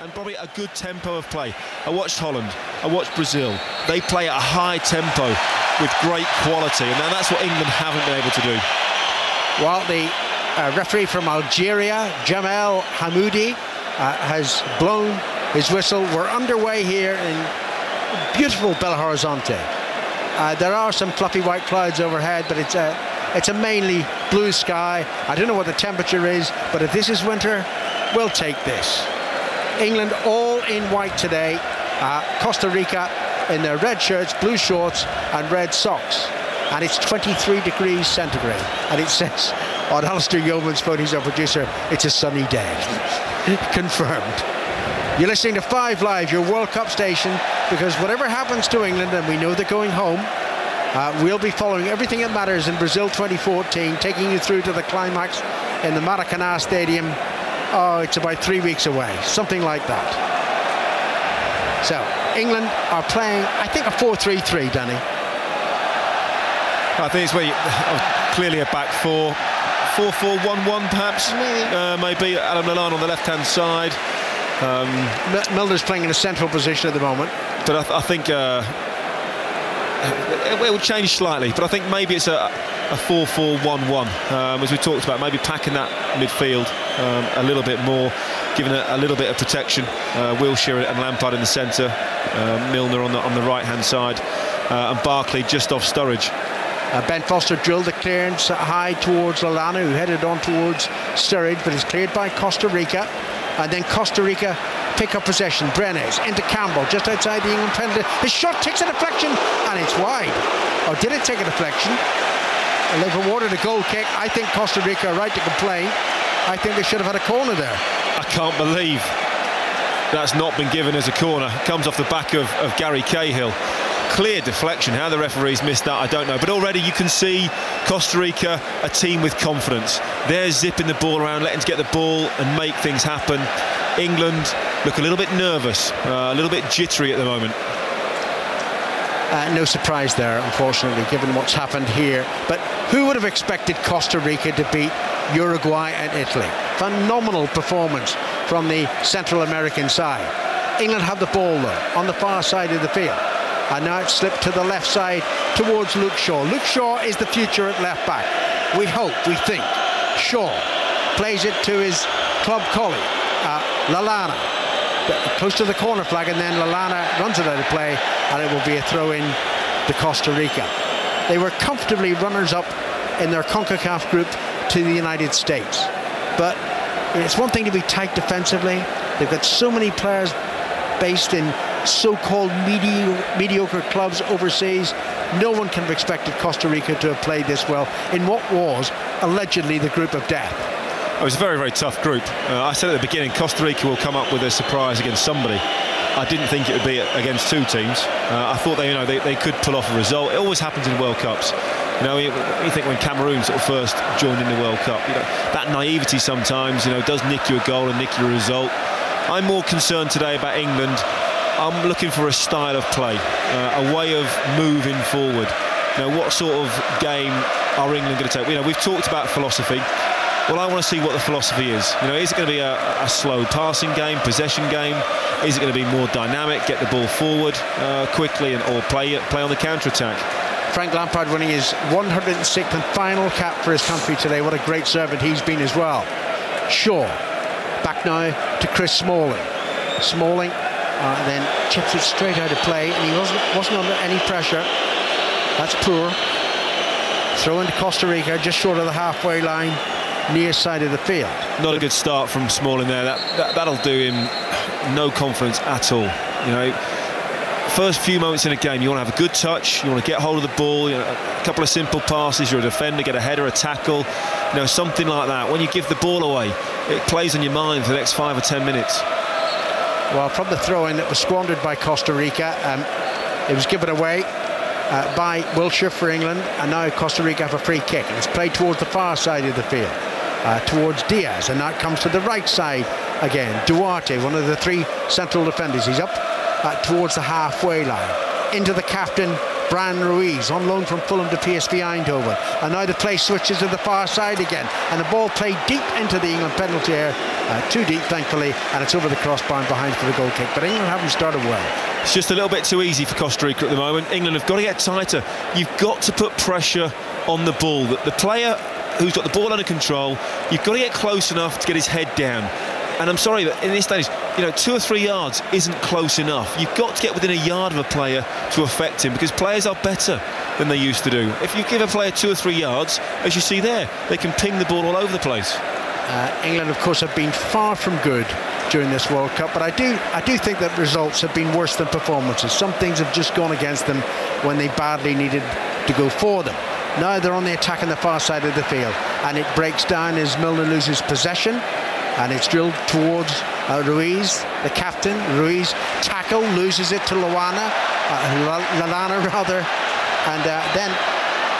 and probably a good tempo of play. I watched Holland, I watched Brazil. They play at a high tempo with great quality, and that's what England haven't been able to do. Well, the uh, referee from Algeria, Djamel Haimoudi, uh, has blown his whistle. We're underway here in beautiful Belo Horizonte. Uh, there are some fluffy white clouds overhead, but it's a it's a mainly blue sky. I don't know what the temperature is, but if this is winter, we'll take this. England all in white today. Uh, Costa Rica in their red shirts, blue shorts, and red socks. And it's 23 degrees centigrade. And it says on Alistair Yeoman's phone, he's our producer, it's a sunny day. Confirmed. You're listening to Five Live, your World Cup station, because whatever happens to England, and we know they're going home, uh, we'll be following everything that matters in Brazil 2014, taking you through to the climax in the Maracanã Stadium. Oh, it's about three weeks away, something like that. So, England are playing, I think, a 4 3 3, Danny. I think it's where you, oh, clearly a back four. 4 4 1 1, perhaps. Uh, maybe Adam Lallana on the left hand side. Um, Milner's playing in a central position at the moment. But I, th I think uh, it, will change slightly. But I think maybe it's a, a 4 4 1 1, um, as we talked about, maybe packing that midfield um, a little bit more, giving a, a little bit of protection. Uh, Wilshere and Lampard in the centre, uh, Milner on the, on the right hand side, uh, and Barkley just off Sturridge. Uh, ben Foster drilled the clearance high towards Lallana, who headed on towards Sturridge, but is cleared by Costa Rica. And then Costa Rica pick up possession. Brenes into Campbell, just outside the England penalty. His shot takes a deflection, and it's wide. Or did it take a deflection? And they've awarded a goal kick. I think Costa Rica are right to complain. I think they should have had a corner there. I can't believe that's not been given as a corner. Comes off the back of, of Gary Cahill clear deflection. How the referees missed that, I don't know. But already you can see Costa Rica, a team with confidence. They're zipping the ball around, letting us get the ball and make things happen. England look a little bit nervous, uh, a little bit jittery at the moment. Uh, no surprise there, unfortunately, given what's happened here. But who would have expected Costa Rica to beat Uruguay and Italy? Phenomenal performance from the Central American side. England have the ball, though, on the far side of the field. And now it's slipped to the left side towards Luke Shaw. Luke Shaw is the future at left back. We hope, we think. Shaw plays it to his club colleague, uh, Lallana, close to the corner flag, and then Lallana runs it out of play, and it will be a throw in to Costa Rica. They were comfortably runners-up in their CONCACAF group to the United States. But it's one thing to be tight defensively. They've got so many players based in so-called medi- mediocre clubs overseas. No one can have expected Costa Rica to have played this well in what was allegedly the group of death. It was a very, very tough group. Uh, I said at the beginning, Costa Rica will come up with a surprise against somebody. I didn't think it would be against two teams. Uh, I thought they, you know, they, they could pull off a result. It always happens in World Cups. You know, you, think when Cameroon sort of first joined in the World Cup, you know, that naivety sometimes, you know, does nick you a goal and nick you a result. I'm more concerned today about England I'm looking for a style of play, uh, a way of moving forward. You know, what sort of game are England going to take? You know, we've talked about philosophy. Well, I want to see what the philosophy is. You know, is it going to be a, a slow passing game, possession game? Is it going to be more dynamic, get the ball forward uh, quickly, and or play play on the counter attack? Frank Lampard winning his 106th and final cap for his country today. What a great servant he's been as well. Shaw back now to Chris Smalling. Smalling uh, then chips it straight out of play, and he wasn't, wasn't under any pressure. That's poor. Throw into Costa Rica, just short of the halfway line, near side of the field. Not a good start from Smalling there. That, that that'll do him no confidence at all. You know, first few moments in a game, you want to have a good touch, you want to get hold of the ball, you know, a couple of simple passes, you're a defender, get a header, a tackle, you know, something like that. When you give the ball away, it plays on your mind for the next five or ten minutes. Well, from the throw-in that was squandered by Costa Rica, um, it was given away uh, by Wilshere for England, and now Costa Rica have a free kick. It's played towards the far side of the field, uh, towards Diaz, and it comes to the right side again. Duarte, one of the three central defenders, he's up uh, towards the halfway line. Into the captain, Bryan Ruiz on loan from Fulham to PSV Eindhoven. And now the play switches to the far side again. And the ball played deep into the England penalty area. Uh, too deep, thankfully. And it's over the crossbar and behind for the goal kick. But England haven't started well. It's just a little bit too easy for Costa Rica at the moment. England have got to get tighter. You've got to put pressure on the ball. The, the player who's got the ball under control, you've got to get close enough to get his head down. And I'm sorry, but in this stage, you know, two or three yards isn't close enough. You've got to get within a yard of a player to affect him because players are better than they used to do. If you give a player two or three yards, as you see there, they can ping the ball all over the place. Uh, England, of course, have been far from good during this World Cup, but I do I do think that results have been worse than performances. Some things have just gone against them when they badly needed to go for them. Now they're on the attack on the far side of the field, and it breaks down as Milner loses possession and it's drilled towards uh, Ruiz, the captain. Ruiz tackle, loses it to Luana, uh, Lallana rather, and uh, then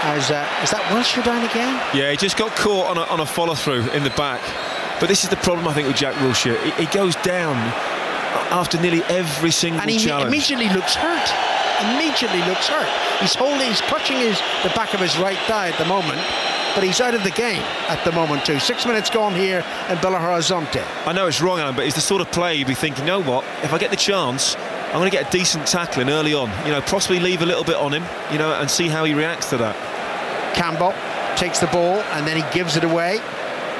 as, uh, is that Wilshere down again? Yeah, he just got caught on a, on a follow through in the back. But this is the problem I think with Jack Wilshere. He, he goes down after nearly every single and he challenge. immediately looks hurt. Immediately looks hurt. He's holding, he's clutching his the back of his right thigh at the moment but he's out of the game at the moment too. Six minutes gone here in Belo Horizonte. I know it's wrong, Alan, but it's the sort of play you'd be thinking, you know what, if I get the chance, I'm going to get a decent tackling early on. You know, possibly leave a little bit on him, you know, and see how he reacts to that. Campbell takes the ball and then he gives it away.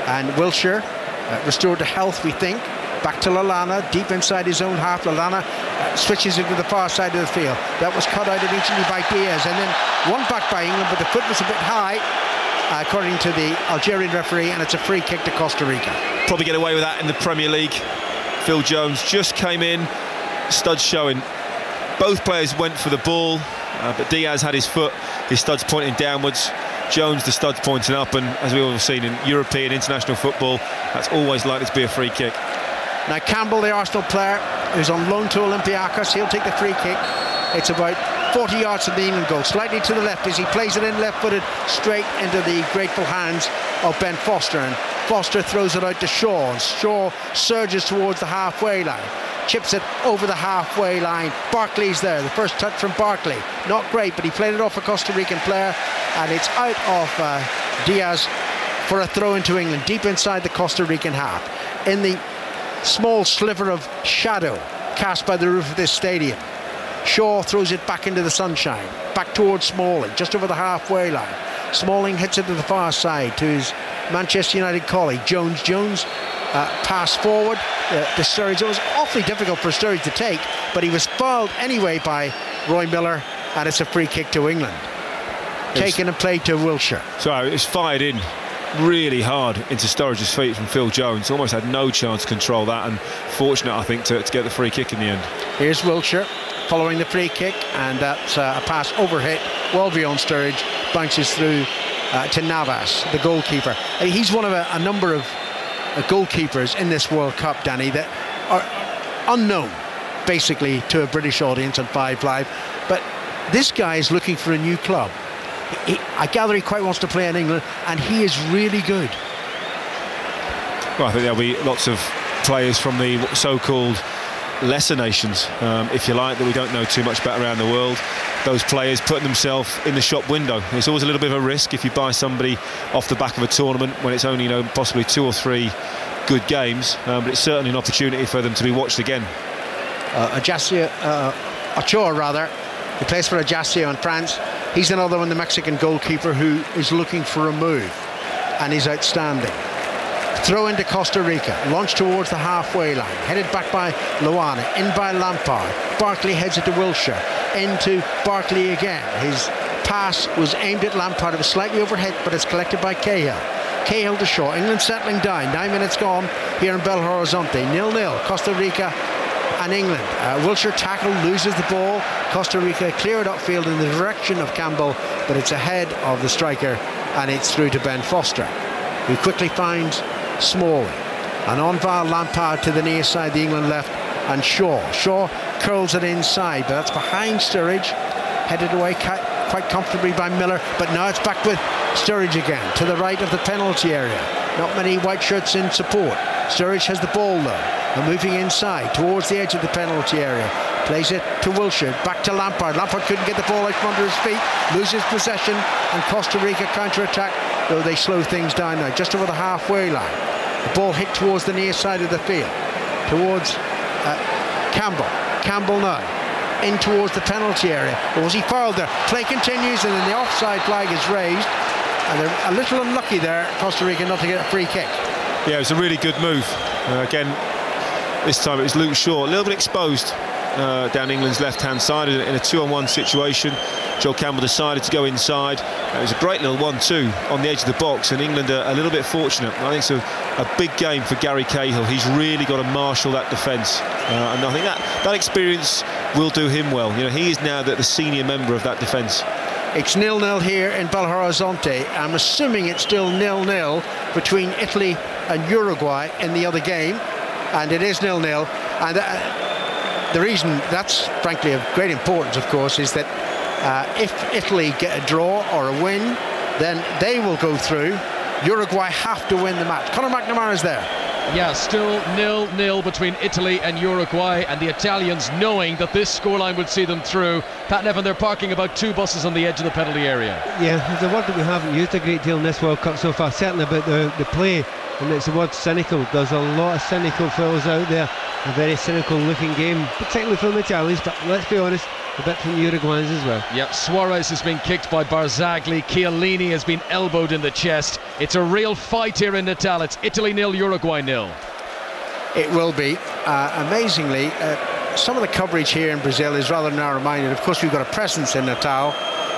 And Wilshere, uh, restored to health, we think. Back to Lallana, deep inside his own half. Lallana uh, switches it to the far side of the field. That was cut out immediately by Diaz. And then one back by England, but the foot was a bit high according to the Algerian referee, and it's a free kick to Costa Rica. Probably get away with that in the Premier League. Phil Jones just came in, studs showing. Both players went for the ball, uh, but Diaz had his foot, his studs pointing downwards. Jones, the studs pointing up, and as we all have seen in European international football, that's always likely to be a free kick. Now Campbell, the Arsenal player, who's on loan to Olympiacos, he'll take the free kick. It's about 40 yards from the England goal, slightly to the left as he plays it in left-footed straight into the grateful hands of Ben Foster. And Foster throws it out to Shaw. Shaw surges towards the halfway line. Chips it over the halfway line. Barkley's there. The first touch from Barkley. Not great, but he played it off a Costa Rican player. And it's out of uh, Diaz for a throw into England, deep inside the Costa Rican half. In the small sliver of shadow cast by the roof of this stadium. Shaw throws it back into the sunshine, back towards Smalling, just over the halfway line. Smalling hits it to the far side to his Manchester United colleague, Jones. Jones uh, pass forward uh, to Sturridge. It was awfully difficult for Sturridge to take, but he was fouled anyway by Roy Miller, and it's a free kick to England. Taken and played to Wilshere. So it's fired in really hard into Sturridge's feet from Phil Jones. Almost had no chance to control that, and fortunate, I think, to, to get the free kick in the end. Here's Wilshere following the free kick, and that's uh, a pass overhit well beyond Sturridge, bounces through uh, to Navas, the goalkeeper. Uh, he's one of a, a number of uh, goalkeepers in this World Cup, Danny, that are unknown basically to a British audience on Five Live. But this guy is looking for a new club. He, I gather he quite wants to play in England, and he is really good. Well, I think there'll be lots of players from the so-called lesser nations, um, if you like, that we don't know too much about around the world. Those players putting themselves in the shop window. It's always a little bit of a risk if you buy somebody off the back of a tournament when it's only, you know, possibly two or three good games. Um, but it's certainly an opportunity for them to be watched again. Uh, Ajaccio, uh, Ochoa, rather, he plays for Ajaccio in France. He's another one, the Mexican goalkeeper, who is looking for a move, and he's outstanding. Throw into Costa Rica, launched towards the halfway line, headed back by Luana, in by Lampard. Barkley heads it to Wilshere, into Barkley again. His pass was aimed at Lampard, it was slightly overhead, but it's collected by Cahill. Cahill to Shaw, England settling down, nine minutes gone here in Belo Horizonte, nil-nil, Costa Rica and England. Uh, Wilshere tackle, loses the ball. Costa Rica clear it upfield in the direction of Campbell, but it's ahead of the striker and it's through to Ben Foster, who quickly finds Smalling. And on Val Lampard to the near side, the England left, and Shaw. Shaw curls it inside, but that's behind Sturridge. Headed away quite comfortably by Miller, but now it's back with Sturridge again, to the right of the penalty area. Not many white shirts in support. Sturridge has the ball though, and moving inside towards the edge of the penalty area. Plays it to Wilshere. Back to Lampard. Lampard couldn't get the ball out from under his feet. Loses possession. And Costa Rica counter-attack. Though they slow things down now. Just over the halfway line. The ball hit towards the near side of the field. Towards uh, Campbell. Campbell now. In towards the penalty area. Or was he fouled there? Play continues and then the offside flag is raised. And they're a little unlucky there, Costa Rica, not to get a free kick. Yeah, it was a really good move. Uh, again, this time it was Luke Shaw, a little bit exposed uh, down England's left-hand side in a two-on-one situation. Joel Campbell decided to go inside. It was a great little one-two on the edge of the box, and England are a little bit fortunate. I think it's a, a big game for Gary Cahill. He's really got to marshal that defence, uh, and I think that that experience will do him well. You know, he is now the, the senior member of that defence. It's nil-nil here in Belo Horizonte. I'm assuming it's still nil-nil between Italy and Uruguay in the other game, and it is nil-nil. And uh, the reason that's frankly of great importance, of course, is that uh, if Italy get a draw or a win, then they will go through. Uruguay have to win the match. Conor McNamara is there. Yeah, still nil-nil between Italy and Uruguay, and the Italians knowing that this scoreline would see them through. Pat Nevin, they're parking about two buses on the edge of the penalty area. Yeah, it's a word that we haven't used a great deal in this World Cup so far, certainly about the, the play, and it's the word cynical. There's a lot of cynical fellows out there, a very cynical looking game, particularly from the Italians, but let's be honest, a bit from the Uruguayans as well. Yep, Suarez has been kicked by Barzagli. Chiellini has been elbowed in the chest. It's a real fight here in Natal. It's Italy nil, Uruguay nil. It will be. Uh, amazingly, uh, some of the coverage here in Brazil is rather narrow-minded. Of course, we've got a presence in Natal,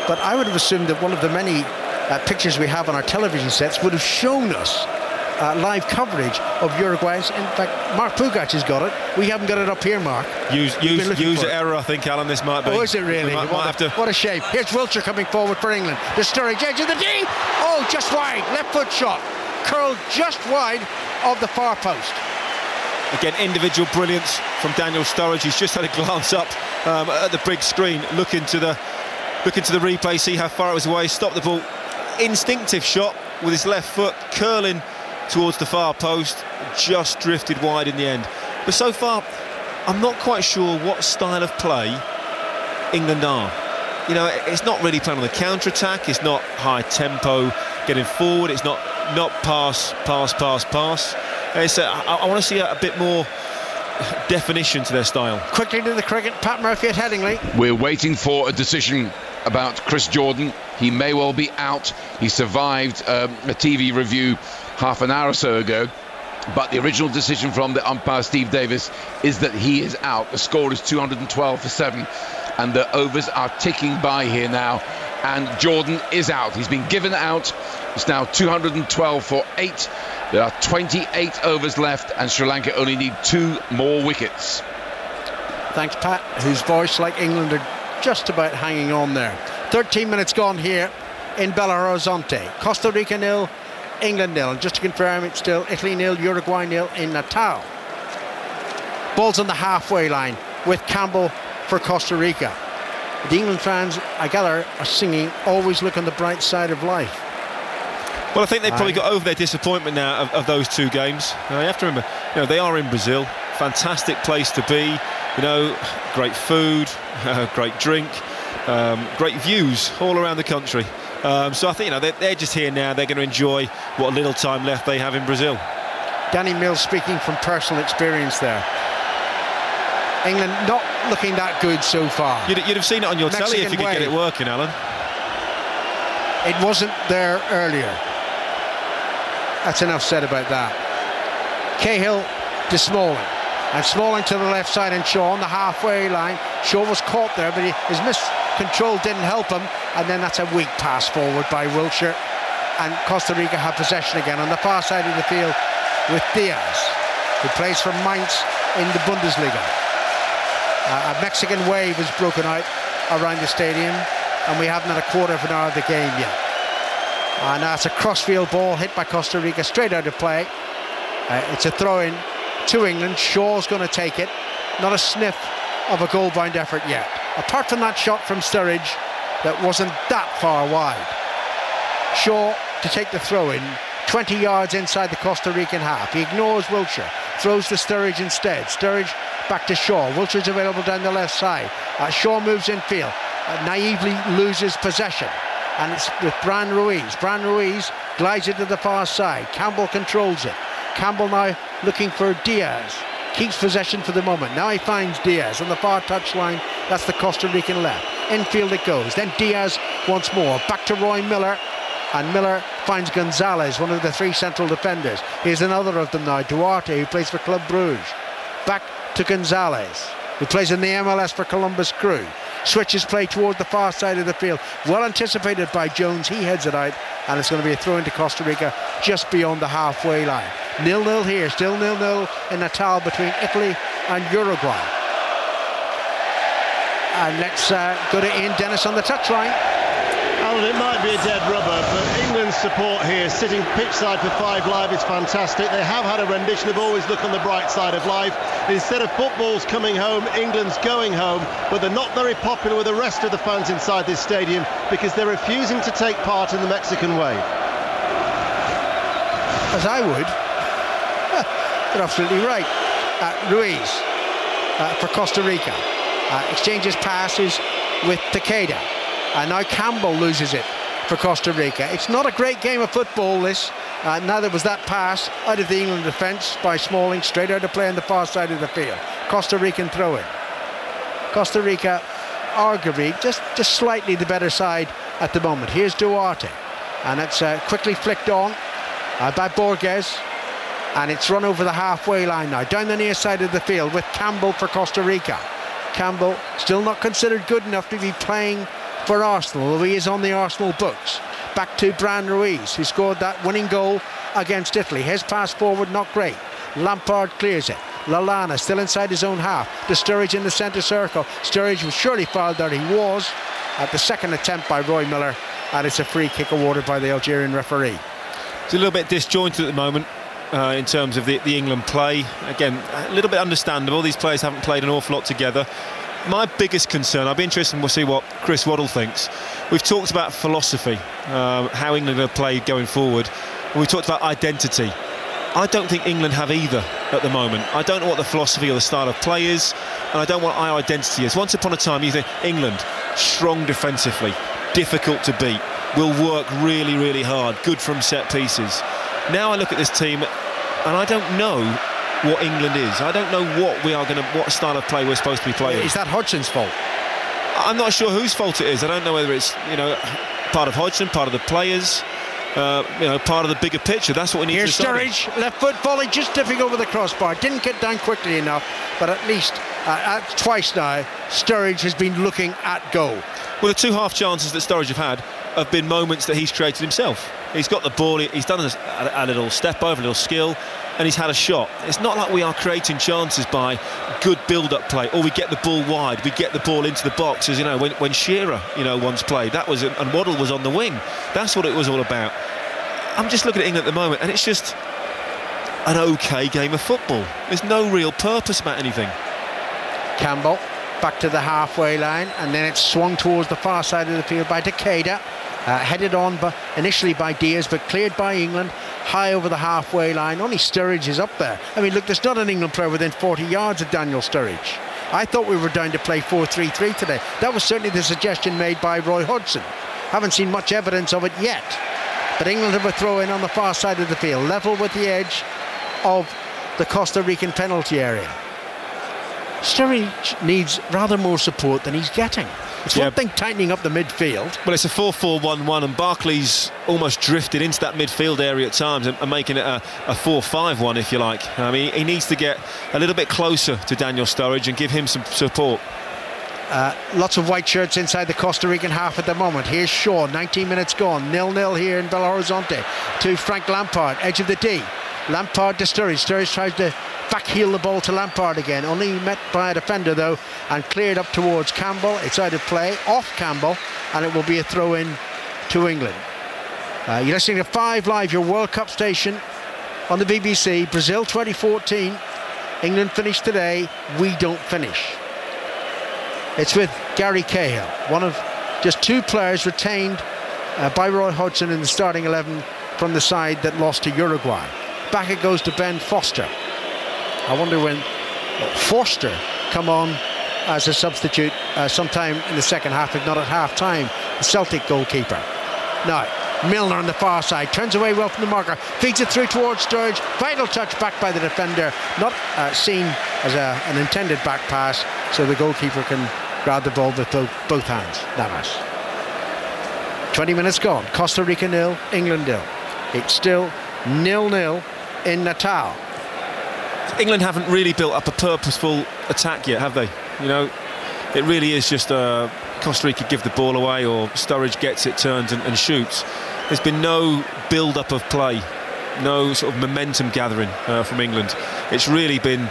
but I would have assumed that one of the many uh, pictures we have on our television sets would have shown us uh, live coverage of Uruguay's. In fact, Mark Pougatch has got it. We haven't got it up here, Mark. Use, use, use error, I think, Alan, this might be. Oh, is it really? Might, what, might a, what, a, shame. Here's Wilshere coming forward for England. The Sturridge edge of the D. Oh, just wide. Left foot shot. Curled just wide of the far post. Again, individual brilliance from Daniel Sturridge. He's just had a glance up um, at the big screen, look into the look into the replay, see how far it was away, stop the ball. Instinctive shot with his left foot, curling towards the far post, just drifted wide in the end. But so far, I'm not quite sure what style of play England are. You know, it's not really playing on the counter-attack, it's not high tempo, getting forward, it's not not pass, pass, pass, pass. It's a, I, I want to see a, a bit more definition to their style. Quickly to the cricket, Pat Murphy at Headingley. We're waiting for a decision about Chris Jordan. He may well be out. He survived um, a TV review half an hour or so ago. But the original decision from the umpire Steve Davis is that he is out. The score is 212 for seven, and the overs are ticking by here now. And Jordan is out. He's been given out. It's now 212 for eight. There are 28 overs left, and Sri Lanka only need two more wickets. Thanks, Pat, whose voice, like England, are just about hanging on there. 13 minutes gone here in Belo Horizonte. Costa Rica nil, England nil. And just to confirm, it's still Italy nil, Uruguay nil in Natal. Ball's on the halfway line with Campbell for Costa Rica. The England fans, I gather, are singing "Always Look on the Bright Side of Life." Well, I think they've probably got over their disappointment now of, of those two games. Now, you have to remember, you know, they are in Brazil. Fantastic place to be. You know, great food, uh, great drink, um, great views all around the country. Um, so I think you know they're, they're, just here now. They're going to enjoy what little time left they have in Brazil. Danny Mills speaking from personal experience there. England not looking that good so far. You'd, you'd have seen it on your Mexican telly if you could way. get it working, Alan. It wasn't there earlier. That's enough said about that. Cahill to Smalling. And Smalling to the left side and Shaw on the halfway line. Shaw was caught there, but he, his miscontrol didn't help him. And then that's a weak pass forward by Wilshere and Costa Rica have possession again on the far side of the field with Diaz who plays for Mainz in the Bundesliga. Uh, a Mexican wave has broken out around the stadium and we haven't had a quarter of an hour of the game yet. And that's a crossfield ball hit by Costa Rica straight out of play. Uh, it's a throw-in to England Shaw's going to take it not a sniff of a goal-bound effort yet apart from that shot from Sturridge that wasn't that far wide. Shaw to take the throw in, 20 yards inside the Costa Rican half. He ignores Wilshere. throws to Sturridge instead. Sturridge back to Shaw. Wilshere's available down the left side. Uh, Shaw moves infield. Uh, naively loses possession. And it's with Bryan Ruiz. Bryan Ruiz glides it to the far side. Campbell controls it. Campbell now looking for Diaz. Keeps possession for the moment. Now he finds Diaz on the far touchline. That's the Costa Rican left. Infield it goes. Then Diaz once more. Back to Roy Miller. And Miller finds Gonzalez, one of the three central defenders. Here's another of them now, Duarte, who plays for Club Bruges. Back to Gonzalez, who plays in the MLS for Columbus Crew. Switches play toward the far side of the field. Well anticipated by Jones. He heads it out, and it's going to be a throw into Costa Rica just beyond the halfway line. Nil nil here, still nil nil in Natal between Italy and Uruguay. And let's uh, go to Ian Dennis on the touchline. Alan, it might be a dead rubber, but England's support here, sitting pitchside for Five Live, is fantastic. They have had a rendition of Always Look on the Bright Side of Life. Instead of football's coming home, England's going home, but they're not very popular with the rest of the fans inside this stadium because they're refusing to take part in the Mexican wave. As I would. You're absolutely right. Uh, Ruiz uh, for Costa Rica. Uh, exchanges passes with Tejeda. And now Campbell loses it for Costa Rica. It's not a great game of football, this. Uh, neither was that pass out of the England defence by Smalling, straight out of play on the far side of the field. Costa Rican throw in. Costa Rica, arguably, just, just slightly the better side at the moment. Here's Duarte. And it's uh, quickly flicked on uh, by Borges. And it's run over the halfway line now, down the near side of the field with Campbell for Costa Rica. Campbell still not considered good enough to be playing for Arsenal, he is on the Arsenal books. Back to Bryan Ruiz, who scored that winning goal against Italy. His pass forward, not great. Lampard clears it. Lallana still inside his own half. To Sturridge in the centre circle. Sturridge was surely fouled there. He was at the second attempt by Roy Miller, and it's a free kick awarded by the Algerian referee. It's a little bit disjointed at the moment. Uh, in terms of the, the England play, again, a little bit understandable. These players haven't played an awful lot together my biggest concern, I'll be interested and we'll see what Chris Waddle thinks. We've talked about philosophy, uh, how England have played going forward. we talked about identity. I don't think England have either at the moment. I don't know what the philosophy or the style of play is, and I don't what our identity is. Once upon a time, you think England, strong defensively, difficult to beat, will work really, really hard, good from set pieces. Now I look at this team, and I don't know what England is. I don't know what we are going to, what style of play we're supposed to be playing. Is that Hodgson's fault? I'm not sure whose fault it is. I don't know whether it's you know part of Hodgson, part of the players. Uh, you know, part of the bigger picture. That's what we need Here's to Sturridge, left foot volley, just tipping over the crossbar. Didn't get down quickly enough, but at least uh, twice now, Sturridge has been looking at goal. Well, the two half chances that Sturridge have had have been moments that he's created himself. He's got the ball, he's done a, a little step over, a little skill, and he's had a shot. It's not like we are creating chances by good build-up play, or we get the ball wide, we get the ball into the box. As you know, when, when Shearer, you know, once played, that was and Waddle was on the wing. That's what it was all about. I'm just looking at England at the moment, and it's just an okay game of football. There's no real purpose about anything. Campbell back to the halfway line, and then it's swung towards the far side of the field by Tejeda. Uh, headed on by, initially by Diaz, but cleared by England high over the halfway line. Only Sturridge is up there. I mean, look, there's not an England player within 40 yards of Daniel Sturridge. I thought we were down to play 4-3-3 today. That was certainly the suggestion made by Roy Hodgson. Haven't seen much evidence of it yet. But England have a throw in on the far side of the field, level with the edge of the Costa Rican penalty area. Sturridge needs rather more support than he's getting. It's yeah. one thing tightening up the midfield. Well, it's a 4-4-1-1 and Barkley's almost drifted into that midfield area at times and, and making it a, a 4-5-1 if you like. I mean, he needs to get a little bit closer to Daniel Sturridge and give him some support. Uh, lots of white shirts inside the Costa Rican half at the moment. Here's Shaw, 19 minutes gone, nil-nil here in Belo Horizonte to Frank Lampard, edge of the D. Lampard to Sturridge. Sturridge tries to backheel the ball to Lampard again. Only met by a defender though and cleared up towards Campbell. It's out of play, off Campbell, and it will be a throw in to England. Uh, you're listening to 5 Live, your World Cup station on the BBC. Brazil 2014. England finished today. We don't finish. It's with Gary Cahill, one of just two players retained uh, by Roy Hodgson in the starting 11 from the side that lost to Uruguay. Back it goes to Ben Foster. I wonder when Forster come on as a substitute uh, sometime in the second half, if not at half time, the Celtic goalkeeper. Now, Milner on the far side turns away well from the marker, feeds it through towards Sturridge. Vital touch back by the defender, not uh, seen as a, an intended back pass, so the goalkeeper can grab the ball with both, both hands. Navas. 20 minutes gone. Costa Rica nil, England nil. It's still nil nil in Natal. England haven't really built up a purposeful attack yet, have they? You know, it really is just uh, Costa Rica give the ball away or Sturridge gets it, turns and, and shoots. There's been no build-up of play, no sort of momentum gathering uh, from England. It's really been,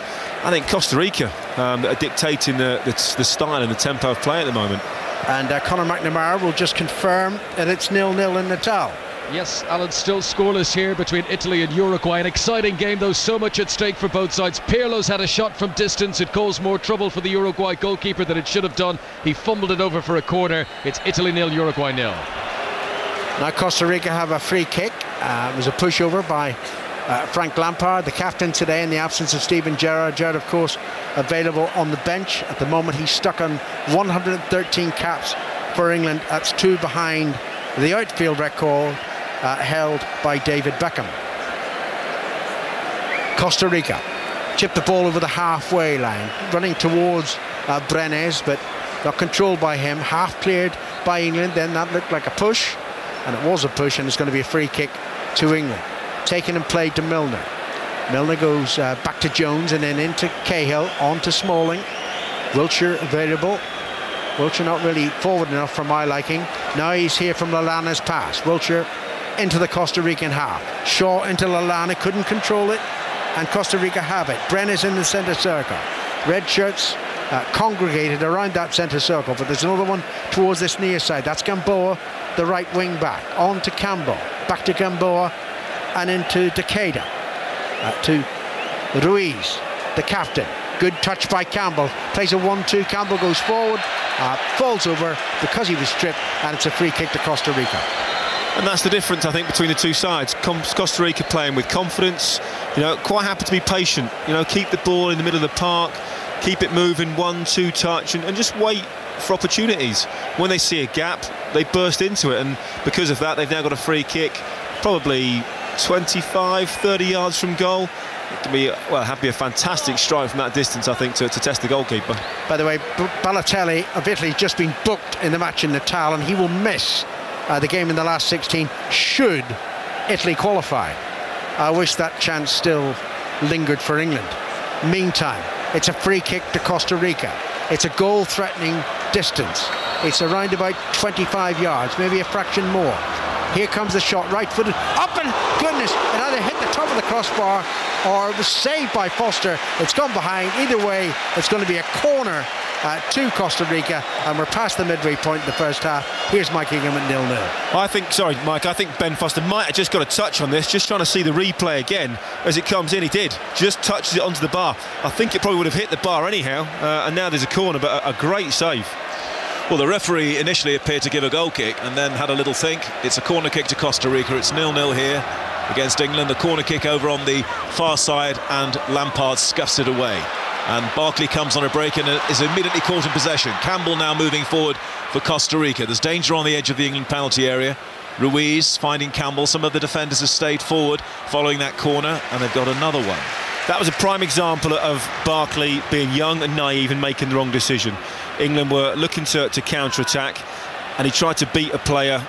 I think, Costa Rica um, are dictating the, the, the, style and the tempo of play at the moment. And uh, Conor McNamara will just confirm that it's nil-nil in Natal. Yes, Alan, still scoreless here between Italy and Uruguay. An exciting game, though, so much at stake for both sides. Pirlo's had a shot from distance. It caused more trouble for the Uruguay goalkeeper than it should have done. He fumbled it over for a corner. It's Italy nil, Uruguay nil. Now Costa Rica have a free kick. Uh, it was a pushover by uh, Frank Lampard, the captain today in the absence of Steven Gerrard. Gerrard, of course, available on the bench. At the moment, he's stuck on 113 caps for England. That's two behind the outfield record uh, held by David Beckham. Costa Rica chip the ball over the halfway line, running towards uh, Brenes, but not controlled by him. Half cleared by England. Then that looked like a push, and it was a push, and it's going to be a free kick to England. Taken and played to Milner. Milner goes uh, back to Jones and then into Cahill, on to Smalling. Wilshere available. Wilshere not really forward enough for my liking. Now he's here from Lallana's pass. Wilshere into the Costa Rican half. Shaw into Lallana, couldn't control it, and Costa Rica have it. Bren is in the centre circle. Red shirts uh, congregated around that centre circle, but there's another one towards this near side. That's Gamboa, the right wing back. On to Campbell, back to Gamboa, and into Tejeda. Uh, to Ruiz, the captain. Good touch by Campbell. Plays a 1-2. Campbell goes forward, uh, falls over because he was stripped, and it's a free kick to Costa Rica. And that's the difference, I think, between the two sides. Costa Rica playing with confidence, you know, quite happy to be patient. You know, keep the ball in the middle of the park, keep it moving, one, two touch, and, and just wait for opportunities. When they see a gap, they burst into it, and because of that, they've now got a free kick, probably 25, 30 yards from goal. It can be, well, have be a fantastic strike from that distance, I think, to, to test the goalkeeper. By the way, Balotelli of Italy just been booked in the match in Natal, and he will miss uh, the game in the last 16 should Italy qualify. I wish that chance still lingered for England. Meantime, it's a free kick to Costa Rica. It's a goal threatening distance. It's around about 25 yards, maybe a fraction more. Here comes the shot, right footed, up and goodness, it either hit the top of the crossbar or was saved by Foster. It's gone behind. Either way, it's going to be a corner uh, to Costa Rica, and we're past the midway point in the first half. Here's Mike Ingham at nil-nil. I think, sorry, Mike, I think Ben Foster might have just got a touch on this, just trying to see the replay again as it comes in. He did, just touches it onto the bar. I think it probably would have hit the bar anyhow, uh, and now there's a corner, but a, a great save. Well, the referee initially appeared to give a goal kick and then had a little think. It's a corner kick to Costa Rica. It's nil-nil here against England. The corner kick over on the far side, and Lampard scuffs it away. And Barkley comes on a break and is immediately caught in possession. Campbell now moving forward for Costa Rica. There's danger on the edge of the England penalty area. Ruiz finding Campbell. Some of the defenders have stayed forward following that corner, and they've got another one. That was a prime example of Barkley being young and naive and making the wrong decision. England were looking to, to counter-attack, and he tried to beat a player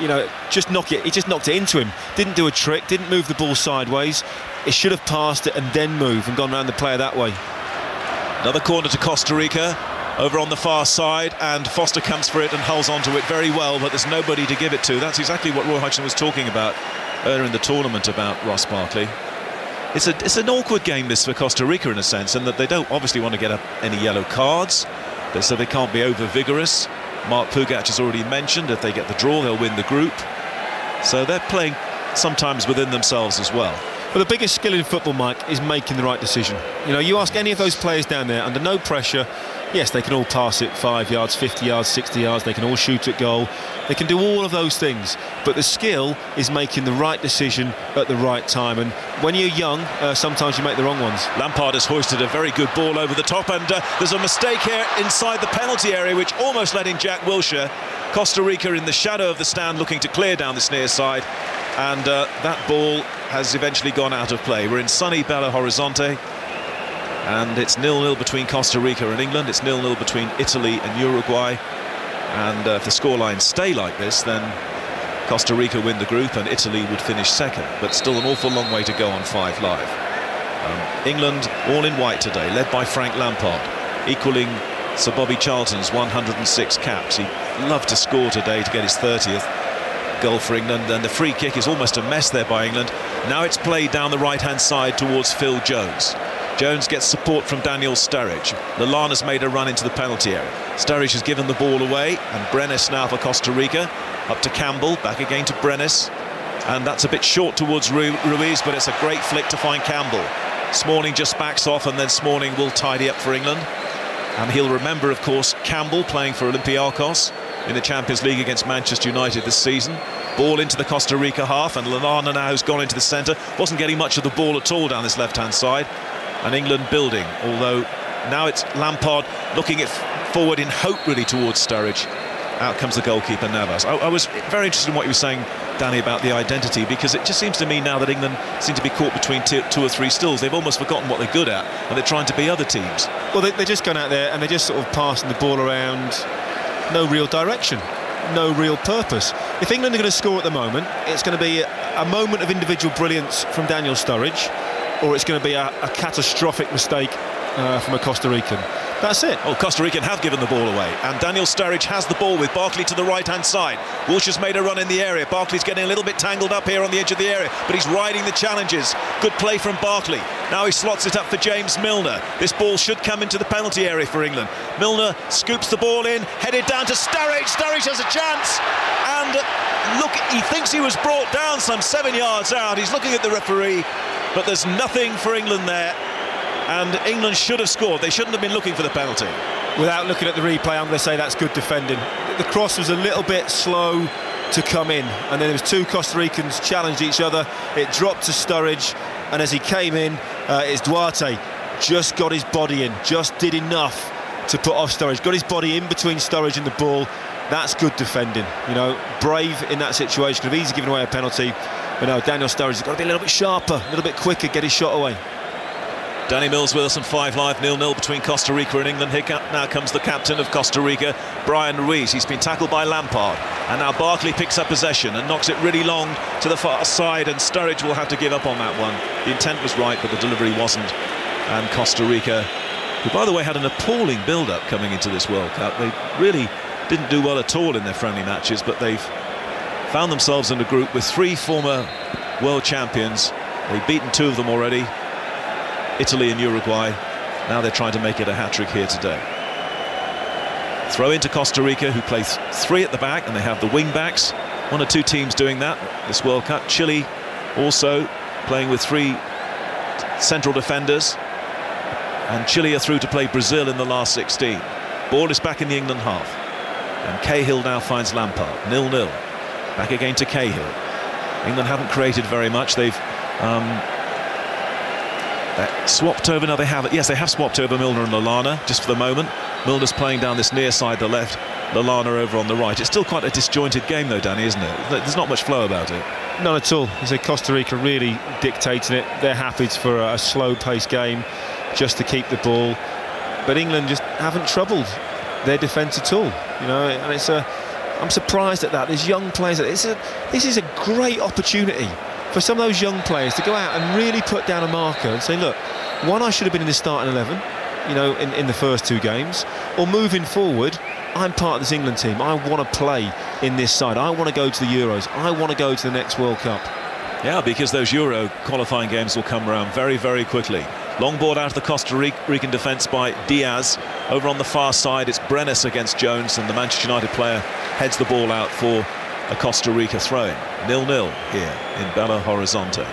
you know, just knock it. He just knocked it into him. Didn't do a trick. Didn't move the ball sideways. It should have passed it and then moved and gone around the player that way. Another corner to Costa Rica. Over on the far side and Foster comes for it and holds onto it very well but there's nobody to give it to. That's exactly what Roy Hodgson was talking about earlier in the tournament about Ross Barkley. It's, a, it's an awkward game this for Costa Rica in a sense and that they don't obviously want to get any yellow cards. So they can't be over vigorous Mark Pougatch has already mentioned if they get the draw they'll win the group. So they're playing sometimes within themselves as well Well, the biggest skill in football, Mike, is making the right decision. You know, you ask any of those players down there under no pressure, yes, they can all pass it five yards, 50 yards, 60 yards, they can all shoot at goal, they can do all of those things. But the skill is making the right decision at the right time. And when you're young, uh, sometimes you make the wrong ones. Lampard has hoisted a very good ball over the top, and uh, there's a mistake here inside the penalty area, which almost let in Jack Wilshere. Costa Rica in the shadow of the stand looking to clear down this near side and uh, that ball has eventually gone out of play. We're in sunny Belo Horizonte and it's nil-nil between Costa Rica and England. It's nil-nil between Italy and Uruguay. And uh, if the scorelines stay like this, then Costa Rica win the group and Italy would finish second. But still an awful long way to go on Five Live. Um, England all in white today, led by Frank Lampard, equaling Sir Bobby Charlton's 106 caps. He loved to score today to get his 30th goal for England and the free kick is almost a mess there by England. Now it's played down the right hand side towards Phil Jones. Jones gets support from Daniel Sturridge. Lallana's made a run into the penalty area. Sturridge has given the ball away and Brenes now for Costa Rica. Up to Campbell back again to Brenes and that's a bit short towards Ruiz but it's a great flick to find Campbell. Smalling just backs off and then Smalling will tidy up for England. And he'll remember of course Campbell playing for Olympiacos in the Champions League against Manchester United this season. Ball into the Costa Rica half, and Lallana now has gone into the centre. Wasn't getting much of the ball at all down this left-hand side. And England building, although now it's Lampard looking it forward in hope really towards Sturridge. Out comes the goalkeeper Navas. I, I, was very interested in what you were saying, Danny, about the identity because it just seems to me now that England seem to be caught between two, two or three stills. They've almost forgotten what they're good at and they're trying to be other teams. Well, they, they're just going out there and they're just sort of passing the ball around no real direction, no real purpose. If England are going to score at the moment, it's going to be a, moment of individual brilliance from Daniel Sturridge, or it's going to be a, a catastrophic mistake uh, from a Costa Rican. That's it. Oh, Costa Rican have given the ball away. And Daniel Sturridge has the ball with Barkley to the right-hand side. Walsh has made a run in the area. Barkley's getting a little bit tangled up here on the edge of the area, but he's riding the challenges. Good play from Barkley. Now he slots it up for James Milner. This ball should come into the penalty area for England. Milner scoops the ball in, headed down to Sturridge. Sturridge has a chance. And look, he thinks he was brought down some seven yards out. He's looking at the referee, but there's nothing for England there and England should have scored. They shouldn't have been looking for the penalty. Without looking at the replay, I'm going to say that's good defending. The cross was a little bit slow to come in, and then there was two Costa Ricans challenged each other. It dropped to Sturridge, and as he came in, uh, it's Duarte just got his body in, just did enough to put off Sturridge. Got his body in between Sturridge and the ball. That's good defending. You know, brave in that situation. Could have easily given away a penalty. But no, Daniel Sturridge has got to be a little bit sharper, a little bit quicker, get his shot away. Danny Mills Wilson, 5 live, nil-nil between Costa Rica and England. Here now comes the captain of Costa Rica, Bryan Ruiz. He's been tackled by Lampard. And now Barkley picks up possession and knocks it really long to the far side. And Sturridge will have to give up on that one. The intent was right, but the delivery wasn't. And Costa Rica, who, by the way, had an appalling build-up coming into this World Cup. They really didn't do well at all in their friendly matches, but they've found themselves in a group with three former world champions. They've beaten two of them already. Italy and Uruguay. Now they're trying to make it a hat-trick here today. Throw into Costa Rica, who play three at the back, and they have the wing-backs. One or two teams doing that this World Cup. Chile also playing with three central defenders. And Chile are through to play Brazil in the last 16. Ball is back in the England half. And Cahill now finds Lampard. Nil-nil. Back again to Cahill. England haven't created very much. They've um, uh, swapped over, now they have it. Yes, they have swapped over Milner and Lallana just for the moment. Milner's playing down this near side, the left. Lallana over on the right. It's still quite a disjointed game, though, Danny, isn't it? There's not much flow about it. None at all. You say Costa Rica really dictating it. They're happy for a slow-paced game just to keep the ball. But England just haven't troubled their defence at all. You know, and it's a. I'm surprised at that. There's young players. It's a, this is a great opportunity for some of those young players to go out and really put down a marker and say, look, one, I should have been in the starting 11, you know, in, in the first two games, or moving forward, I'm part of this England team. I want to play in this side. I want to go to the Euros. I want to go to the next World Cup. Yeah, because those Euro qualifying games will come around very, very quickly. Long board out of the Costa Rican defence by Diaz. Over on the far side, it's Brenes against Jones, and the Manchester United player heads the ball out for a Costa Rica throw-in. Nil-nil here in Belo Horizonte.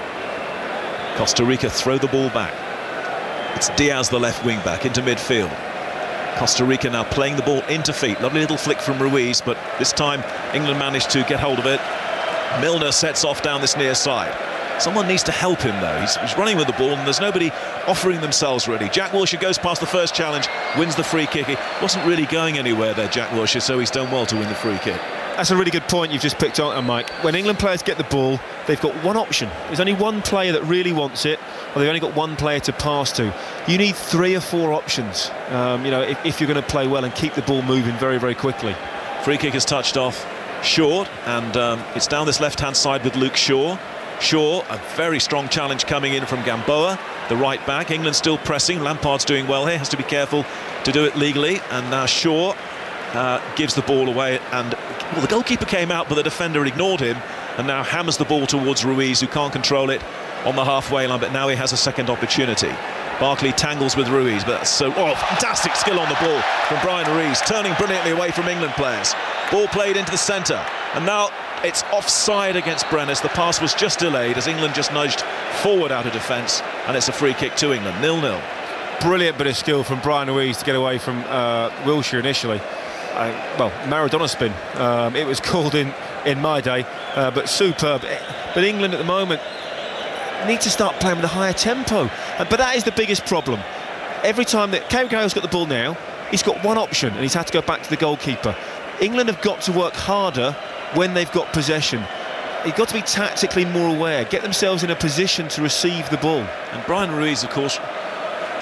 Costa Rica throw the ball back. It's Diaz, the left wing back, into midfield. Costa Rica now playing the ball into feet. Lovely little flick from Ruiz, but this time England managed to get hold of it. Milner sets off down this near side. Someone needs to help him though. He's, he's, running with the ball and there's nobody offering themselves really. Jack Wilshere goes past the first challenge, wins the free kick. He wasn't really going anywhere there, Jack Wilshere, so he's done well to win the free kick. That's a really good point you've just picked on, Mike. When England players get the ball, they've got one option. There's only one player that really wants it, or they've only got one player to pass to. You need three or four options, um, you know, if, if you're going to play well and keep the ball moving very, very quickly. Free kick is touched off short, and um, it's down this left-hand side with Luke Shaw. Shaw, a very strong challenge coming in from Gamboa, the right back. England still pressing. Lampard's doing well here, has to be careful to do it legally. And now Shaw uh, gives the ball away and well the goalkeeper came out but the defender ignored him and now hammers the ball towards Ruiz who can't control it on the halfway line but now he has a second opportunity. Barkley tangles with Ruiz but so oh fantastic skill on the ball from Bryan Ruiz turning brilliantly away from England players. Ball played into the centre and now it's offside against Brenes the pass was just delayed as England just nudged forward out of defence and it's a free kick to England nil-nil. Brilliant bit of skill from Bryan Ruiz to get away from uh, Wilshere initially well, Maradona spin. Um, it was called in in my day, uh, but superb. But England at the moment need to start playing with a higher tempo. Uh, but that is the biggest problem. Every time that Cam Cahill's got the ball now, he's got one option and he's had to go back to the goalkeeper. England have got to work harder when they've got possession. They've got to be tactically more aware, get themselves in a position to receive the ball. And Bryan Ruiz, of course,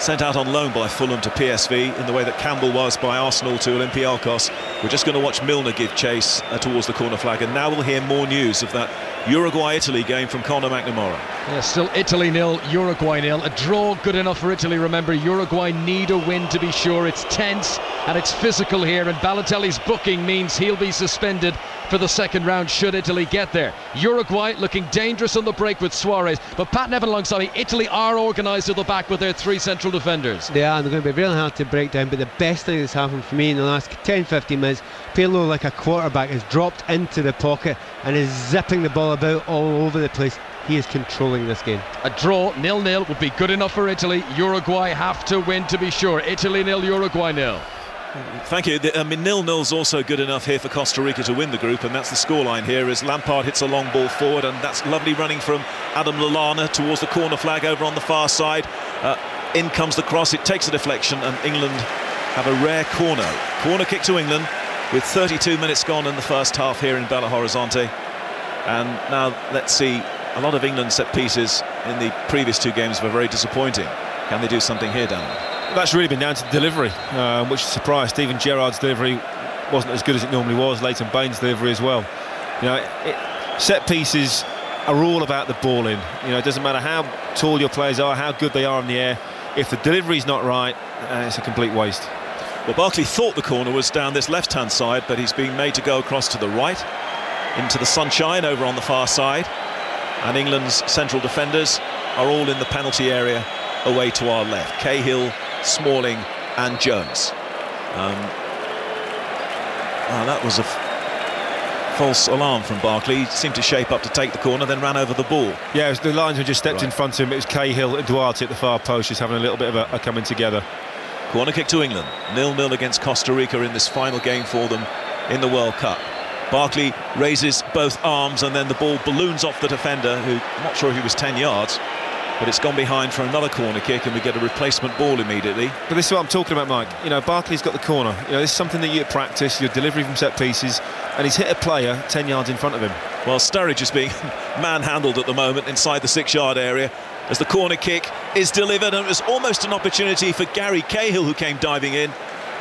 sent out on loan by Fulham to PSV in the way that Campbell was by Arsenal to Olympiacos. We're just going to watch Milner give chase uh, towards the corner flag and now we'll hear more news of that Uruguay-Italy game from Conor McNamara. Yeah, still Italy nil, Uruguay nil. A draw good enough for Italy. Remember, Uruguay need a win to be sure. It's tense and it's physical here, and Balotelli's booking means he'll be suspended for the second round should Italy get there. Uruguay looking dangerous on the break with Suarez, but Pat Nevin alongside me, Italy are organised at the back with their three central defenders. They are, and they're going to be really hard to break down, but the best thing that's happened for me in the last 10-15 minutes, Pirlo like a quarterback has dropped into the pocket and is zipping the ball about all over the place. He is controlling this game. A draw, nil-nil, would be good enough for Italy. Uruguay have to win to be sure. Italy nil, Uruguay nil. Thank you. I mean, nil-nil's also good enough here for Costa Rica to win the group, and that's the scoreline here as Lampard hits a long ball forward, and that's lovely running from Adam Lallana towards the corner flag over on the far side. Uh, in comes the cross, it takes a deflection, and England have a rare corner. Corner kick to England with 32 minutes gone in the first half here in Belo Horizonte. And now let's see, a lot of England set pieces in the previous two games were very disappointing. Can they do something here, Dan? That's really been down to delivery, um, which is. Steven Gerrard's delivery wasn't as good as it normally was. Leighton Baines' delivery as well. You know, it, set pieces are all about the ball in. You know, it doesn't matter how tall your players are, how good they are in the air. If the delivery's not right, uh, it's a complete waste. Well, Barkley thought the corner was down this left-hand side, but he's being made to go across to the right, into the sunshine over on the far side. And England's central defenders are all in the penalty area away to our left. Cahill, Smalling and Jones. Um, oh, that was a false alarm from Barkley. He seemed to shape up to take the corner, then ran over the ball. Yeah, the linesman just stepped right. in front of him. It was Cahill and Duarte at the far post, just having a little bit of a, a coming together. Corner kick to England. Nil-nil against Costa Rica in this final game for them in the World Cup. Barkley raises both arms and then the ball balloons off the defender, who I'm not sure he was 10 yards, but it's gone behind for another corner kick and we get a replacement ball immediately. But this is what I'm talking about, Mike. You know, Barkley's got the corner. You know, this is something that you practice, your delivery from set pieces, and he's hit a player 10 yards in front of him. Well, Sturridge is being manhandled at the moment inside the six-yard area as the corner kick is delivered and it was almost an opportunity for Gary Cahill who came diving in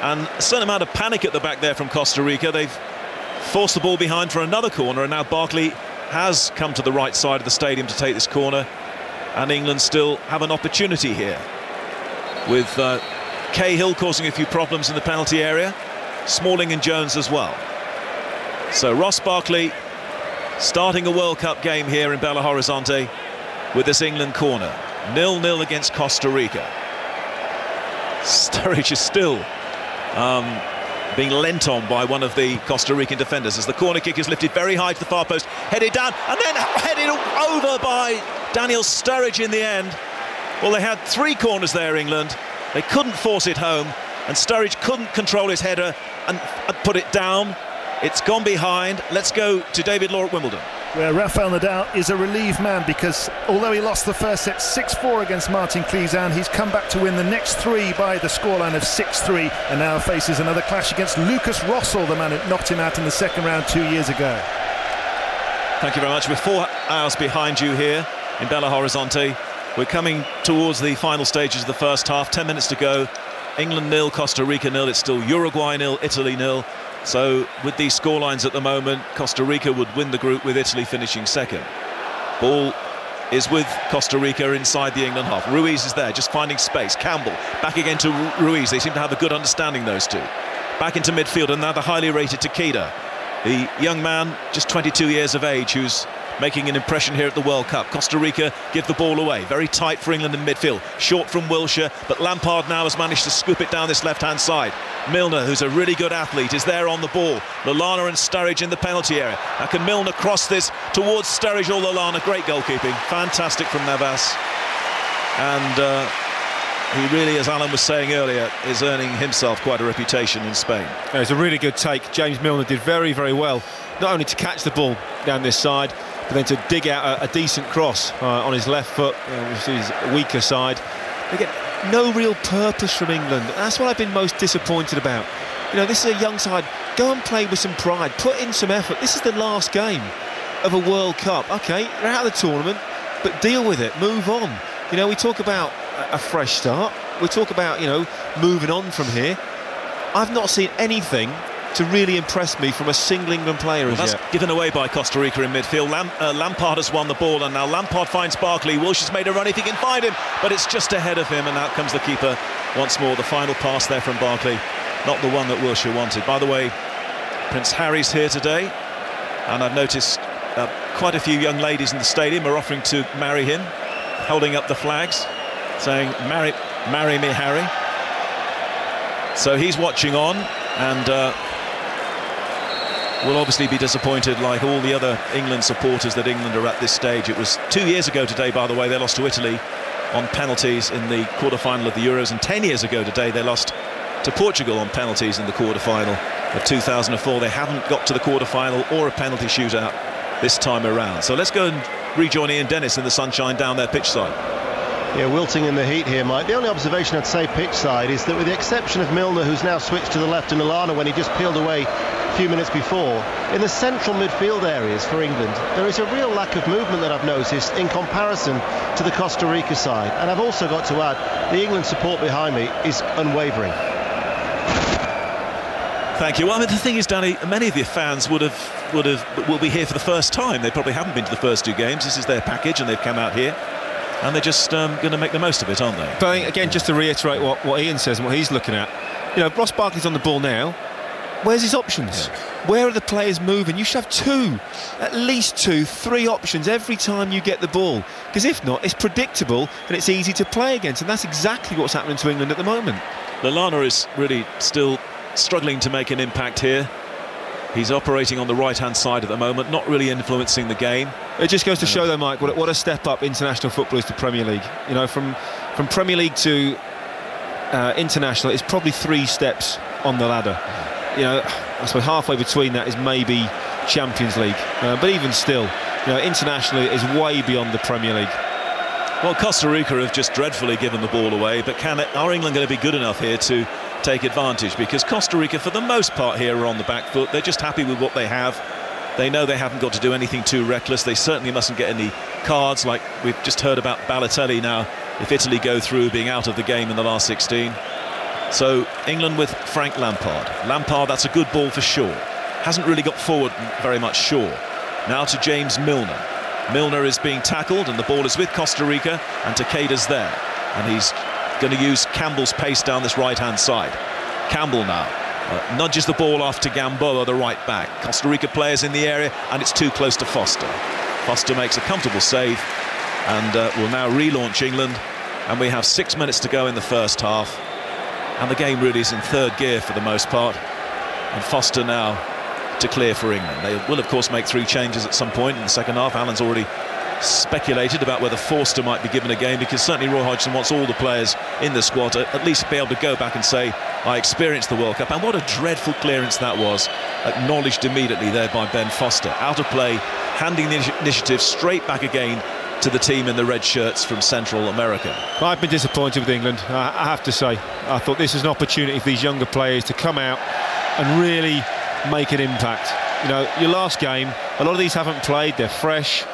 and a certain amount of panic at the back there from Costa Rica. They've forced the ball behind for another corner and now Barkley has come to the right side of the stadium to take this corner and England still have an opportunity here. With uh, Cahill causing a few problems in the penalty area. Smalling and Jones as well. So Ross Barkley starting a World Cup game here in Belo Horizonte with this England corner. Nil-nil against Costa Rica. Sturridge is still um, being lent on by one of the Costa Rican defenders as the corner kick is lifted very high to the far post. Headed down and then headed over by Daniel Sturridge in the end. Well, they had three corners there, England. They couldn't force it home, and Sturridge couldn't control his header and, put it down. It's gone behind. Let's go to David Law at Wimbledon where Rafael Nadal is a relieved man because although he lost the first set 6-4 against Martin Klizan, he's come back to win the next three by the scoreline of 6-3 and now faces another clash against Lukas Rosol, the man who knocked him out in the second round two years ago. Thank you very much. We're four hours behind you here in Belo Horizonte. We're coming towards the final stages of the first half. Ten minutes to go. England nil, Costa Rica nil. It's still Uruguay nil, Italy nil. So with these scorelines at the moment, Costa Rica would win the group with Italy finishing second. Ball is with Costa Rica inside the England half. Ruiz is there, just finding space. Campbell back again to Ruiz. They seem to have a good understanding, those two. Back into midfield, and now the highly rated Tejeda. The young man, just 22 years of age, who's making an impression here at the World Cup. Costa Rica give the ball away. Very tight for England in midfield. Short from Wilshere, but Lampard now has managed to scoop it down this left-hand side. Milner, who's a really good athlete, is there on the ball. Lallana and Sturridge in the penalty area. Now can Milner cross this towards Sturridge or Lallana? Great goalkeeping. Fantastic from Navas. And... Uh, he really, as Alan was saying earlier, is earning himself quite a reputation in Spain. Yeah, it's a really good take. James Milner did very, very well, not only to catch the ball down this side, but then to dig out a, a decent cross uh, on his left foot, uh, which is his weaker side. Get no real purpose from England. That's what I've been most disappointed about. You know, this is a young side. Go and play with some pride. Put in some effort. This is the last game of a World Cup. Okay, you're out of the tournament, but deal with it. Move on. You know, we talk about a fresh start. We talk about, you know, moving on from here. I've not seen anything to really impress me from a single England player well, that's yet. given away by Costa Rica in midfield. Lam uh, Lampard has won the ball, and now Lampard finds Barkley. Walsh has made a run if he can find him, but it's just ahead of him, and out comes the keeper once more. The final pass there from Barkley, not the one that Wilshere wanted. By the way, Prince Harry's here today, and I've noticed uh, quite a few young ladies in the stadium are offering to marry him, holding up the flags, saying, marry, marry me, Harry. So he's watching on, and... Uh, will obviously be disappointed like all the other England supporters that England are at this stage. It was two years ago today, by the way, they lost to Italy on penalties in the quarter-final of the Euros, and 10 years ago today they lost to Portugal on penalties in the quarter-final of 2004. They haven't got to the quarter-final or a penalty shootout this time around. So let's go and rejoin Ian Dennis in the sunshine down there pitch side. Yeah, wilting in the heat here, Mike. The only observation I'd say pitch side is that with the exception of Milner, who's now switched to the left, and Lallana when he just peeled away few minutes before, in the central midfield areas for England, there is a real lack of movement that I've noticed in comparison to the Costa Rica side. And I've also got to add, the England support behind me is unwavering. Thank you. Well, I mean, the thing is, Danny, many of your fans would have would have will be here for the first time. They probably haven't been to the first two games. This is their package, and they've come out here and they're just um, going to make the most of it, aren't they? But again, just to reiterate what, what Ian says and what he's looking at, you know, Ross Barkley's on the ball now. Where's his options? Yeah. Where are the players moving? You should have two, at least two, three options every time you get the ball. Because if not, it's predictable and it's easy to play against. And that's exactly what's happening to England at the moment. Lallana is really still struggling to make an impact here. He's operating on the right-hand side at the moment, not really influencing the game. It just goes to show, though, Mike, what, what a step up international football is to Premier League. You know, from from Premier League to uh, international, it's probably three steps on the ladder. You know, I suppose halfway between that is maybe Champions League, uh, but even still, you know, internationally is way beyond the Premier League. Well, Costa Rica have just dreadfully given the ball away, but can it, are England going to be good enough here to take advantage? Because Costa Rica, for the most part here, are on the back foot. They're just happy with what they have. They know they haven't got to do anything too reckless. They certainly mustn't get any cards like we've just heard about Balotelli now, if Italy go through being out of the game in the last 16. So England with Frank Lampard. Lampard, that's a good ball for sure. Hasn't really got forward very much, sure. Now to James Milner. Milner is being tackled and the ball is with Costa Rica and Tejeda's there. And he's going to use Campbell's pace down this right-hand side. Campbell now uh, nudges the ball off to Gamboa, the right back. Costa Rica players in the area and it's too close to Foster. Foster makes a comfortable save and uh, will now relaunch England. And we have six minutes to go in the first half. And the game really is in third gear for the most part. And Foster now to clear for England. They will, of course, make three changes at some point in the second half. Alan's already speculated about whether Forster might be given a game because certainly Roy Hodgson wants all the players in the squad to at least be able to go back and say, I experienced the World Cup. And what a dreadful clearance that was, acknowledged immediately there by Ben Foster. Out of play, handing the initiative straight back again to the team in the red shirts from Central America. I've been disappointed with England, I have to say. I thought this was an opportunity for these younger players to come out and really make an impact. You know, your last game, a lot of these haven't played, they're fresh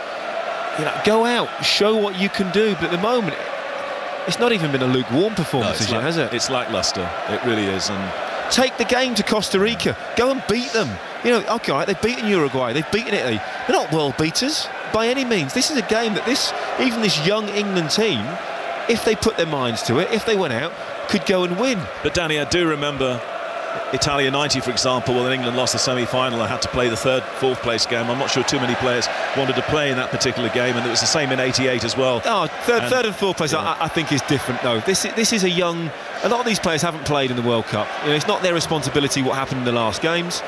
you know, go out, show what you can do. But at the moment, it's not even been a lukewarm performance no, yet, like, has it? It's lacklustre. It really is. And take the game to Costa Rica. Go and beat them. You know, okay, right, they've beaten Uruguay, they've beaten Italy. They're not world beaters by any means. This is a game that this, even this young England team, if they put their minds to it, if they went out, could go and win. But Danny, I do remember Italia 90, for example, when England lost the semi-final, I had to play the third, fourth place game. I'm not sure too many players wanted to play in that particular game, and it was the same in 88 as well. Oh, third and, third and fourth place, yeah. I, I, think is different though. This is, this is a young. A lot of these players haven't played in the World Cup. You know, it's not their responsibility what happened in the last games.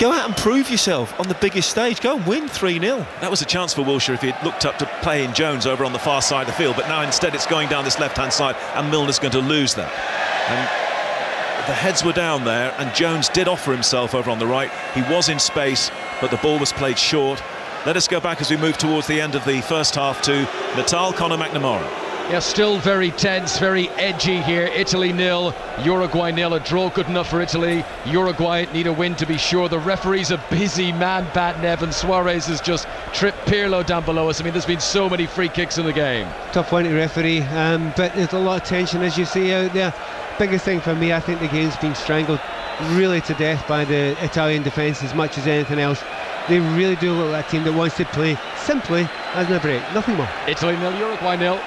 Go out and prove yourself on the biggest stage. Go and win 3 0. That was a chance for Wilshere if he'd looked up to play in Jones over on the far side of the field, but now instead it's going down this left hand side, and Milner's going to lose that. And the heads were down there and Jones did offer himself over on the right. He was in space, but the ball was played short. Let us go back as we move towards the end of the first half to Natal Conor McNamara. Yeah, still very tense, very edgy here. Italy nil, Uruguay nil. A draw good enough for Italy. Uruguay need a win to be sure. The referee's a busy man, batting Evan Suarez has just tripped Pirlo down below us. I mean, there's been so many free kicks in the game. Tough one to referee, um, but there's a lot of tension as you see out there biggest thing for me, I think the game's been strangled really to death by the Italian defence as much as anything else. They really do look like a team that wants to play simply as a break, nothing more. Italy nil, Uruguay nil.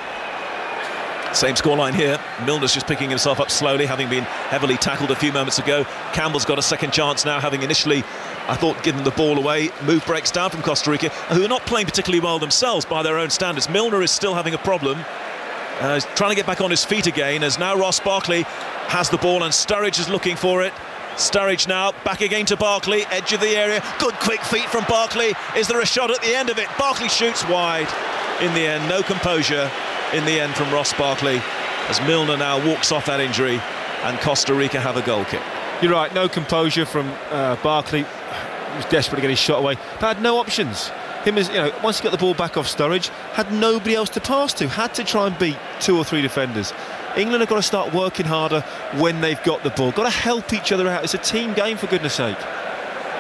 Same scoreline here. Milner's just picking himself up slowly, having been heavily tackled a few moments ago. Campbell's got a second chance now, having initially, I thought, given the ball away. Move breaks down from Costa Rica, who are not playing particularly well themselves by their own standards. Milner is still having a problem. Uh, he's trying to get back on his feet again as now Ross Barkley has the ball and Sturridge is looking for it. Sturridge now back again to Barkley, edge of the area. Good quick feet from Barkley. Is there a shot at the end of it? Barkley shoots wide. In the end, no composure in the end from Ross Barkley as Milner now walks off that injury and Costa Rica have a goal kick. You're right, no composure from uh, Barkley. He was desperate to get his shot away, but had no options him as you know, once he got the ball back off Sturridge, had nobody else to pass to, had to try and beat two or three defenders. England have got to start working harder when they've got the ball. Got to help each other out. It's a team game, for goodness sake.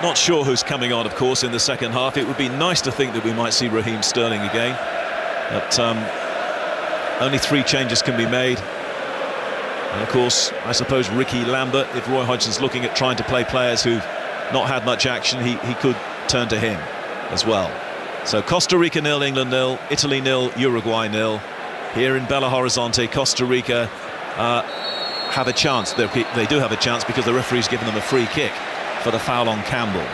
Not sure who's coming on, of course, in the second half. It would be nice to think that we might see Raheem Sterling again. But um, only three changes can be made. And of course, I suppose Ricky Lambert, if Roy Hodgson's looking at trying to play players who've not had much action, he, he could turn to him as well. So Costa Rica nil, England nil, Italy nil, Uruguay nil. Here in Belo Horizonte, Costa Rica uh, have a chance. They, they do have a chance because the referee's given them a free kick for the foul on Campbell.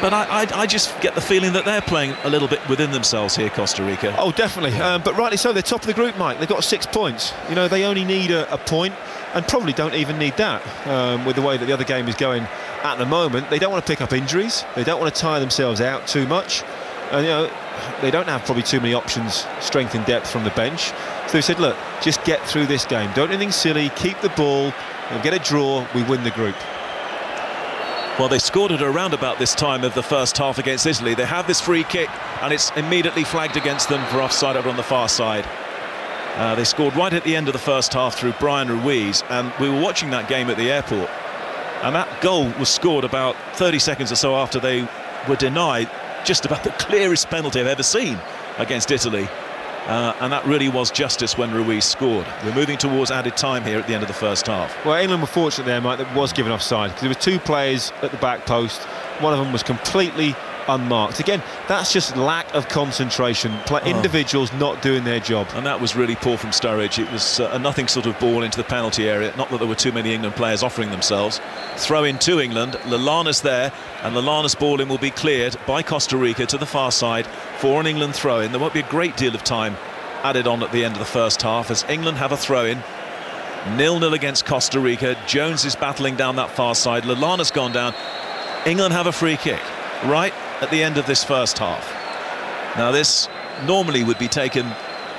But I, I, I, just get the feeling that they're playing a little bit within themselves here, Costa Rica. Oh, definitely. Um, but rightly so. They're top of the group, Mike. They've got six points. You know, they only need a, a point, and probably don't even need that um, with the way that the other game is going at the moment. They don't want to pick up injuries. They don't want to tire themselves out too much. And, you know, they don't have probably too many options, strength and depth from the bench. So they said, look, just get through this game. Don't do anything silly. Keep the ball. And get a draw. We win the group. Well, they scored at around about this time of the first half against Italy. They have this free kick, and it's immediately flagged against them for offside over on the far side. Uh, they scored right at the end of the first half through Bryan Ruiz, and we were watching that game at the airport. And that goal was scored about 30 seconds or so after they were denied just about the clearest penalty I've ever seen against Italy. Uh, and that really was justice when Ruiz scored. We're moving towards added time here at the end of the first half. Well, England were fortunate there, Mike, that was given offside because there were two players at the back post. One of them was completely unmarked. Again, that's just lack of concentration. oh. Individuals not doing their job. And that was really poor from Sturridge. It was uh, a nothing sort of ball into the penalty area. Not that there were too many England players offering themselves. Throw in to England. Lallana's there, and Lallana's ball in will be cleared by Costa Rica to the far side for an England throw in. There won't be a great deal of time added on at the end of the first half as England have a throw in. Nil-nil against Costa Rica. Jones is battling down that far side. Lallana's gone down. England have a free kick right at the end of this first half. Now this normally would be taken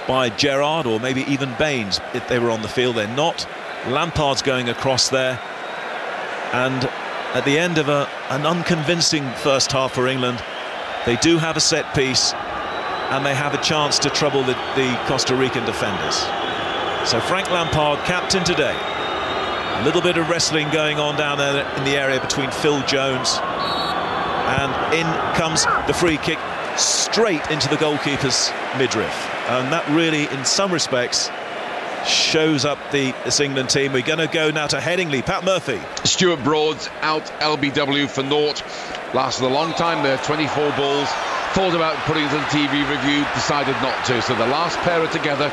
by Gerrard or maybe even Baines if they were on the field. They're not. Lampard's going across there. And at the end of a, an unconvincing first half for England, they do have a set piece and they have a chance to trouble the, the Costa Rican defenders. So Frank Lampard, captain today. A little bit of wrestling going on down there in the area between Phil Jones and in comes the free kick straight into the goalkeeper's midriff. And that really, in some respects, shows up the this England team. We're going to go now to Headingley. Pat Murphy. Stuart Broad's out LBW for naught. Lasted a long time there, 24 balls. Thought about putting it on TV review, decided not to. So the last pair are together.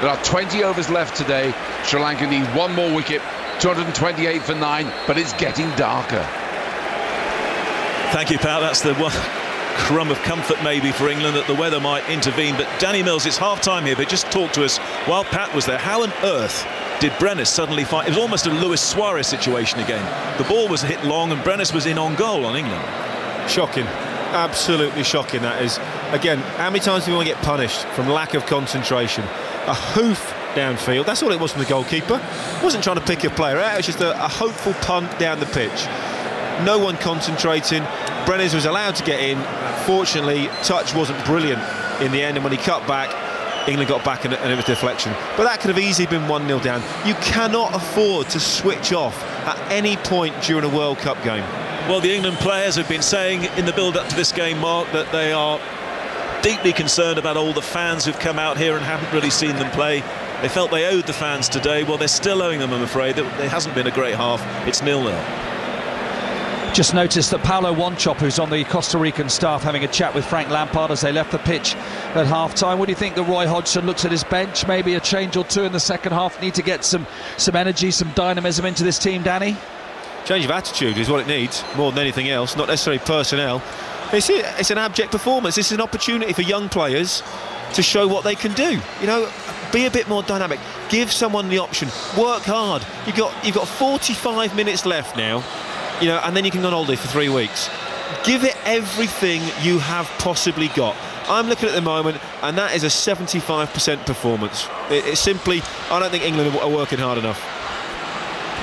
There are 20 overs left today. Sri Lanka need one more wicket, 228 for nine, but it's getting darker. Thank you, Pat. That's the one crumb of comfort maybe for England that the weather might intervene. But Danny Mills, it's half time here, but just talk to us while Pat was there. How on earth did Brenes suddenly find it was almost a Luis Suarez situation again. The ball was hit long and Brenes was in on goal on England. Shocking. Absolutely shocking that is. Again, how many times do we want to get punished from lack of concentration? A hoof downfield. That's all it was from the goalkeeper. wasn't trying to pick a player out. It was just a, a hopeful punt down the pitch. No one concentrating. Brenes was allowed to get in. Fortunately, touch wasn't brilliant in the end, and when he cut back, England got back and, and it was deflection. But that could have easily been 1 0 down. You cannot afford to switch off at any point during a World Cup game. Well, the England players have been saying in the build up to this game, Mark, that they are deeply concerned about all the fans who've come out here and haven't really seen them play. They felt they owed the fans today. Well, they're still owing them, I'm afraid. It hasn't been a great half. It's nil-nil. Just noticed that Paulo Wanchope, who's on the Costa Rican staff, having a chat with Frank Lampard as they left the pitch at half-time. What do you think that Roy Hodgson looks at his bench? Maybe a change or two in the second half. Need to get some some energy, some dynamism into this team, Danny. Change of attitude is what it needs more than anything else. Not necessarily personnel. It's, it's an abject performance. This is an opportunity for young players to show what they can do. You know, be a bit more dynamic. Give someone the option. Work hard. You've got you've got 45 minutes left now you know, and then you can go on holiday for three weeks. Give it everything you have possibly got. I'm looking at the moment, and that is a 75% performance. It, it's simply, I don't think England are working hard enough.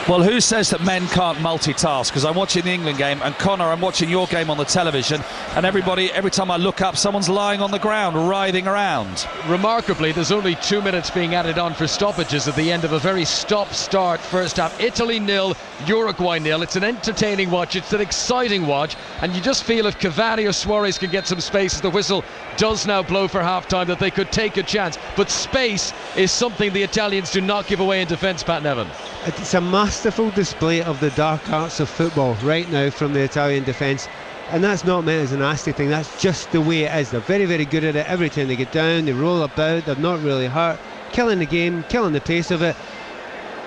Well, who says that men can't multitask? Because I'm watching the England game, and Conor, I'm watching your game on the television, and everybody, every time I look up, someone's lying on the ground, writhing around. Remarkably, there's only two minutes being added on for stoppages at the end of a very stop-start first half. Italy nil, Uruguay nil. It's an entertaining watch. It's an exciting watch, and you just feel if Cavani or Suarez can get some space, as the whistle does now blow for half-time, that they could take a chance. But space is something the Italians do not give away in defence. Pat Nevin. It's a masterful display of the dark arts of football right now from the Italian defence. And that's not meant as a nasty thing, that's just the way it is. They're very, very good at it. Every time they get down, they roll about, they're not really hurt. Killing the game, killing the pace of it.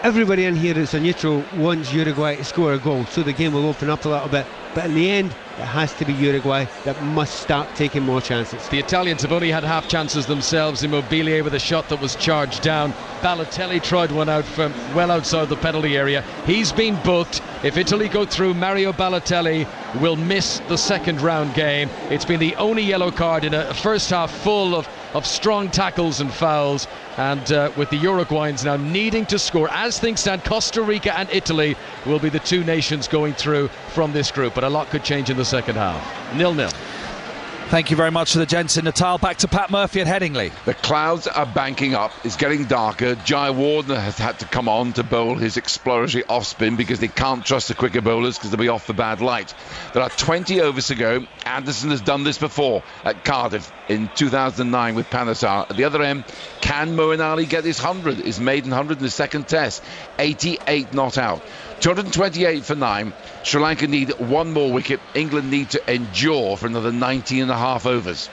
Everybody in here that's a neutral wants Uruguay to score a goal, so the game will open up a little bit. But in the end, it has to be Uruguay that must start taking more chances. The Italians have only had half chances themselves. Immobile with a shot that was charged down. Balotelli tried one out from well outside the penalty area. He's been booked. If Italy go through, Mario Balotelli will miss the second round game. It's been the only yellow card in a first half full of, of strong tackles and fouls. And uh, with the Uruguayans now needing to score, as things stand, Costa Rica and Italy will be the two nations going through from this group. But a lot could change in the second half. Nil nil. Thank you very much to the gents in Natal. Back to Pat Murphy at Headingley. The clouds are banking up. It's getting darker. Jayawardene has had to come on to bowl his exploratory off spin because they can't trust the quicker bowlers because they'll be off the bad light. There are 20 overs to go. Anderson has done this before at Cardiff in 2009 with Panesar. At the other end, can Moeen Ali get his 100, his maiden 100 in the second test? 88 not out. 228 for nine. Sri Lanka need one more wicket. England need to endure for another 19 and a half overs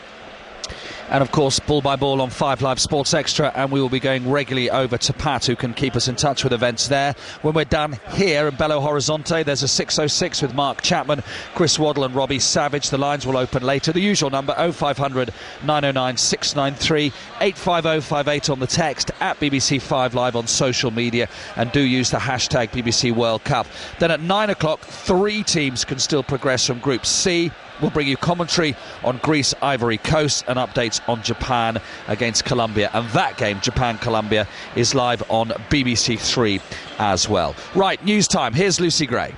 and of course ball by ball on 5 Live Sports Extra. And we will be going regularly over to Pat who can keep us in touch with events there. When we're done here in Belo Horizonte there's a 606 with Mark Chapman Chris Waddle and Robbie Savage. The lines will open later. The usual number 0500 909 693 85058 on the text at BBC 5 Live on social media. And do use the hashtag BBC World Cup. Then at 9 o'clock three teams can still progress from Group C We'll bring you commentary on Greece, Ivory Coast, and updates on Japan against Colombia. And that game, Japan Colombia, is live on BBC Three as well. Right, news time. Here's Lucy Gray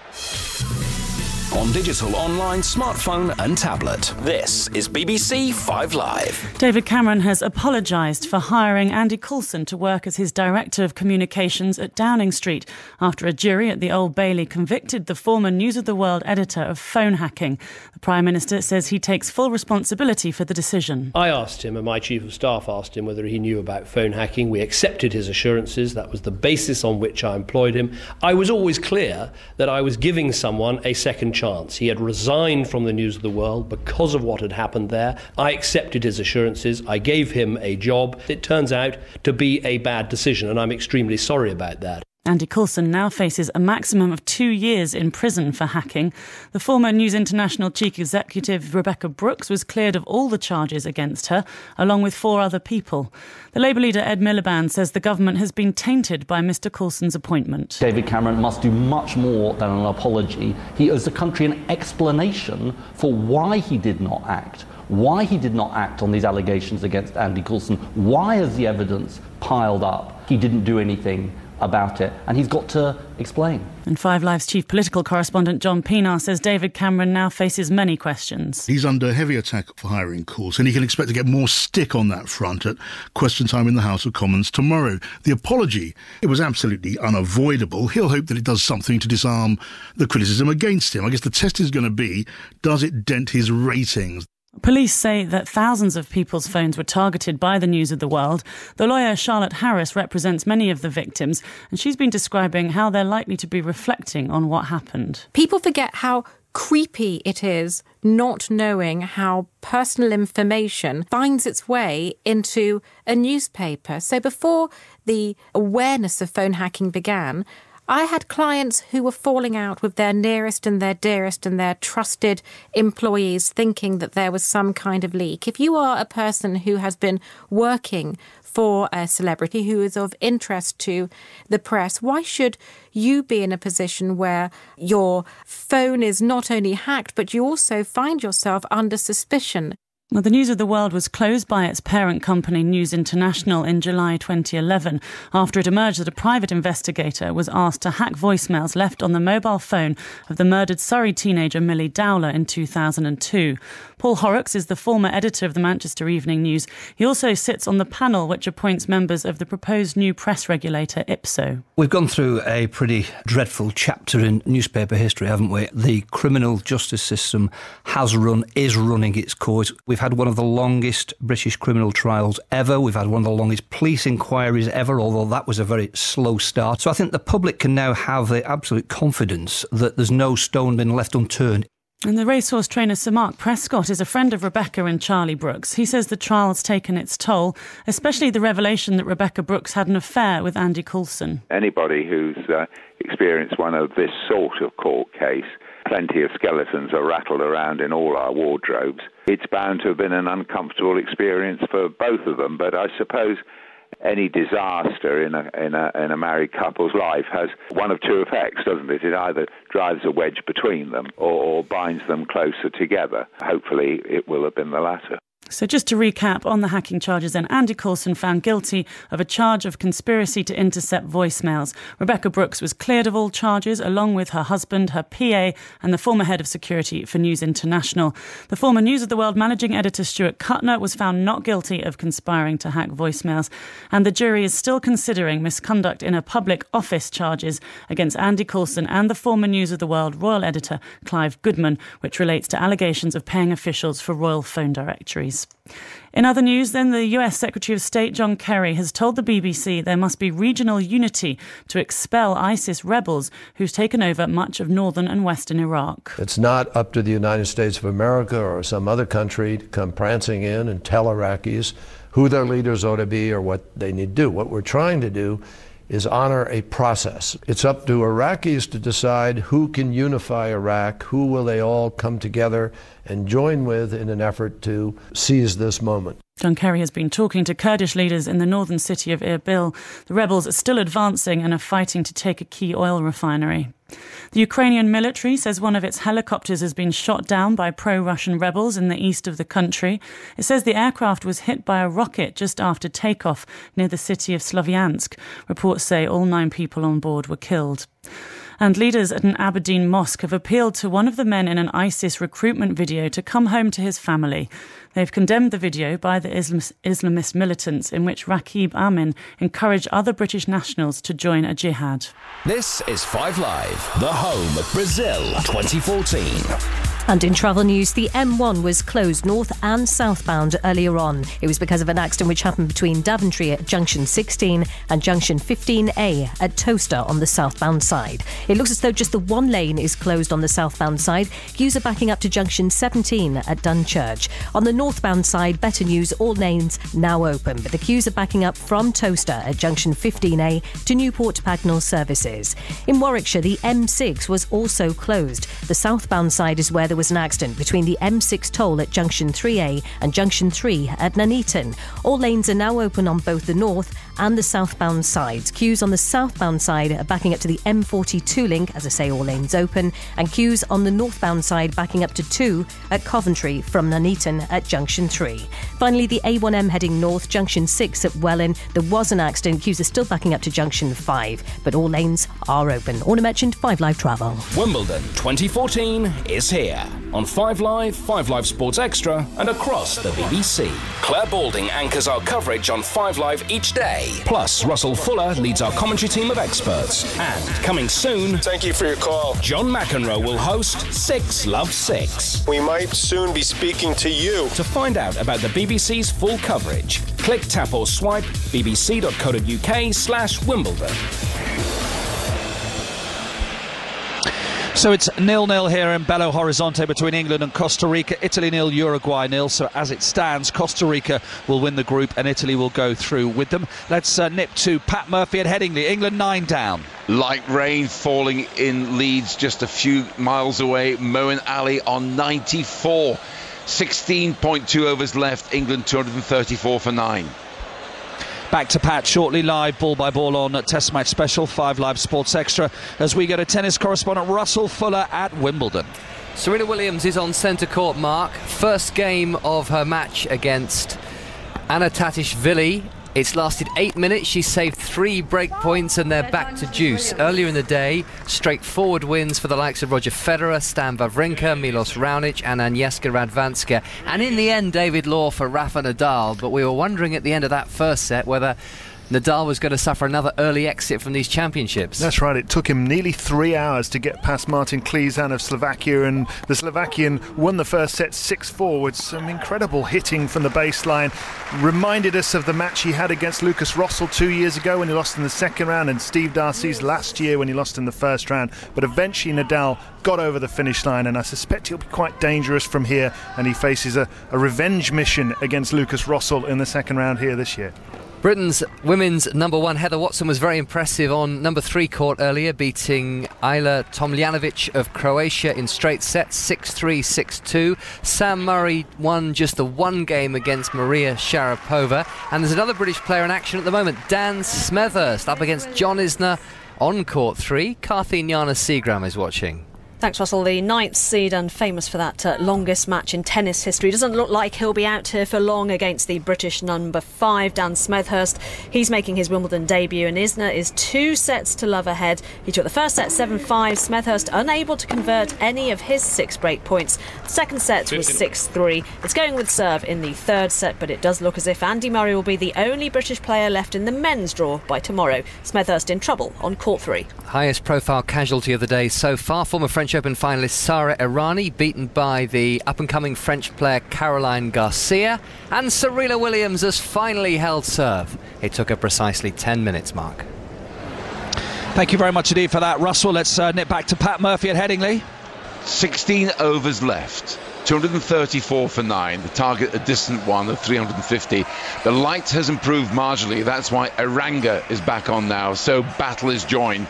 on digital, online, smartphone, and tablet. This is BBC Five Live. David Cameron has apologised for hiring Andy Coulson to work as his Director of Communications at Downing Street after a jury at the Old Bailey convicted the former News of the World editor of phone hacking. The Prime Minister says he takes full responsibility for the decision. I asked him, and my Chief of Staff asked him whether he knew about phone hacking. We accepted his assurances. That was the basis on which I employed him. I was always clear that I was giving someone a second chance chance. He had resigned from the News of the World because of what had happened there. I accepted his assurances. I gave him a job. It turns out to be a bad decision, and I'm extremely sorry about that. Andy Coulson now faces a maximum of two years in prison for hacking. The former News International chief executive Rebekah Brooks was cleared of all the charges against her, along with four other people. The Labour leader Ed Miliband says the government has been tainted by Mr Coulson's appointment. David Cameron must do much more than an apology. He owes the country an explanation for why he did not act why he did not act on these allegations against Andy Coulson, why, as the evidence piled up, he didn't do anything about it, and he's got to explain. And Five Live's chief political correspondent John Pienaar says David Cameron now faces many questions. He's under heavy attack for hiring Coulson, and he can expect to get more stick on that front at question time in the House of Commons tomorrow. The apology, it was absolutely unavoidable. He'll hope that it does something to disarm the criticism against him. I guess the test is going to be does it dent his ratings? Police say that thousands of people's phones were targeted by the news of the world. The lawyer Charlotte Harris represents many of the victims, and she's been describing how they're likely to be reflecting on what happened. People forget how creepy it is not knowing how personal information finds its way into a newspaper. So before the awareness of phone hacking began, I had clients who were falling out with their nearest and their dearest and their trusted employees, thinking that there was some kind of leak. If you are a person who has been working for a celebrity who is of interest to the press, why should you be in a position where your phone is not only hacked, but you also find yourself under suspicion? Well, the News of the World was closed by its parent company, News International, in July 2011 after it emerged that a private investigator was asked to hack voicemails left on the mobile phone of the murdered Surrey teenager Milly Dowler in 2002. Paul Horrocks is the former editor of the Manchester Evening News. He also sits on the panel which appoints members of the proposed new press regulator, IPSO. We've gone through a pretty dreadful chapter in newspaper history, haven't we? The criminal justice system has run, is running its course. We've had one of the longest British criminal trials ever. We've had one of the longest police inquiries ever, although that was a very slow start. So I think the public can now have the absolute confidence that there's no stone been left unturned and the racehorse trainer Sir Mark Prescott is a friend of Rebekah and Charlie Brooks. He says the trial has taken its toll, especially the revelation that Rebekah Brooks had an affair with Andy Coulson. Anybody who's uh, experienced one of this sort of court case, plenty of skeletons are rattled around in all our wardrobes. It's bound to have been an uncomfortable experience for both of them, but I suppose any disaster in a, in a, in a married couple's life has one of two effects, doesn't it? It either drives a wedge between them or, or binds them closer together. Hopefully, it will have been the latter. So, just to recap on the hacking charges, then Andy Coulson found guilty of a charge of conspiracy to intercept voicemails. Rebekah Brooks was cleared of all charges, along with her husband, her PA, and the former head of security for News International. The former News of the World managing editor Stuart Kuttner was found not guilty of conspiring to hack voicemails, and the jury is still considering misconduct in a public office charges against Andy Coulson and the former News of the World royal editor Clive Goodman, which relates to allegations of paying officials for royal phone directories. In other news, then, the US Secretary of State John Kerry has told the BBC there must be regional unity to expel ISIS rebels who've taken over much of northern and western Iraq. It's not up to the United States of America or some other country to come prancing in and tell Iraqis who their leaders ought to be or what they need to do. What we're trying to do is honor a process. It's up to Iraqis to decide who can unify Iraq, who will they all come together and join with in an effort to seize this moment. John Kerry has been talking to Kurdish leaders in the northern city of Erbil. The rebels are still advancing and are fighting to take a key oil refinery. The Ukrainian military says one of its helicopters has been shot down by pro Russian rebels in the east of the country. It says the aircraft was hit by a rocket just after takeoff near the city of Slavyansk. Reports say all nine people on board were killed. And leaders at an Aberdeen mosque have appealed to one of the men in an ISIS recruitment video to come home to his family. They've condemned the video by the Islamist militants in which Rakib Amin encouraged other British nationals to join a jihad. This is Five Live, the home of Brazil 2014. And in travel news, the M1 was closed north and southbound earlier on. It was because of an accident which happened between Daventry at junction 16 and junction 15A at Towcester on the southbound side. It looks as though just the one lane is closed on the southbound side. Queues are backing up to junction 17 at Dunchurch. On the northbound side, better news, all lanes now open, but the queues are backing up from Towcester at junction 15A to Newport Pagnell services. In Warwickshire, the M6 was also closed. The southbound side is where there was an accident between the M6 toll at junction 3A and junction 3 at Nuneaton. All lanes are now open on both the north and the southbound sides. Queues on the southbound side are backing up to the M42 link, as I say, all lanes open, and queues on the northbound side backing up to 2 at Coventry from Nuneaton at junction 3. Finally, the A1M heading north, junction 6 at Welwyn. There was an accident. Queues are still backing up to junction 5, but all lanes are open. Orna mentioned 5 Live Travel. Wimbledon 2014 is here on 5 Live, 5 Live Sports Extra, and across the BBC. Clare Balding anchors our coverage on 5 Live each day. Plus, Russell Fuller leads our commentary team of experts. And coming soon. Thank you for your call. John McEnroe will host Six Love Six. We might soon be speaking to you. To find out about the BBC's full coverage, click, tap, or swipe bbc.co.uk slash Wimbledon. So it's nil-nil here in Belo Horizonte between England and Costa Rica. Italy nil, Uruguay nil. So as it stands, Costa Rica will win the group and Italy will go through with them. Let's uh, nip to Pat Murphy at Headingley. England nine down. Light rain falling in Leeds just a few miles away. Moeen Ali on 94. 16.2 overs left. England 234 for nine. Back to Pat shortly, live ball by ball on Test Match Special, 5 Live Sports Extra, as we go to tennis correspondent Russell Fuller at Wimbledon. Serena Williams is on centre court, Mark. First game of her match against Anna Tatishvili it's lasted eight minutes. She saved three break points and they're back to juice. Earlier in the day, straightforward wins for the likes of Roger Federer, Stan Wawrinka, Milos Raonic, and Agnieszka Radwanska. And in the end, David Law for Rafa Nadal. But we were wondering at the end of that first set whether Nadal was going to suffer another early exit from these championships. That's right. It took him nearly three hours to get past Martin Klizan of Slovakia, and the Slovakian won the first set 6 4 with some incredible hitting from the baseline. Reminded us of the match he had against Lukas Rosol two years ago when he lost in the second round, and Steve Darcis last year when he lost in the first round. But eventually, Nadal got over the finish line, and I suspect he'll be quite dangerous from here. And he faces a, a revenge mission against Lukas Rosol in the second round here this year. Britain's women's number one Heather Watson was very impressive on number three court earlier, beating Ajla Tomljanovic of Croatia in straight sets 6 3 6 2. Sam Murray won just the one game against Maria Sharapova. And there's another British player in action at the moment, Dan Smethurst, up against John Isner on court three. Karthi Seagram is watching. Thanks, Russell. The ninth seed and famous for that uh, longest match in tennis history. Doesn't look like he'll be out here for long against the British number five, Dan Smethurst. He's making his Wimbledon debut, and Isner is two sets to love ahead. He took the first set 7 5. Smethurst unable to convert any of his six break points. The second set was 6 3. It's going with serve in the third set, but it does look as if Andy Murray will be the only British player left in the men's draw by tomorrow. Smethurst in trouble on court three. Highest profile casualty of the day so far, former French French Open finalist Sara Errani, beaten by the up and coming French player Caroline Garcia. And Serena Williams has finally held serve. It took her precisely 10 minutes, Mark. Thank you very much indeed for that, Russell. Let's uh, nip back to Pat Murphy at Headingley. 16 overs left. 234 for nine. The target, a distant one of 350. The light has improved marginally. That's why Eranga is back on now. So battle is joined.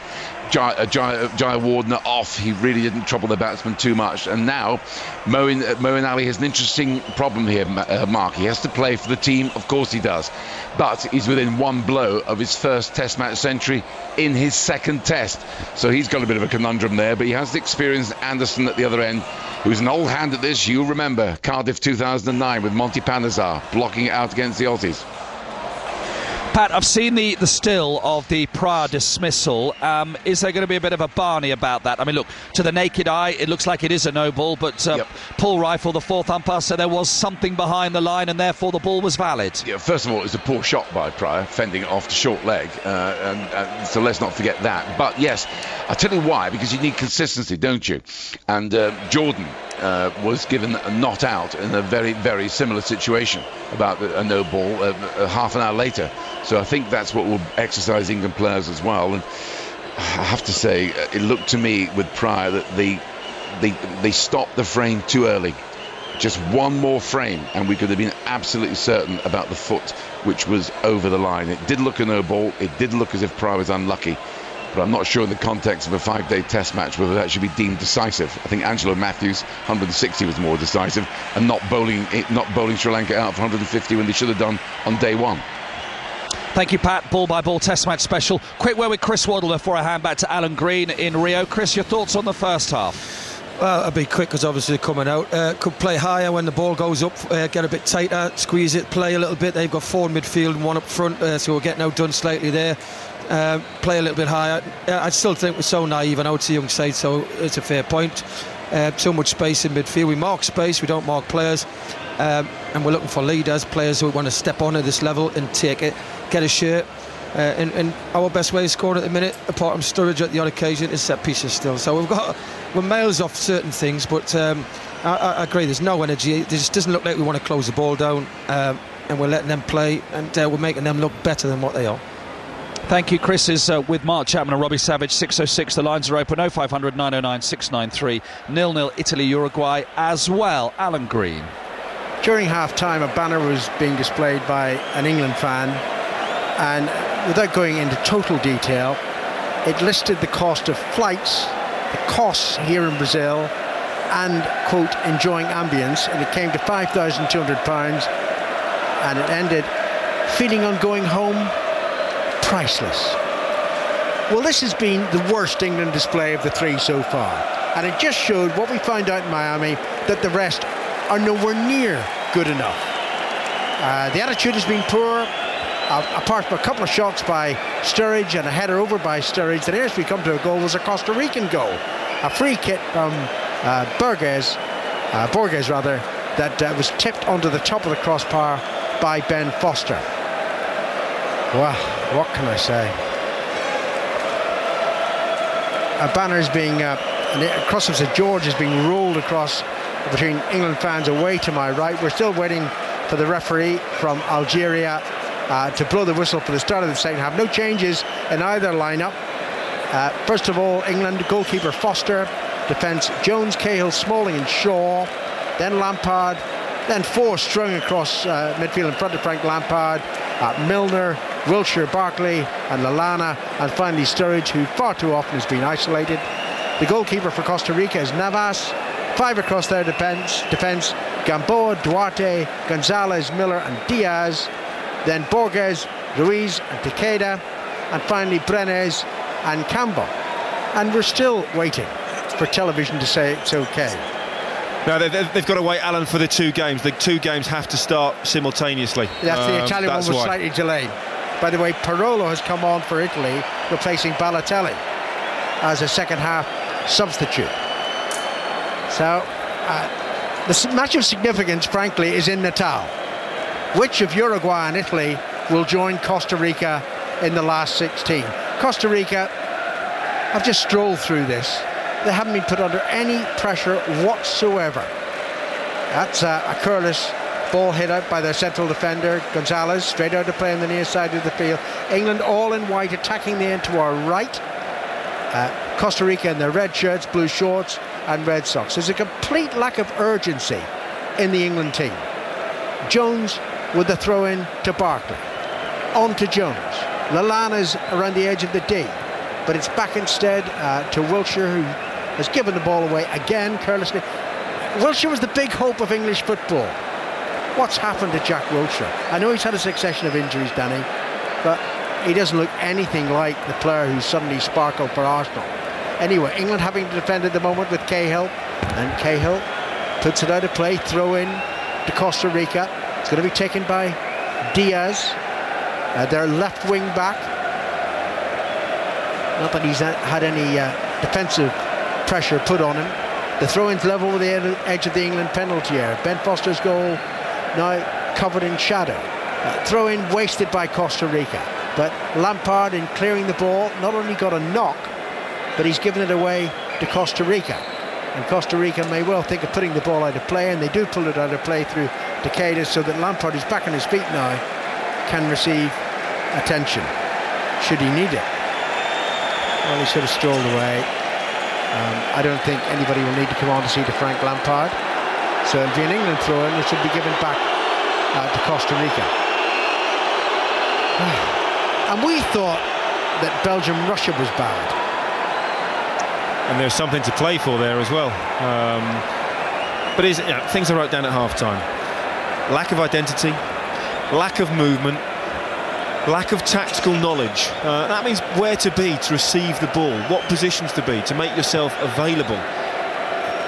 Uh, uh, Jayawardene off. He really didn't trouble the batsman too much. And now, Moeen, uh, Moeen Ali has an interesting problem here, uh, Mark. He has to play for the team, of course he does. But he's within one blow of his first Test match century in his second Test. So he's got a bit of a conundrum there. But he has the experienced Anderson at the other end, who's an old hand at this. You'll remember Cardiff 2009 with Monty Panesar blocking it out against the Aussies. Pat, I've seen the, the still of the Prior dismissal. Um, is there going to be a bit of a Barney about that? I mean, look, to the naked eye, it looks like it is a no ball, but uh, yep. Paul Reiffel, the fourth umpire, said there was something behind the line and therefore the ball was valid. Yeah, first of all, it was a poor shot by Prior, fending it off the short leg, uh, and, and, so let's not forget that. But yes, I'll tell you why, because you need consistency, don't you? And uh, Jordan uh, was given a not out in a very, very similar situation about a no ball uh, half an hour later. So I think that's what will exercise England players as well. And I have to say, uh, it looked to me with Prior that they, they, they stopped the frame too early. Just one more frame, and we could have been absolutely certain about the foot, which was over the line. It did look a no ball. It did look as if Prior was unlucky but I'm not sure in the context of a five-day test match whether that should be deemed decisive. I think Angelo Mathews 160 was more decisive, and not bowling not bowling Sri Lanka out for 150 when they should have done on day one. Thank you, Pat. Ball by ball test match special. Quick word with Chris Waddle before I hand back to Alan Green in Rio. Chris, your thoughts on the first half? Well, I'll be quick because obviously coming out. Uh, could play higher when the ball goes up, uh, get a bit tighter, squeeze it, play a little bit. They've got four in midfield and one up front, uh, so we're getting outdone slightly there. Uh, play a little bit higher. I still think we're so naive and out to young side, so it's a fair point. Uh, too much space in midfield. We mark space, we don't mark players, um, and we're looking for leaders, players who want to step on at this level and take it, get a shirt. Uh, and, and, our best way of scoring at the minute, apart from Sturridge at the odd occasion, is set pieces still. So we've got we're miles off certain things, but um, I, I, agree. There's no energy. It just doesn't look like we want to close the ball down, um, and we're letting them play, and uh, we're making them look better than what they are. Thank you. Chris is uh, with Mark Chapman and Robbie Savage. 606. The lines are open. 0500 909 693. Nil nil. Italy Uruguay as well. Alan Green. During half time, a banner was being displayed by an England fan, and without going into total detail, it listed the cost of flights, the costs here in Brazil, and quote enjoying ambience, and it came to five thousand two hundred pounds, and it ended feeling on going home priceless. Well, this has been the worst England display of the three so far. And it just showed what we found out in Miami, that the rest are nowhere near good enough. Uh, the attitude has been poor, uh, apart from a couple of shots by Sturridge and a header over by Sturridge. The nearest we come to a goal was a Costa Rican goal. A free kick from uh, Burgess, uh, Borges rather, that uh, was tipped onto the top of the crossbar by Ben Foster. Well, what can I say? A banner is being, uh, a cross of St George is being rolled across between England fans away to my right. We're still waiting for the referee from Algeria uh, to blow the whistle for the start of the second half. No changes in either lineup. Uh, first of all, England goalkeeper Foster, defence Jones, Cahill, Smalling, and Shaw. Then Lampard. Then four strung across uh, midfield in front of Frank Lampard. Uh, Milner, Wilshere, Barkley and Lallana, and finally Sturridge who far too often has been isolated. The goalkeeper for Costa Rica is Navas. Five across their defence, defence Gamboa, Duarte, Gonzalez, Miller and Diaz. Then Borges, Ruiz and Tejeda. And finally Brenes and Campbell. And we're still waiting for television to say it's okay. No, they've, they've, got to wait, Alan, for the two games. The two games have to start simultaneously. That's um, the Italian that's one was why. slightly delayed. By the way, Parolo has come on for Italy, replacing Balotelli as a second half substitute. So, uh, the match of significance, frankly, is in Natal. Which of Uruguay and Italy will join Costa Rica in the last 16? Costa Rica I've just strolled through this. They haven't been put under any pressure whatsoever. That's uh, a careless Ball hit out by their central defender, Gonzalez, straight out to play on the near side of the field. England all in white, attacking the end to our right. Uh, Costa Rica in their red shirts, blue shorts, and red Sox. There's a complete lack of urgency in the England team. Jones with the throw in to Barkley. On to Jones. Lallana's around the edge of the D. but it's back instead uh, to Wilshere, who has given the ball away again carelessly. Wilshere was the big hope of English football. What's happened to Jack Wilshere? I know he's had a succession of injuries, Danny, but he doesn't look anything like the player who suddenly sparkled for Arsenal. Anyway, England having to defend at the moment with Cahill, and Cahill puts it out of play, throw in to Costa Rica. It's going to be taken by Diaz, uh, their left wing back. Not that he's had any uh, defensive pressure put on him. The throw-in's level with the edge of the England penalty area. Ben Foster's goal now covered in shadow. Uh, throw-in wasted by Costa Rica. But Lampard, in clearing the ball, not only got a knock, but he's given it away to Costa Rica. And Costa Rica may well think of putting the ball out of play, and they do pull it out of play through Decatur, so that Lampard is back on his feet now, can receive attention, should he need it. Well, he should have strolled away. Um, I don't think anybody will need to come on to see to Frank Lampard. So it'll be an England throw-in, which will be given back uh, to Costa Rica. and we thought that Belgium-Russia was bad. And there's something to play for there as well. Um, but you know, things I wrote down at half-time. Lack of identity, lack of movement, lack of tactical knowledge. Uh, that means where to be to receive the ball, what positions to be, to make yourself available.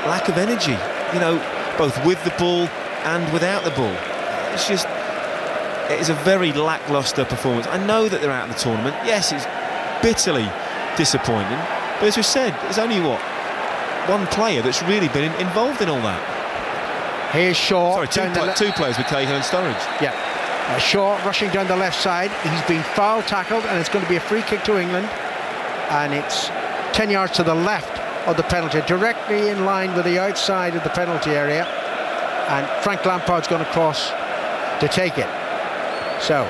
Lack of energy, you know, both with the ball and without the ball. It's just, it is a very lacklustre performance. I know that they're out of the tournament. Yes, it's bitterly disappointing. But as we said, there's only, what, one player that's really been involved in all that. Here's Shaw. Sorry, two, pl two players with Cahill and Sturridge. Yeah. Uh, Shaw rushing down the left side. He's been foul tackled, and it's going to be a free kick to England. And it's 10 yards to the left of the penalty, directly in line with the outside of the penalty area. And Frank Lampard's going to cross to take it. So,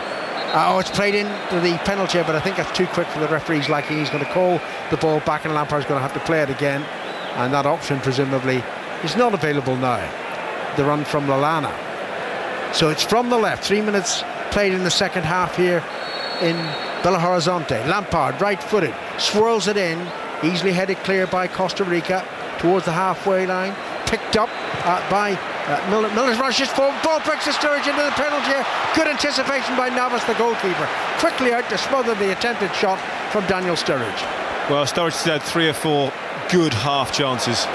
oh, it's played into the penalty, but I think that's too quick for the referee's liking. He's going to call the ball back, and Lampard's going to have to play it again. And that option, presumably, is not available now. The run from Lallana. So it's from the left. Three minutes played in the second half here in Belo Horizonte. Lampard, right-footed, swirls it in, easily headed clear by Costa Rica towards the halfway line. Picked up uh, by uh, Miller. Miller's rushes forward. Ball breaks the Sturridge into the penalty area. Good anticipation by Navas, the goalkeeper. Quickly out to smother the attempted shot from Daniel Sturridge. Well, Sturridge had three or four good half chances.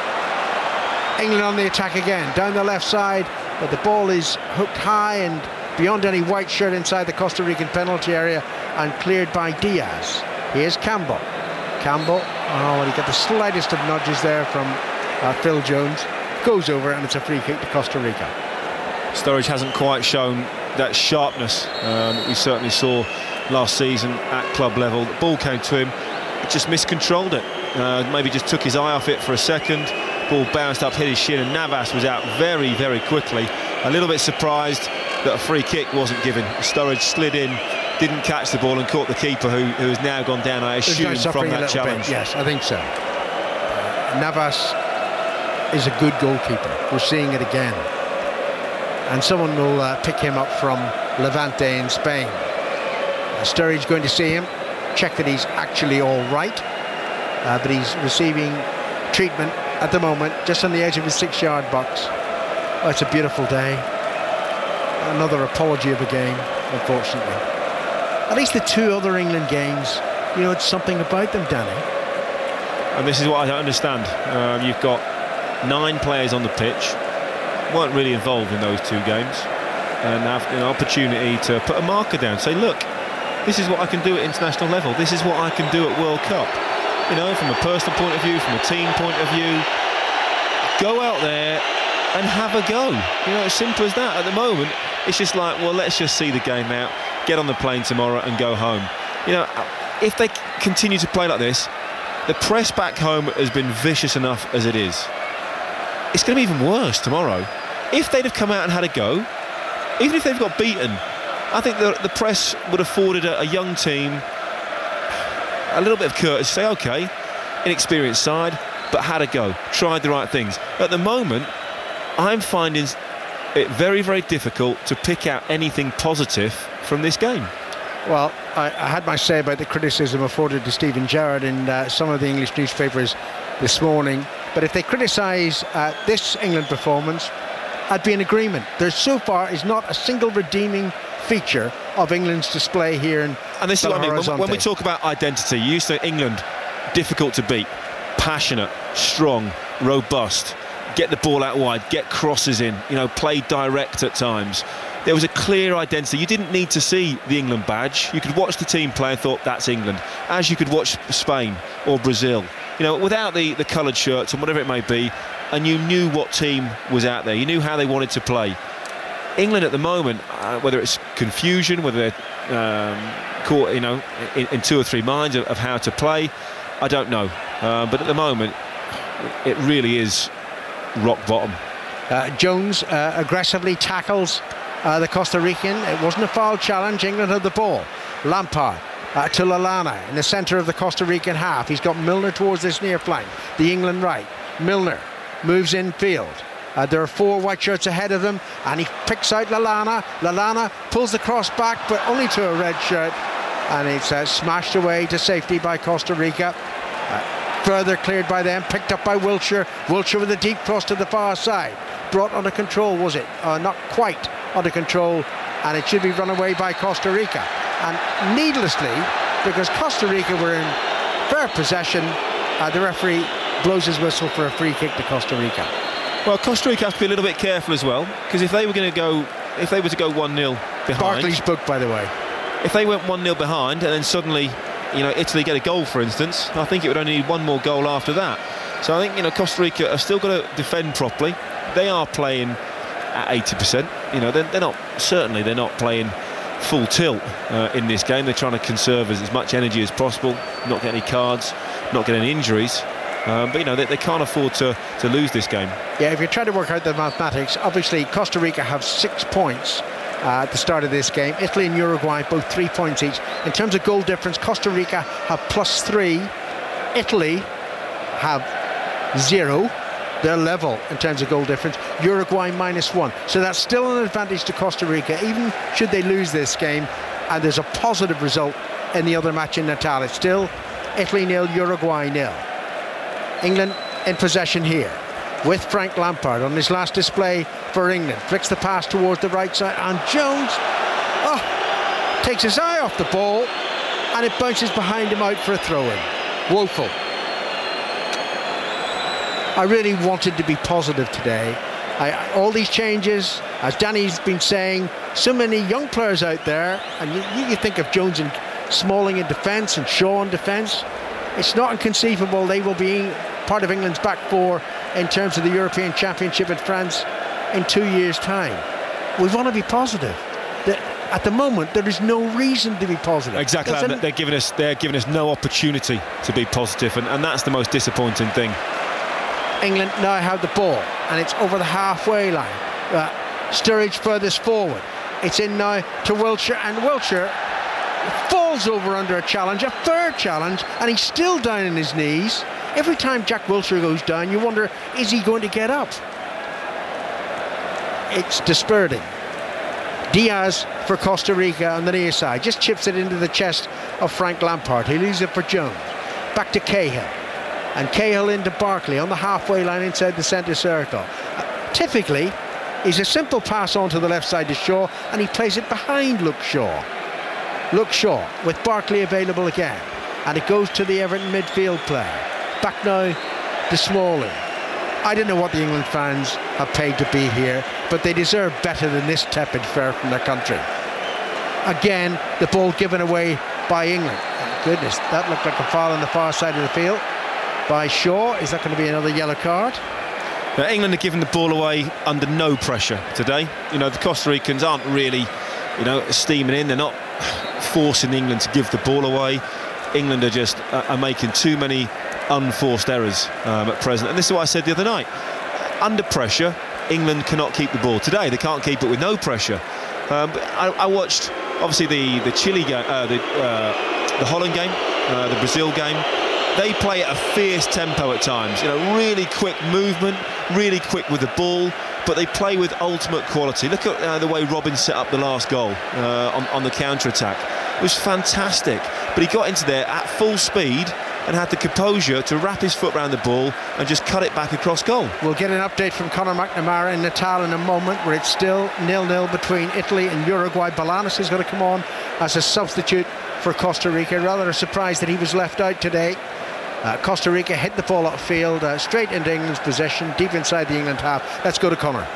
England on the attack again. Down the left side, but the ball is hooked high and beyond any white shirt inside the Costa Rican penalty area and cleared by Diaz. Here's Campbell. Campbell, oh, he got the slightest of nudges there from uh, Phil Jones. Goes over and it's a free kick to Costa Rica. Sturridge hasn't quite shown that sharpness um, that we certainly saw last season at club level. The ball came to him, just miscontrolled it. Uh, maybe just took his eye off it for a second ball bounced up, hit his shin, and Navas was out very, very quickly. A little bit surprised that a free kick wasn't given. Sturridge slid in, didn't catch the ball, and caught the keeper, who, who has now gone down, I assume, from that challenge. Bit. Yes, I think so. Uh, Navas is a good goalkeeper. We're seeing it again. And someone will uh, pick him up from Levante in Spain. Uh, Sturridge going to see him, check that he's actually all right. Uh, but he's receiving treatment at the moment, just on the edge of his six-yard box. Oh, it's a beautiful day. Another apology of a game, unfortunately. At least the two other England games, you know, it's something about them, Danny. And this is what I don't understand. Um, you've got nine players on the pitch, weren't really involved in those two games, and have an opportunity to put a marker down, say, look, this is what I can do at international level, this is what I can do at World Cup you know, from a personal point of view, from a team point of view, go out there and have a go. You know, as simple as that. At the moment, it's just like, well, let's just see the game out, get on the plane tomorrow and go home. You know, if they continue to play like this, the press back home has been vicious enough as it is. It's going to be even worse tomorrow. If they'd have come out and had a go, even if they've got beaten, I think the, the press would have afforded a, a young team a little bit of courtesy, say, OK, inexperienced side, but had a go, tried the right things. At the moment, I'm finding it very, very difficult to pick out anything positive from this game. Well, I, I, had my say about the criticism afforded to Steven Gerrard in uh, some of the English newspapers this morning. But if they criticise uh, this England performance, I'd be in agreement. There so far is not a single redeeming feature of England's display here in And this Belo is what I mean. When, when we talk about identity, you used to England, difficult to beat, passionate, strong, robust, get the ball out wide, get crosses in, you know, play direct at times. There was a clear identity. You didn't need to see the England badge. You could watch the team play and thought that's England, as you could watch Spain or Brazil. You know, without the, the coloured shirts and whatever it may be, and you knew what team was out there. You knew how they wanted to play. England at the moment, uh, whether it's confusion, whether they're um, caught, you know, in, in, two or three minds of, of, how to play, I don't know. Uh, but at the moment, it really is rock bottom. Uh, Jones uh, aggressively tackles uh, the Costa Rican. It wasn't a foul challenge. England had the ball. Lampard uh, to Lallana in the centre of the Costa Rican half. He's got Milner towards this near flank. The England right. Milner moves in field. Uh, there are four white shirts ahead of them, and he picks out Lallana. Lallana pulls the cross back, but only to a red shirt, and it's uh, smashed away to safety by Costa Rica. Uh, further cleared by them, picked up by Wilshere. Wilshere with a deep cross to the far side. Brought under control, was it? Uh, not quite under control, and it should be run away by Costa Rica. And needlessly, because Costa Rica were in fair possession, uh, the referee blows his whistle for a free kick to Costa Rica. Well, Costa Rica have to be a little bit careful as well, because if they were going to go, if they were to go 1 0 behind. Barkley's book, by the way. If they went 1 0 behind and then suddenly, you know, Italy get a goal, for instance, I think it would only need one more goal after that. So I think, you know, Costa Rica have still got to defend properly. They are playing at 80%. You know, they're, they're not, certainly, they're not playing full tilt uh, in this game. They're trying to conserve as, as much energy as possible, not get any cards, not get any injuries. Um, but you know they, they, can't afford to, to lose this game. Yeah, if you're trying to work out the mathematics, obviously Costa Rica have six points uh, at the start of this game. Italy and Uruguay both three points each. In terms of goal difference, Costa Rica have plus three. Italy have zero. They're level in terms of goal difference. Uruguay minus one. So that's still an advantage to Costa Rica, even should they lose this game. And there's a positive result in the other match in Natal. It's still Italy nil, Uruguay nil. England in possession here with Frank Lampard on his last display for England. Flicks the pass towards the right side and Jones oh, takes his eye off the ball and it bounces behind him out for a throw-in. Woeful. I really wanted to be positive today. I, all these changes, as Danny's been saying, so many young players out there, and you, you think of Jones and Smalling in defence and Shaw in defence. It's not inconceivable they will be part of England's back four in terms of the European Championship in France in two years' time. We want to be positive. At the moment, there is no reason to be positive. Exactly, they're giving us they're giving us no opportunity to be positive, and, and that's the most disappointing thing. England now have the ball, and it's over the halfway line. Uh, Sturridge furthest forward. It's in now to Wilshere, and Wilshere falls over under a challenge, a third challenge, and he's still down on his knees. Every time Jack Wilshere goes down, you wonder, is he going to get up? It's dispiriting. Diaz for Costa Rica on the near side, just chips it into the chest of Frank Lampard. He leaves it for Jones. Back to Cahill. And Cahill into Barkley on the halfway line inside the centre circle. Uh, typically, he's a simple pass on to the left side to Shaw, and he plays it behind Luke Shaw. Luke Shaw with Barkley available again. And it goes to the Everton midfield player. Back now to Smalling. I don't know what the England fans have paid to be here, but they deserve better than this tepid fare from their country. Again, the ball given away by England. Oh, goodness, that looked like a foul on the far side of the field by Shaw. Is that going to be another yellow card? Now, England are giving the ball away under no pressure today. You know, the Costa Ricans aren't really, you know, steaming in. They're not forcing England to give the ball away. England are just uh, are making too many unforced errors um, at present. And this is what I said the other night. Under pressure, England cannot keep the ball. Today, they can't keep it with no pressure. Um, I, I, watched, obviously, the the Chile game, uh, the uh, the Holland game, uh, the Brazil game. They play at a fierce tempo at times. You know, really quick movement, really quick with the ball but they play with ultimate quality. Look at uh, the way Robben set up the last goal uh, on, on, the counter attack. It was fantastic. But he got into there at full speed and had the composure to wrap his foot around the ball and just cut it back across goal. We'll get an update from Conor McNamara in Natal in a moment where it's still nil-nil between Italy and Uruguay. Bolanos is going to come on as a substitute for Costa Rica. Rather surprised that he was left out today. Uh, Costa Rica hit the ball upfield, uh, straight into England's possession, deep inside the England half. Let's go to Conor.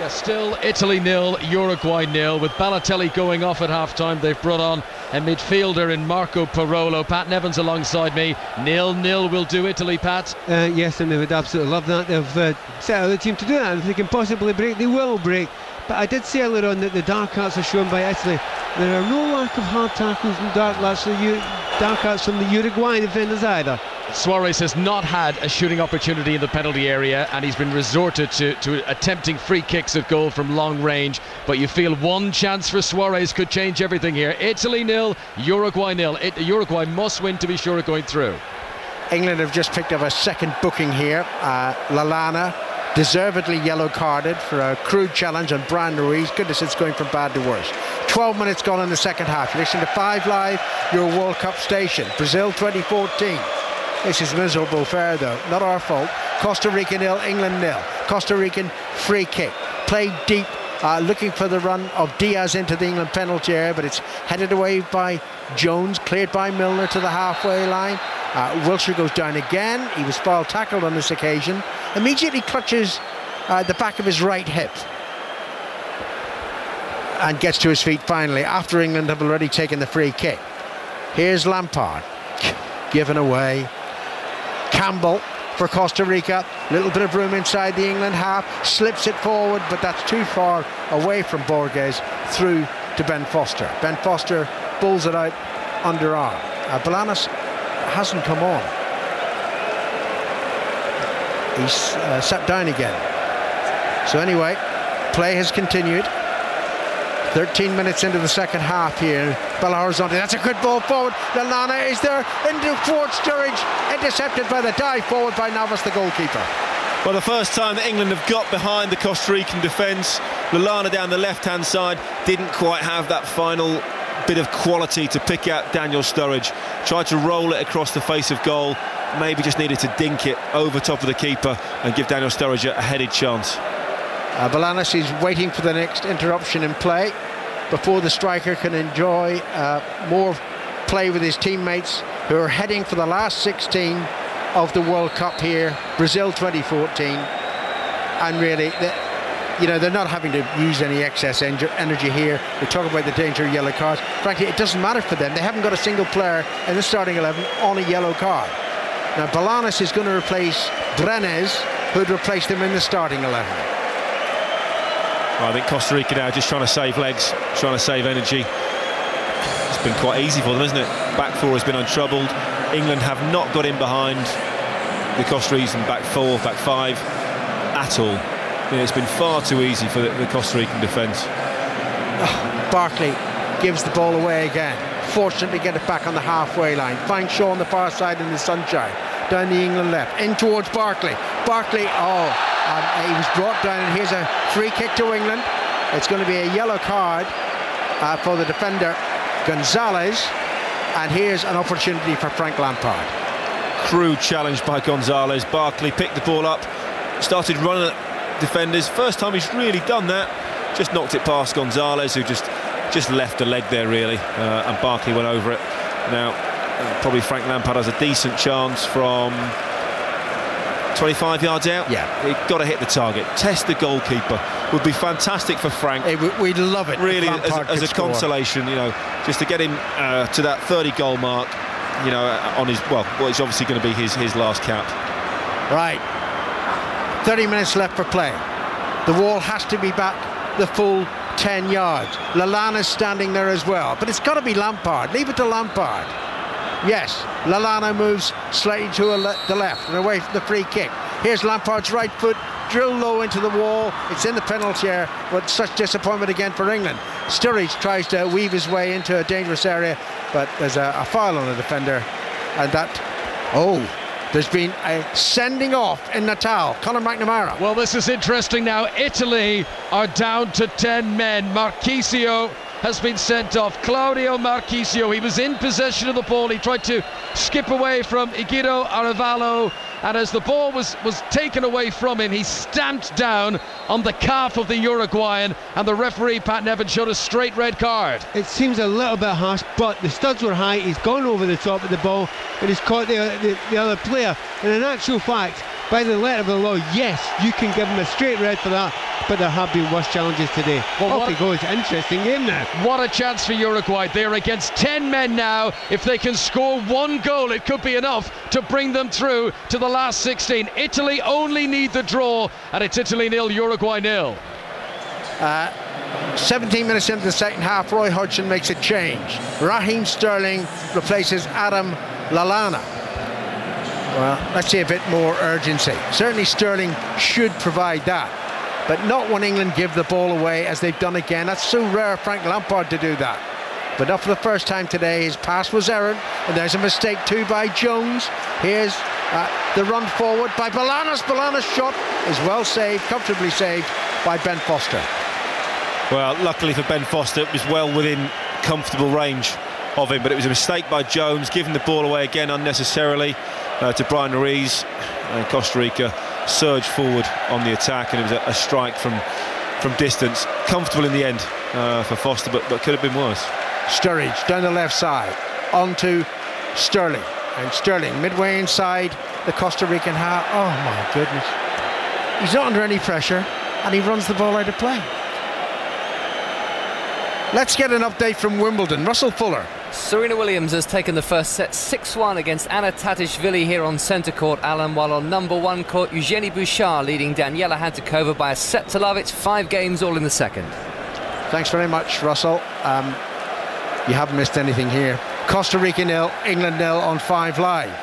Yeah, still Italy nil, Uruguay nil. With Balotelli going off at half time, they've brought on a midfielder in Marco Parolo. Pat Nevin's alongside me. Nil nil will do Italy, Pat. Uh, yes, and they would absolutely love that. They've uh, set out the team to do that. If they can possibly break, they will break. But I did say earlier on that the dark arts are shown by Italy. There are no lack of hard tackles and dark arts, dark arts from the Uruguayan defenders either. Suarez has not had a shooting opportunity in the penalty area and he's been resorted to, to attempting free kicks at goal from long range. But you feel one chance for Suarez could change everything here. Italy nil, Uruguay nil. It, Uruguay must win to be sure of going through. England have just picked up a second booking here. Uh, Lallana deservedly yellow carded for a crude challenge on Bryan Ruiz. Goodness, it's going from bad to worse. 12 minutes gone in the second half. You're listening to 5 Live, your World Cup station. Brazil 2014. This is miserable fare, though. Not our fault. Costa Rica nil, England nil. Costa Rican free kick. Played deep, uh, looking for the run of Diaz into the England penalty area, but it's headed away by Jones, cleared by Milner to the halfway line. Uh, Wilshere goes down again. He was foul tackled on this occasion. Immediately clutches uh, the back of his right hip and gets to his feet finally after England have already taken the free kick. Here's Lampard, given away. Campbell for Costa Rica. Little bit of room inside the England half. Slips it forward, but that's too far away from Borges through to Ben Foster. Ben Foster pulls it out underarm. Uh, Bolanos hasn't come on. He's uh, sat down again. So anyway, play has continued. 13 minutes into the second half here. Belo Horizonte, that's a good ball forward. Lallana is there into Fort Sturridge, intercepted by the dive forward by Navas, the goalkeeper. Well, the first time that England have got behind the Costa Rican defence, Lallana down the left-hand side didn't quite have that final bit of quality to pick out Daniel Sturridge. Tried to roll it across the face of goal, maybe just needed to dink it over top of the keeper and give Daniel Sturridge a headed chance. Uh, Bolanos is waiting for the next interruption in play before the striker can enjoy uh, more play with his teammates who are heading for the last 16 of the World Cup here, Brazil 2014. And really, you know, they're not having to use any excess energy here. We talk about the danger of yellow cards. Frankly, it doesn't matter for them. They haven't got a single player in the starting 11 on a yellow card. Now, Bolanos is going to replace Brenes, who'd replaced him in the starting 11. Well, I think Costa Rica now just trying to save legs, trying to save energy. It's been quite easy for them, isn't it? Back four has been untroubled. England have not got in behind the Costa Rican back four, back five at all. You know, it's been far too easy for the, the Costa Rican defence. Barkley gives the ball away again. Fortunately, get it back on the halfway line. Find Shaw on the far side in the sunshine. Down the England left. In towards Barkley. Barkley, oh, um, he was brought down, and here's a free kick to England. It's going to be a yellow card uh, for the defender Gonzalez, and here's an opportunity for Frank Lampard. Crude challenge by Gonzalez. Barkley picked the ball up, started running at defenders. First time he's really done that. Just knocked it past Gonzalez, who just just left a leg there really, uh, and Barkley went over it. Now, uh, probably Frank Lampard has a decent chance from 25 yards out. Yeah. He got to hit the target. Test the goalkeeper. Would be fantastic for Frank. We'd love it. Really, as, as, a score. consolation, you know, just to get him uh, to that 30 goal mark, you know, uh, on his, well, well it's obviously going to be his, his last cap. Right. 30 minutes left for play. The wall has to be back the full 10 yards. Lallana's standing there as well. But it's got to be Lampard. Leave it to Lampard. Yes, Lallana moves slightly to le the left and away from the free kick. Here's Lampard's right foot, drilled low into the wall. It's in the penalty area, but such disappointment again for England. Sturridge tries to weave his way into a dangerous area, but there's a, a foul on the defender, and that, oh, there's been a sending off in Natal. Conor McNamara. Well, this is interesting now. Italy are down to 10 men. Marchisio has been sent off. Claudio Marchisio, he was in possession of the ball. He tried to skip away from Egidio Arevalo and as the ball was, was taken away from him, he stamped down on the calf of the Uruguayan, and the referee, Pat Nevin, showed a straight red card. It seems a little bit harsh, but the studs were high, he's gone over the top of the ball, and he's caught the, the, the other player. And in actual fact, by the letter of the law, yes, you can give him a straight red for that, but there have been worse challenges today. Well, Off he goes, interesting game now. What a chance for Uruguay. They're against 10 men now. If they can score one goal, it could be enough to bring them through to the last 16. Italy only need the draw, and it's Italy nil, Uruguay nil. Uh, 17 minutes into the second half, Roy Hodgson makes a change. Raheem Sterling replaces Adam Lallana. Well, let's see a bit more urgency. Certainly Sterling should provide that, but not when England give the ball away as they've done again. That's so rare Frank Lampard to do that. But not for the first time today. His pass was errant, and there's a mistake too by Jones. Here's uh, the run forward by Bolanos. Bolanos' shot is well saved, comfortably saved by Ben Foster. Well, luckily for Ben Foster, it was well within comfortable range of him, but it was a mistake by Jones, giving the ball away again unnecessarily uh, to Bryan Ruiz. And Costa Rica surged forward on the attack, and it was a, a strike from from distance. Comfortable in the end uh, for Foster, but, but could have been worse. Sturridge down the left side, on to Sterling. And Sterling midway inside the Costa Rican half. Oh my goodness. He's not under any pressure, and he runs the ball out of play. Let's get an update from Wimbledon. Russell Fuller. Serena Williams has taken the first set 6-1 against Anna Tatishvili here on centre court, Alan, while on number one court, Eugenie Bouchard leading Daniela Hantuchova by a set to love. It's five games all in the second. Thanks very much, Russell. Um, you haven't missed anything here. Costa Rica nil, England nil on five live.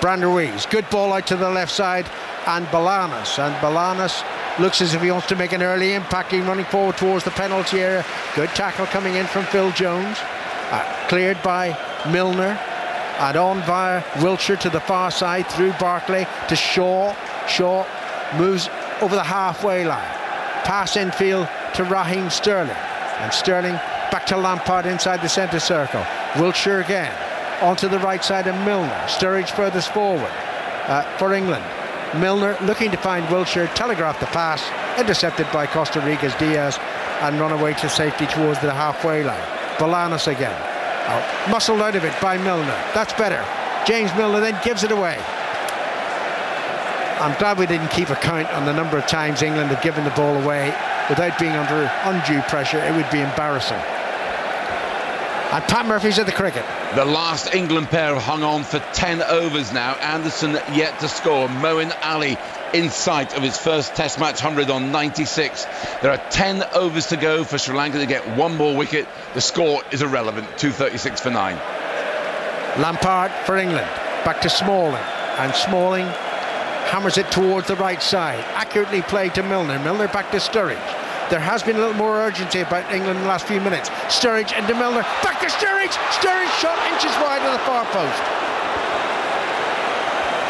Bryan Ruiz, good ball out to the left side, and Bolanos. And Bolanos looks as if he wants to make an early impact. He's running forward towards the penalty area. Good tackle coming in from Phil Jones. Uh, cleared by Milner. And on via Wilshere to the far side through Barkley to Shaw. Shaw moves over the halfway line. Pass infield to Raheem Sterling. And Sterling back to Lampard inside the centre circle. Wilshere again. Onto the right side of Milner. Sturridge furthest forward uh, for England. Milner looking to find Wilshere, telegraphed the pass, intercepted by Costa Rica's Diaz, and run away to safety towards the halfway line. Bolanos again. Oh, muscled out of it by Milner. That's better. James Milner then gives it away. I'm glad we didn't keep a count on the number of times England have given the ball away without being under undue pressure. It would be embarrassing. And Pat Murphy's at the cricket. The last England pair have hung on for 10 overs now. Anderson yet to score. Moeen Ali in sight of his first Test match 100 on 96. There are 10 overs to go for Sri Lanka to get one more wicket. The score is irrelevant 236 for 9. Lampard for England. Back to Smalling. And Smalling hammers it towards the right side. Accurately played to Milner. Milner back to Sturridge. There has been a little more urgency about England in the last few minutes. Sturridge into Milner. Back to Sturridge. Sturridge shot inches wide of the far post.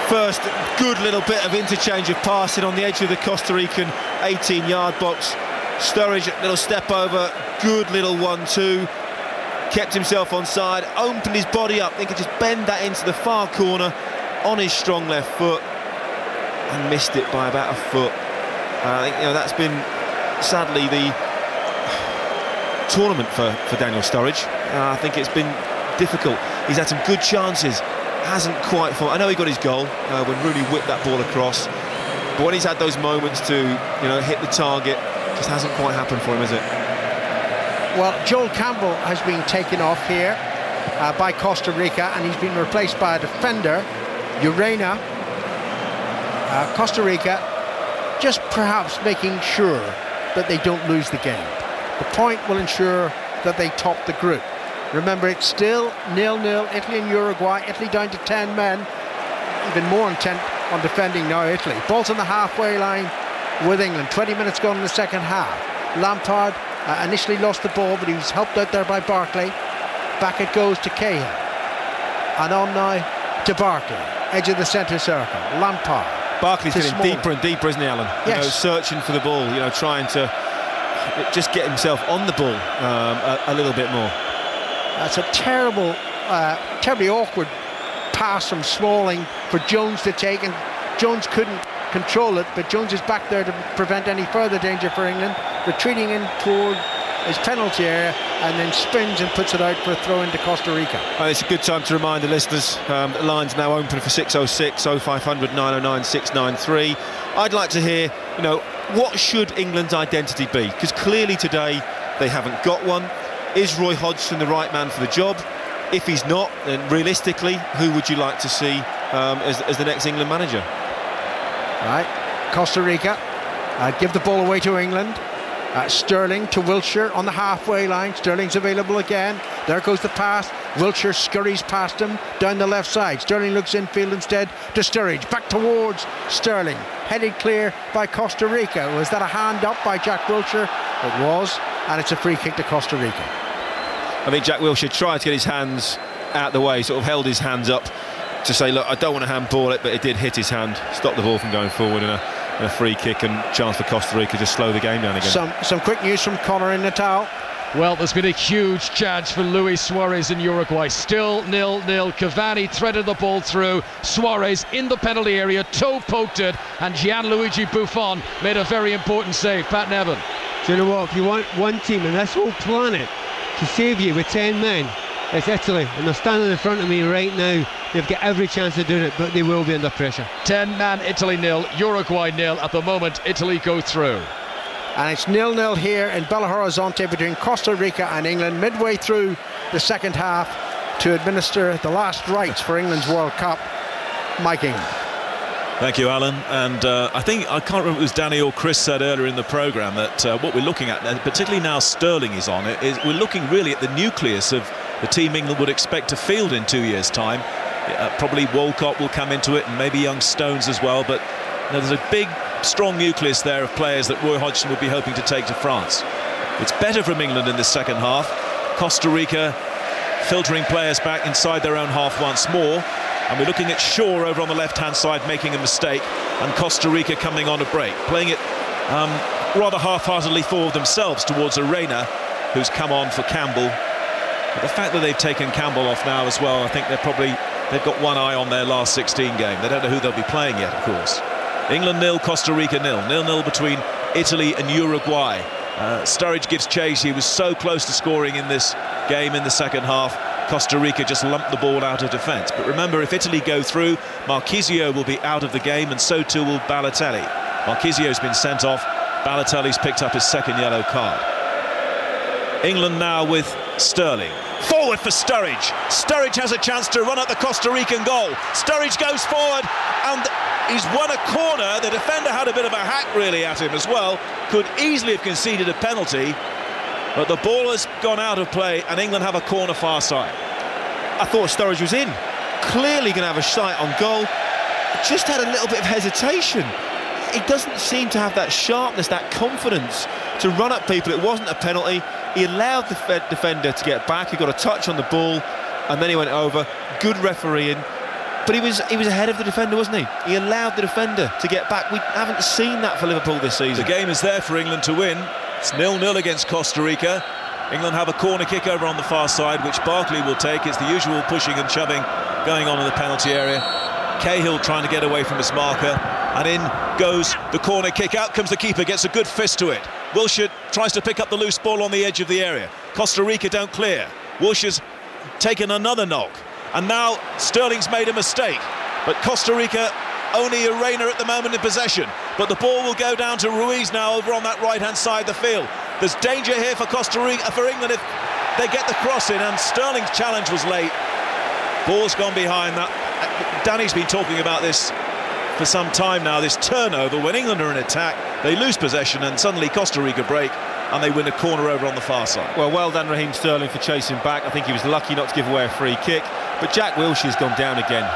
First good little bit of interchange of passing on the edge of the Costa Rican 18 yard box. Sturridge, little step over, good little one-two. Kept himself on side, opened his body up, then could just bend that into the far corner on his strong left foot and missed it by about a foot. Uh, I think you know that's been sadly the tournament for, for Daniel Sturridge. Uh, I think it's been difficult. He's had some good chances, hasn't quite fought. I know he got his goal uh, when Rooney whipped that ball across, but when he's had those moments to you know hit the target, just hasn't quite happened for him, has it? Well, Joel Campbell has been taken off here uh, by Costa Rica, and he's been replaced by a defender, Urena. Uh, Costa Rica just perhaps making sure that they don't lose the game. The point will ensure that they top the group. Remember, it's still nil-nil, Italy and Uruguay, Italy down to 10 men, even more intent on defending now Italy. Ball's on the halfway line with England, 20 minutes gone in the second half. Lampard uh, initially lost the ball, but he was helped out there by Barkley. Back it goes to Cahill. And on now to Barkley, edge of the centre circle. Lampard. Barkley's getting deeper and deeper, isn't he, Alan? Yes. You know, searching for the ball, you know, trying to just get himself on the ball um, a, a, little bit more. That's a terrible, uh, terribly awkward pass from Smalling for Jones to take, and Jones couldn't control it, but Jones is back there to prevent any further danger for England, retreating in toward his penalty area and then spins and puts it out for a throw into Costa Rica. It's a good time to remind the listeners um, the line's now open for 606 0500 909 693. I'd like to hear, you know, what should England's identity be? Because clearly today they haven't got one. Is Roy Hodgson the right man for the job? If he's not, then realistically, who would you like to see um, as, as, the next England manager? Right, Costa Rica give the ball away to England. Uh, Sterling to Wilshere on the halfway line. Sterling's available again. There goes the pass. Wilshere scurries past him down the left side. Sterling looks infield instead to Sturridge. Back towards Sterling. Headed clear by Costa Rica. Was that a hand up by Jack Wilshere? It was. And it's a free kick to Costa Rica. I think Jack Wilshere tried to get his hands out the way, sort of held his hands up to say, look, I don't want to handball it, but it did hit his hand, stop the ball from going forward in a and a free kick and chance for Costa Rica to slow the game down again. Some some quick news from Conor in Natal. Well, there's been a huge chance for Luis Suarez in Uruguay. Still nil-nil. Cavani threaded the ball through. Suarez in the penalty area, toe poked it, and Gianluigi Buffon made a very important save. Pat Nevin. Do you know what? If you want one team in this whole planet to save you with 10 men, it's Italy, and they're standing in front of me right now. They've got every chance of doing it, but they will be under pressure. 10 man Italy nil, Uruguay nil. At the moment, Italy go through. And it's nil-nil here in Belo Horizonte between Costa Rica and England, midway through the second half to administer the last rites for England's World Cup. Mike Ingham. Thank you, Alan. And uh, I think, I can't remember if it was Danny or Chris said earlier in the programme that uh, what we're looking at, particularly now Sterling is on it, is we're looking really at the nucleus of the team England would expect to field in two years' time. Uh, probably Walcott will come into it and maybe young Stones as well. But you know, there's a big, strong nucleus there of players that Roy Hodgson would be hoping to take to France. It's better from England in the second half. Costa Rica filtering players back inside their own half once more. And we're looking at Shaw over on the left-hand side making a mistake and Costa Rica coming on a break, playing it um, rather half-heartedly for themselves towards Urena, who's come on for Campbell but the fact that they've taken Campbell off now as well, I think they're probably they've got one eye on their last 16 game. They don't know who they'll be playing yet, of course. England nil, Costa Rica nil, nil nil between Italy and Uruguay. Uh, Sturridge gives chase. He was so close to scoring in this game in the second half. Costa Rica just lumped the ball out of defence. But remember, if Italy go through, Marchisio will be out of the game, and so too will Balotelli. Marchisio's been sent off. Balotelli's picked up his second yellow card. England now with Sterling. Forward for Sturridge. Sturridge has a chance to run at the Costa Rican goal. Sturridge goes forward and he's won a corner. The defender had a bit of a hack really at him as well. Could easily have conceded a penalty. But the ball has gone out of play and England have a corner far side. I thought Sturridge was in. Clearly going to have a sight on goal. Just had a little bit of hesitation. He doesn't seem to have that sharpness, that confidence to run at people. It wasn't a penalty. He allowed the defender to get back. He got a touch on the ball, and then he went over. Good refereeing. But he was he was ahead of the defender, wasn't he? He allowed the defender to get back. We haven't seen that for Liverpool this season. The game is there for England to win. It's nil-nil against Costa Rica. England have a corner kick over on the far side, which Barkley will take. It's the usual pushing and shoving going on in the penalty area. Cahill trying to get away from his marker. And in goes the corner kick. Out comes the keeper, gets a good fist to it. Wilshere tries to pick up the loose ball on the edge of the area. Costa Rica don't clear. Wilshere's taken another knock. And now Sterling's made a mistake. But Costa Rica only Urena at the moment in possession. But the ball will go down to Ruiz now over on that right-hand side of the field. There's danger here for Costa Rica, uh, for England if they get the cross in. And Sterling's challenge was late. Ball's gone behind that. Uh, Danny's been talking about this for some time now, this turnover. When England are in attack, they lose possession and suddenly Costa Rica break and they win a corner over on the far side. Well, well done Raheem Sterling for chasing back. I think he was lucky not to give away a free kick. But Jack Wilshere's gone down again.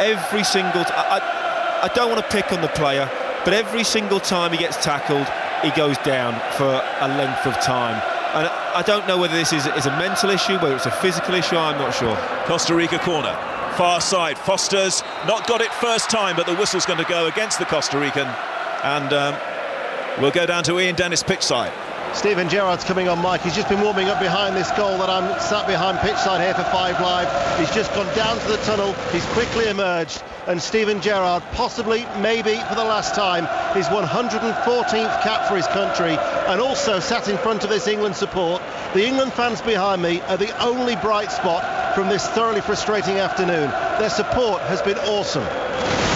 Every single... I don't want to pick on the player, but every single time he gets tackled, he goes down for a length of time. And I don't know whether this is, is a mental issue, whether it's a physical issue, I'm not sure. Costa Rica corner. Far side, Foster's not got it first time, but the whistle's going to go against the Costa Rican. And um, we'll go down to Ian Dennis pitch side. Steven Gerrard's coming on, Mike. He's just been warming up behind this goal that I'm sat behind pitchside here for Five Live. He's just gone down to the tunnel. He's quickly emerged. And Steven Gerrard, possibly, maybe for the last time, his 114th cap for his country and also sat in front of this England support. The England fans behind me are the only bright spot from this thoroughly frustrating afternoon. Their support has been awesome.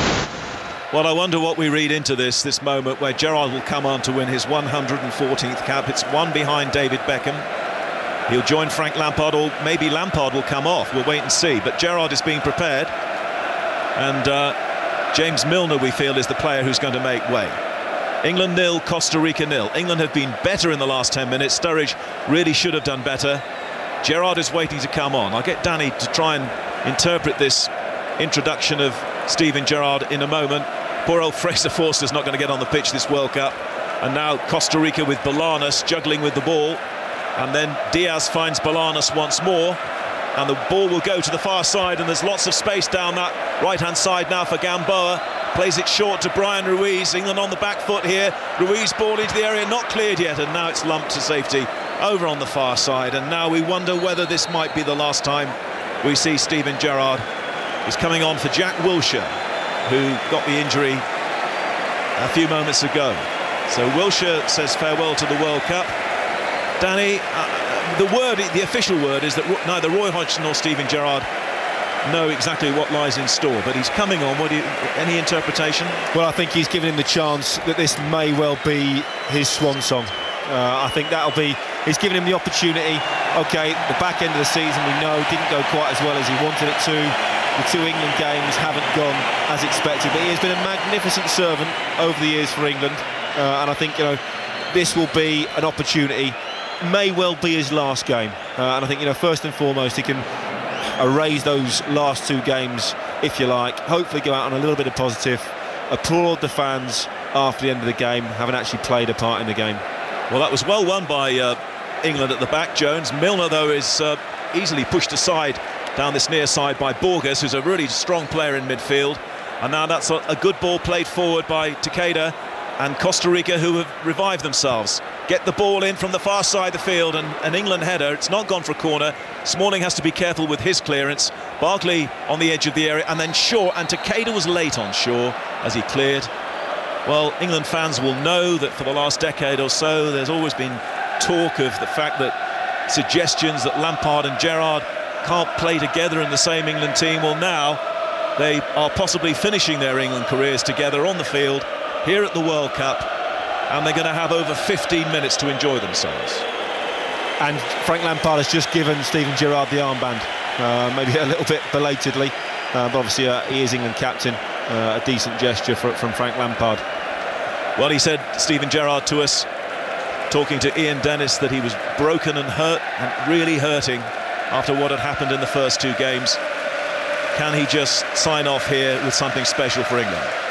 Well, I wonder what we read into this, this moment where Gerrard will come on to win his 114th cap. It's one behind David Beckham. He'll join Frank Lampard, or maybe Lampard will come off. We'll wait and see. But Gerrard is being prepared. And uh, James Milner, we feel, is the player who's going to make way. England nil, Costa Rica nil. England have been better in the last 10 minutes. Sturridge really should have done better. Gerrard is waiting to come on. I'll get Danny to try and interpret this introduction of Steven Gerrard in a moment. Poor old Fraser Forster's not going to get on the pitch this World Cup. And now Costa Rica with Bolanos juggling with the ball. And then Diaz finds Bolanos once more. And the ball will go to the far side, and there's lots of space down that right-hand side now for Gamboa. Plays it short to Bryan Ruiz. England on the back foot here. Ruiz ball into the area, not cleared yet, and now it's lumped to safety over on the far side. And now we wonder whether this might be the last time we see Steven Gerrard. He's coming on for Jack Wilshere, who got the injury a few moments ago. So Wilshere says farewell to the World Cup. Danny, uh, the word, the official word is that neither Roy Hodgson nor Steven Gerrard know exactly what lies in store, but he's coming on. What you, any interpretation? Well, I think he's given him the chance that this may well be his swan song. Uh, I think that'll be. He's given him the opportunity. Okay, the back end of the season we know didn't go quite as well as he wanted it to. The two England games haven't gone as expected, but he has been a magnificent servant over the years for England, uh, and I think you know this will be an opportunity. May well be his last game, uh, and I think you know first and foremost he can erase those last two games, if you like. Hopefully go out on a little bit of positive. Applaud the fans after the end of the game, having actually played a part in the game. Well, that was well won by uh, England at the back, Jones. Milner, though, is uh, easily pushed aside down this near side by Borges, who's a really strong player in midfield. And now that's a, good ball played forward by Tejeda and Costa Rica, who have revived themselves. Get the ball in from the far side of the field, and an England header. It's not gone for a corner. Smalling has to be careful with his clearance. Barkley on the edge of the area, and then Shaw. And Tejeda was late on Shaw as he cleared. Well, England fans will know that for the last decade or so, there's always been talk of the fact that suggestions that Lampard and Gerrard can't play together in the same England team. Well, now they are possibly finishing their England careers together on the field here at the World Cup, and they're going to have over 15 minutes to enjoy themselves. And Frank Lampard has just given Steven Gerrard the armband, uh, maybe a little bit belatedly, uh, but obviously uh, he is England captain. Uh, a decent gesture for, from Frank Lampard. Well, he said, Steven Gerrard, to us, talking to Ian Dennis, that he was broken and hurt and really hurting after what had happened in the first two games. Can he just sign off here with something special for England?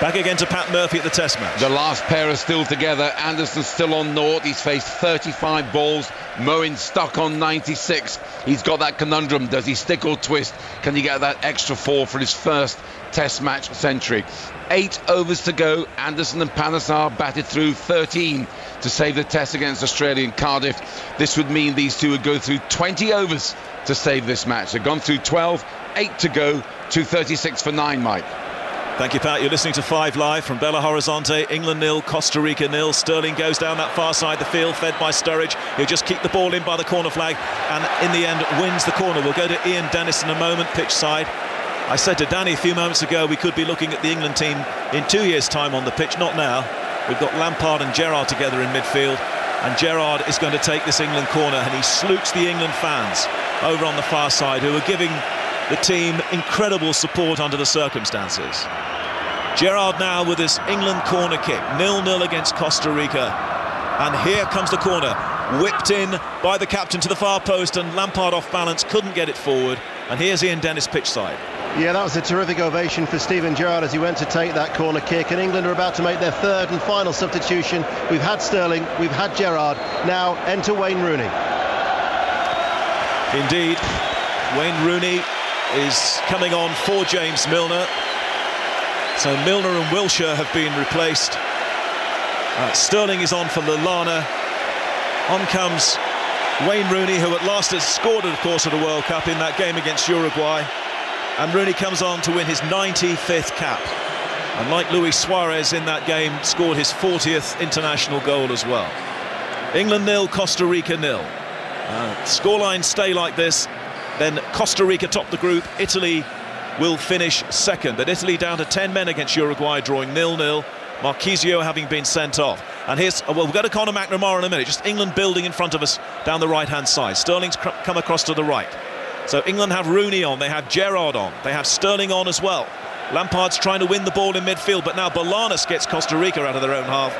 Back again to Pat Murphy at the Test match. The last pair are still together. Anderson still on naught. He's faced 35 balls. Moeen stuck on 96. He's got that conundrum. Does he stick or twist? Can he get that extra four for his first Test match century? Eight overs to go. Anderson and Panesar batted through 13 to save the Test against Australia in Cardiff. This would mean these two would go through 20 overs to save this match. They've gone through 12, eight to go, 236 for nine, Mike. Thank you, Pat. You're listening to Five Live from Belo Horizonte. England nil, Costa Rica nil. Sterling goes down that far side of the field, fed by Sturridge. He'll just keep the ball in by the corner flag and in the end wins the corner. We'll go to Ian Dennis in a moment, pitch side. I said to Danny a few moments ago we could be looking at the England team in two years' time on the pitch. Not now. We've got Lampard and Gerrard together in midfield. And Gerrard is going to take this England corner and he salutes the England fans over on the far side who are giving the team incredible support under the circumstances. Gerrard now with his England corner kick, nil-nil against Costa Rica. And here comes the corner, whipped in by the captain to the far post and Lampard off balance, couldn't get it forward. And here's Ian Dennis pitch side. Yeah, that was a terrific ovation for Steven Gerrard as he went to take that corner kick. And England are about to make their third and final substitution. We've had Sterling, we've had Gerrard. Now enter Wayne Rooney. Indeed, Wayne Rooney is coming on for James Milner. So Milner and Wilshere have been replaced. Uh, Sterling is on for Lallana. On comes Wayne Rooney, who at last has scored, of course, at a World Cup in that game against Uruguay. And Rooney comes on to win his 95th cap. And like Luis Suarez in that game, scored his 40th international goal as well. England nil, Costa Rica nil. Uh, scoreline stay like this, then Costa Rica top the group. Italy will finish second. And Italy down to 10 men against Uruguay, drawing nil-nil. Marchisio having been sent off. And here's, well, we'll go to Conor McNamara in a minute. Just England building in front of us down the right-hand side. Sterling's come across to the right. So England have Rooney on, they have Gerrard on, they have Sterling on as well. Lampard's trying to win the ball in midfield, but now Bolanos gets Costa Rica out of their own half.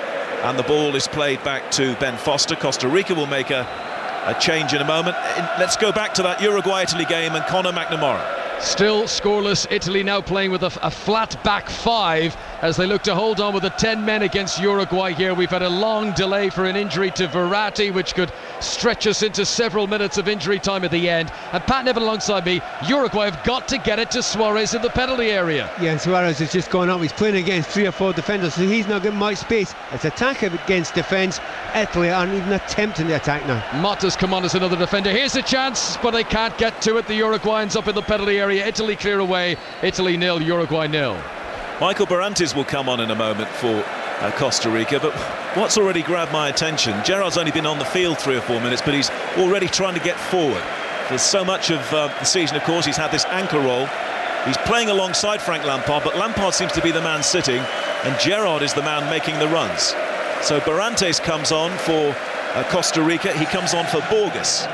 And the ball is played back to Ben Foster. Costa Rica will make a, a change in a moment. Let's go back to that Uruguay-Italy game and Conor McNamara. Still scoreless. Italy now playing with a, a, flat back five as they look to hold on with the 10 men against Uruguay here. We've had a long delay for an injury to Verratti, which could stretch us into several minutes of injury time at the end. And Pat Nevin alongside me, Uruguay have got to get it to Suarez in the penalty area. Yeah, and Suarez has just gone up. He's playing against three or four defenders, so he's not getting much space. It's attack against defence. Italy aren't even attempting the attack now. Motta's come on as another defender. Here's a chance, but they can't get to it. The Uruguayans up in the penalty area. Italy clear away. Italy nil, Uruguay nil. Michael Barrantes will come on in a moment for uh, Costa Rica, but what's already grabbed my attention, Gerrard's only been on the field three or four minutes, but he's already trying to get forward. For so much of uh, the season, of course, he's had this anchor role. He's playing alongside Frank Lampard, but Lampard seems to be the man sitting, and Gerrard is the man making the runs. So Barrantes comes on for uh, Costa Rica. He comes on for Borges.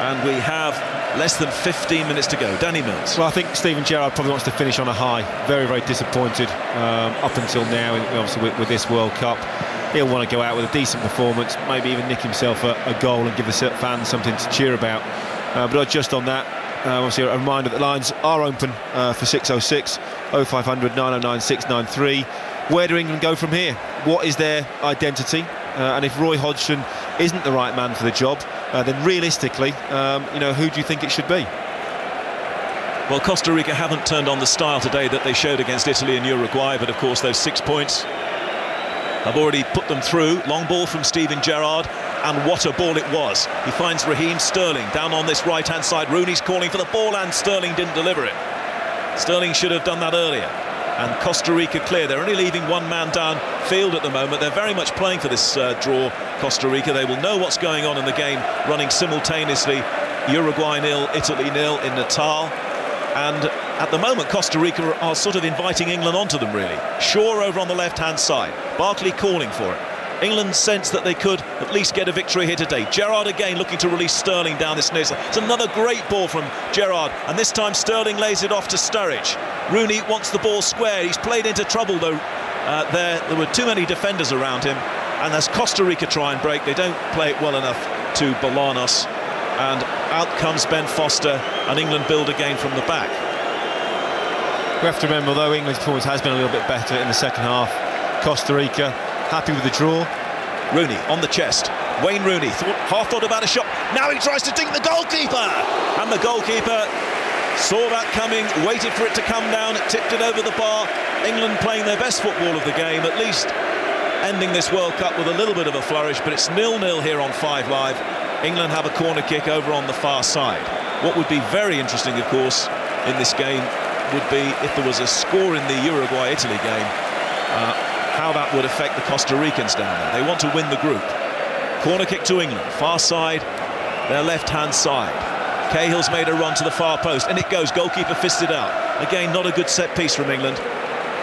And we have less than 15 minutes to go. Danny Mills. Well, I think Steven Gerrard probably wants to finish on a high. Very, very disappointed um, up until now, obviously with, with, this World Cup. He'll want to go out with a decent performance, maybe even nick himself a, a goal and give the fans something to cheer about. Uh, but just on that, uh, obviously a reminder that the lines are open uh, for 606 0500 909 693. Where do England go from here? What is their identity? Uh, and if Roy Hodgson isn't the right man for the job, uh, then realistically, um, you know, who do you think it should be? Well, Costa Rica haven't turned on the style today that they showed against Italy and Uruguay, but of course those six points have already put them through. Long ball from Steven Gerrard, and what a ball it was. He finds Raheem Sterling down on this right-hand side. Rooney's calling for the ball, and Sterling didn't deliver it. Sterling should have done that earlier. And Costa Rica clear. They're only leaving one man down field at the moment. They're very much playing for this uh, draw, Costa Rica. They will know what's going on in the game, running simultaneously. Uruguay nil, Italy nil in Natal. And at the moment, Costa Rica are sort of inviting England onto them, really. Shaw over on the left-hand side. Barkley calling for it. England sense that they could at least get a victory here today. Gerrard again looking to release Sterling down this near It's another great ball from Gerrard, and this time Sterling lays it off to Sturridge. Rooney wants the ball square. He's played into trouble, though. Uh, there, there were too many defenders around him, and as Costa Rica try and break, they don't play it well enough to Bolanos, and out comes Ben Foster, and England build again from the back. We have to remember, although England's performance has been a little bit better in the second half, Costa Rica happy with the draw. Rooney on the chest. Wayne Rooney thought, half thought about a shot. Now he tries to dink the goalkeeper, and the goalkeeper saw that coming, waited for it to come down, tipped it over the bar. England playing their best football of the game, at least ending this World Cup with a little bit of a flourish, but it's nil-nil here on 5 Live. England have a corner kick over on the far side. What would be very interesting, of course, in this game would be if there was a score in the Uruguay-Italy game, uh, how that would affect the Costa Ricans down there. They want to win the group. Corner kick to England, far side, their left-hand side. Cahill's made a run to the far post, and it goes. Goalkeeper fisted out. Again, not a good set piece from England.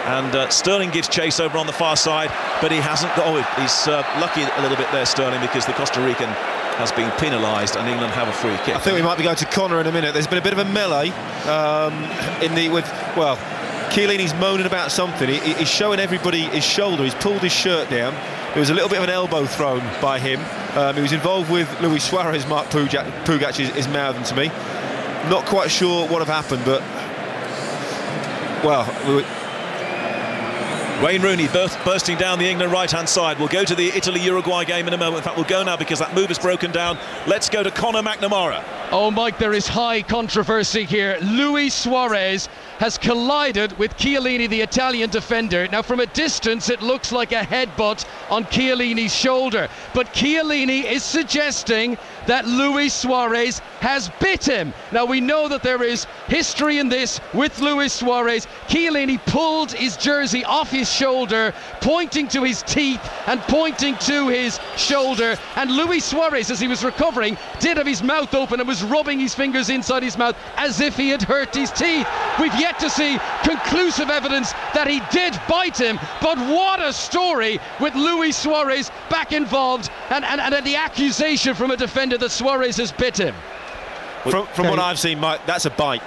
And uh, Sterling gives chase over on the far side, but he hasn't got. Oh, he's uh, lucky a little bit there, Sterling, because the Costa Rican has been penalised, and England have a free kick. I think we might be going to Conor in a minute. There's been a bit of a melee um, in the with well. Chiellini's moaning about something. He, he's showing everybody his shoulder. He's pulled his shirt down. There was a little bit of an elbow thrown by him. Um, he was involved with Luis Suarez, Mark Pougatch, is, is mouthing to me. Not quite sure what have happened, but well, we Wayne Rooney burst, bursting down the England right-hand side. We'll go to the Italy-Uruguay game in a moment. In fact, we'll go now because that move is broken down. Let's go to Conor McNamara. Oh, Mike, there is high controversy here. Luis Suarez has collided with Chiellini, the Italian defender. Now, from a distance, it looks like a headbutt on Chiellini's shoulder, but Chiellini is suggesting that Luis Suarez has bit him. Now, we know that there is history in this with Luis Suarez. Chiellini pulled his jersey off his shoulder, pointing to his teeth and pointing to his shoulder. And Luis Suarez, as he was recovering, did have his mouth open and was rubbing his fingers inside his mouth as if he had hurt his teeth. We've yet to see conclusive evidence that he did bite him, but what a story with Luis Suarez back involved and, and, and the accusation from a defender that Suarez has bit him. From, from what I've seen, Mike, that's a bite.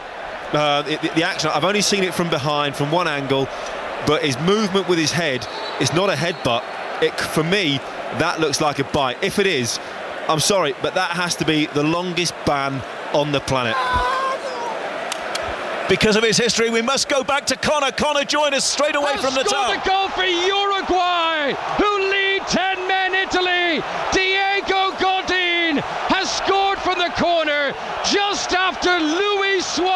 Uh, the, the action, I've only seen it from behind, from one angle, but his movement with his head is not a headbutt. It, for me, that looks like a bite. If it is, I'm sorry, but that has to be the longest ban on the planet. Because of his history, we must go back to Conor. Conor join us straight away Has from the scored top. the goal for Uruguay, who lead 10 men Italy. Diego Godin has scored from the corner just after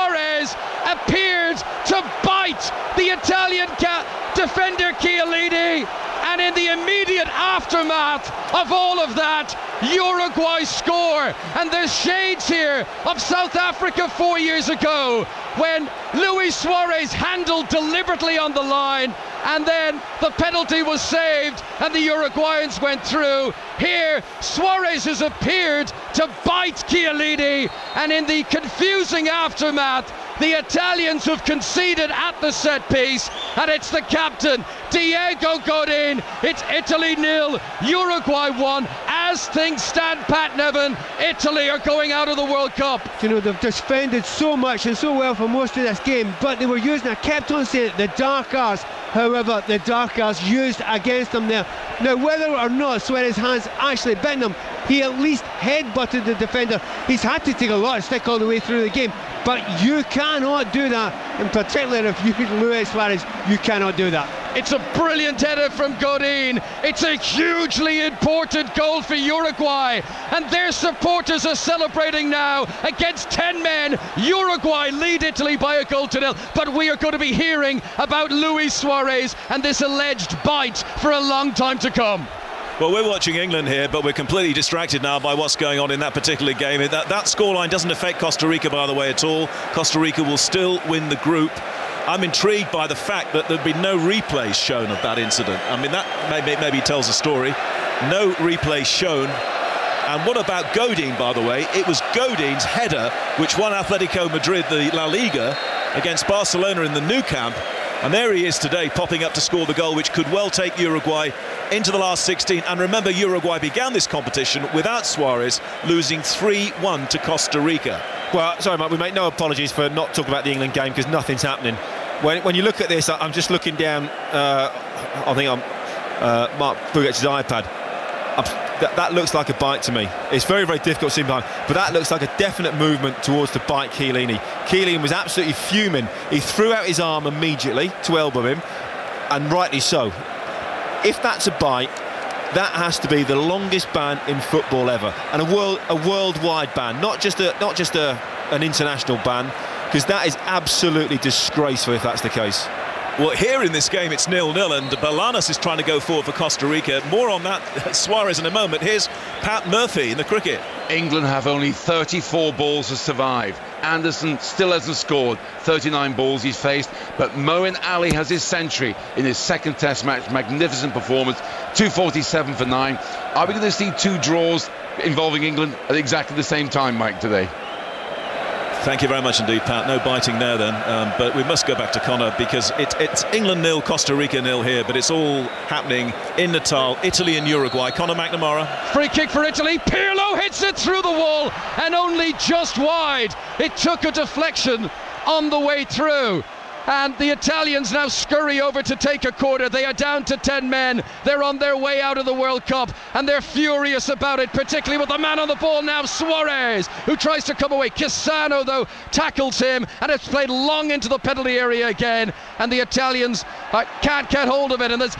Suarez appeared to bite the Italian ca- defender Chiellini. And in the immediate aftermath of all of that, Uruguay score. And there's shades here of South Africa four years ago when Luis Suarez handled deliberately on the line and then the penalty was saved and the Uruguayans went through. Here, Suarez has appeared to bite Chiellini and in the confusing aftermath, the Italians have conceded at the set piece, and it's the captain, Diego Godin. It's Italy nil, Uruguay one. As things stand, Pat Nevin, Italy are going out of the World Cup. You know, they've defended so much and so well for most of this game, but they were using, I kept on saying the dark arts. However, the dark arts used against them there. Now, whether or not Suarez has actually bitten him, he at least head-butted the defender. He's had to take a lot of stick all the way through the game, but you cannot do that, in particular if you Luis Suarez, you cannot do that. It's a brilliant header from Godin. It's a hugely important goal for Uruguay. And their supporters are celebrating now against 10 men. Uruguay lead Italy by a goal to nil. But we are going to be hearing about Luis Suarez and this alleged bite for a long time to come. Well, we're watching England here, but we're completely distracted now by what's going on in that particular game. That, that scoreline doesn't affect Costa Rica, by the way, at all. Costa Rica will still win the group. I'm intrigued by the fact that there'd be no replays shown of that incident. I mean, that maybe, maybe tells a story. No replays shown. And what about Godin, by the way? It was Godin's header which won Atletico Madrid the La Liga against Barcelona in the Nou Camp. And there he is today, popping up to score the goal, which could well take Uruguay into the last 16. And remember, Uruguay began this competition without Suarez, losing 3-1 to Costa Rica. Well, sorry, Mike, we make no apologies for not talking about the England game because nothing's happening. When, when you look at this, I'm just looking down, uh, I think I'm uh, Mark Pougatch's iPad. That, that, looks like a bite to me. It's very, very difficult to see behind, but that looks like a definite movement towards the bite Chiellini. Chiellini was absolutely fuming. He threw out his arm immediately to elbow him, and rightly so. If that's a bite, that has to be the longest ban in football ever, and a world a worldwide ban, not just a not just a an international ban, because that is absolutely disgraceful if that's the case. Well, here in this game, it's nil-nil, and Bolanos is trying to go forward for Costa Rica. More on that, Suarez, in a moment. Here's Pat Murphy in the cricket. England have only 34 balls to survive. Anderson still hasn't scored. 39 balls he's faced, but Moeen Ali has his century in his second Test match. Magnificent performance. 247 for nine. Are we going to see two draws involving England at exactly the same time, Mike, today? Thank you very much indeed, Pat. No biting there then. Um, but we must go back to Conor because it, it's England nil, Costa Rica nil here, but it's all happening in Natal, Italy and Uruguay. Conor McNamara. Free kick for Italy. Pirlo hits it through the wall and only just wide. It took a deflection on the way through. And the Italians now scurry over to take a quarter. They are down to 10 men. They're on their way out of the World Cup and they're furious about it, particularly with the man on the ball now, Suarez, who tries to come away. Cassano, though, tackles him and it's played long into the penalty area again. And the Italians uh, can't get hold of it. And there's,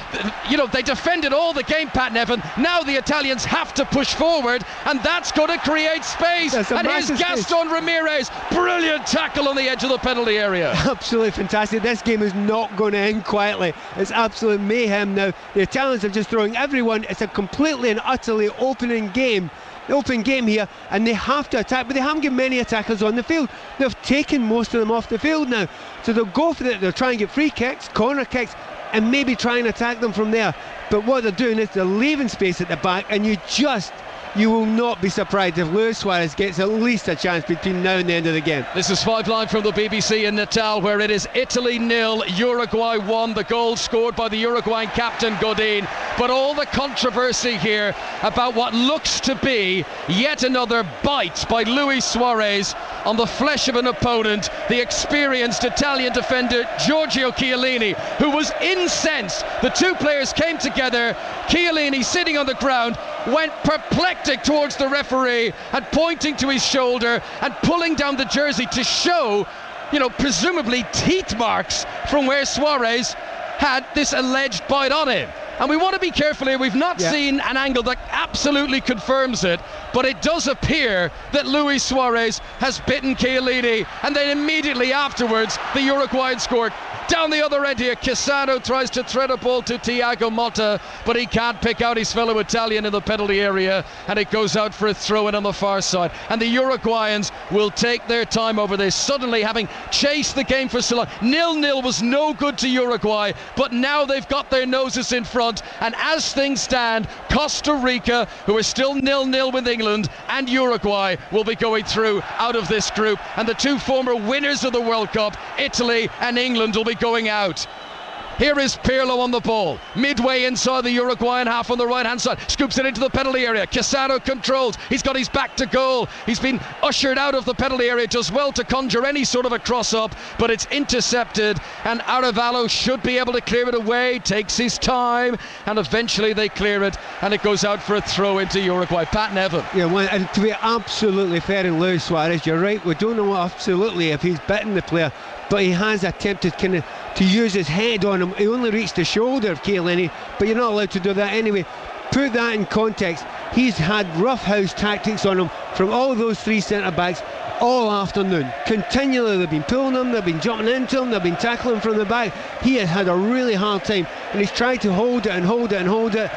you know, they defended all the game, Pat Nevin. Now the Italians have to push forward and that's going to create space. And here's Gaston Ramirez. Brilliant tackle on the edge of the penalty area. Absolutely fantastic. This game is not going to end quietly. It's absolute mayhem now. The Italians are just throwing everyone. It's a completely and utterly opening game. Open game here, and they have to attack, but they haven't got many attackers on the field. They've taken most of them off the field now, so they'll go for it. They'll try and get free kicks, corner kicks, and maybe try and attack them from there. But what they're doing is they're leaving space at the back, and you just you will not be surprised if Luis Suarez gets at least a chance between now and the end of the game. This is Five Live from the BBC in Natal, where it is Italy nil, Uruguay one. The goal scored by the Uruguayan captain Godin. But all the controversy here about what looks to be yet another bite by Luis Suarez on the flesh of an opponent, the experienced Italian defender Giorgio Chiellini, who was incensed. The two players came together. Chiellini sitting on the ground went perplexed towards the referee and pointing to his shoulder and pulling down the jersey to show, you know, presumably teeth marks from where Suarez had this alleged bite on him. And we want to be careful here. We've not yeah. seen an angle that absolutely confirms it, but it does appear that Luis Suarez has bitten Chiellini. And then immediately afterwards, the Uruguayan scored. Down the other end here, Cassano tries to thread a ball to Thiago Motta, but he can't pick out his fellow Italian in the penalty area, and it goes out for a throw in on the far side. And the Uruguayans will take their time over this, suddenly having chased the game for so long. Nil nil was no good to Uruguay, but now they've got their noses in front, and as things stand, Costa Rica, who are still nil nil with England, and Uruguay will be going through out of this group, and the two former winners of the World Cup, Italy and England, will be going out. Here is Pirlo on the ball. Midway inside the Uruguayan half on the right hand side. Scoops it into the penalty area. Cassano controls. He's got his back to goal. He's been ushered out of the penalty area. Does well to conjure any sort of a cross up, but it's intercepted. And Arevalo should be able to clear it away. Takes his time. And eventually they clear it. And it goes out for a throw into Uruguay. Pat Nevin. Yeah, well, and to be absolutely fair in Luis Suarez, you're right. We don't know absolutely if he's bitten the player but he has attempted kind of to use his head on him. He only reached the shoulder of Chiellini, but you're not allowed to do that anyway. Put that in context. He's had roughhouse tactics on him from all those three centre backs all afternoon. Continually, they've been pulling him, they've been jumping into him, they've been tackling from the back. He has had a really hard time, and he's tried to hold it and hold it and hold it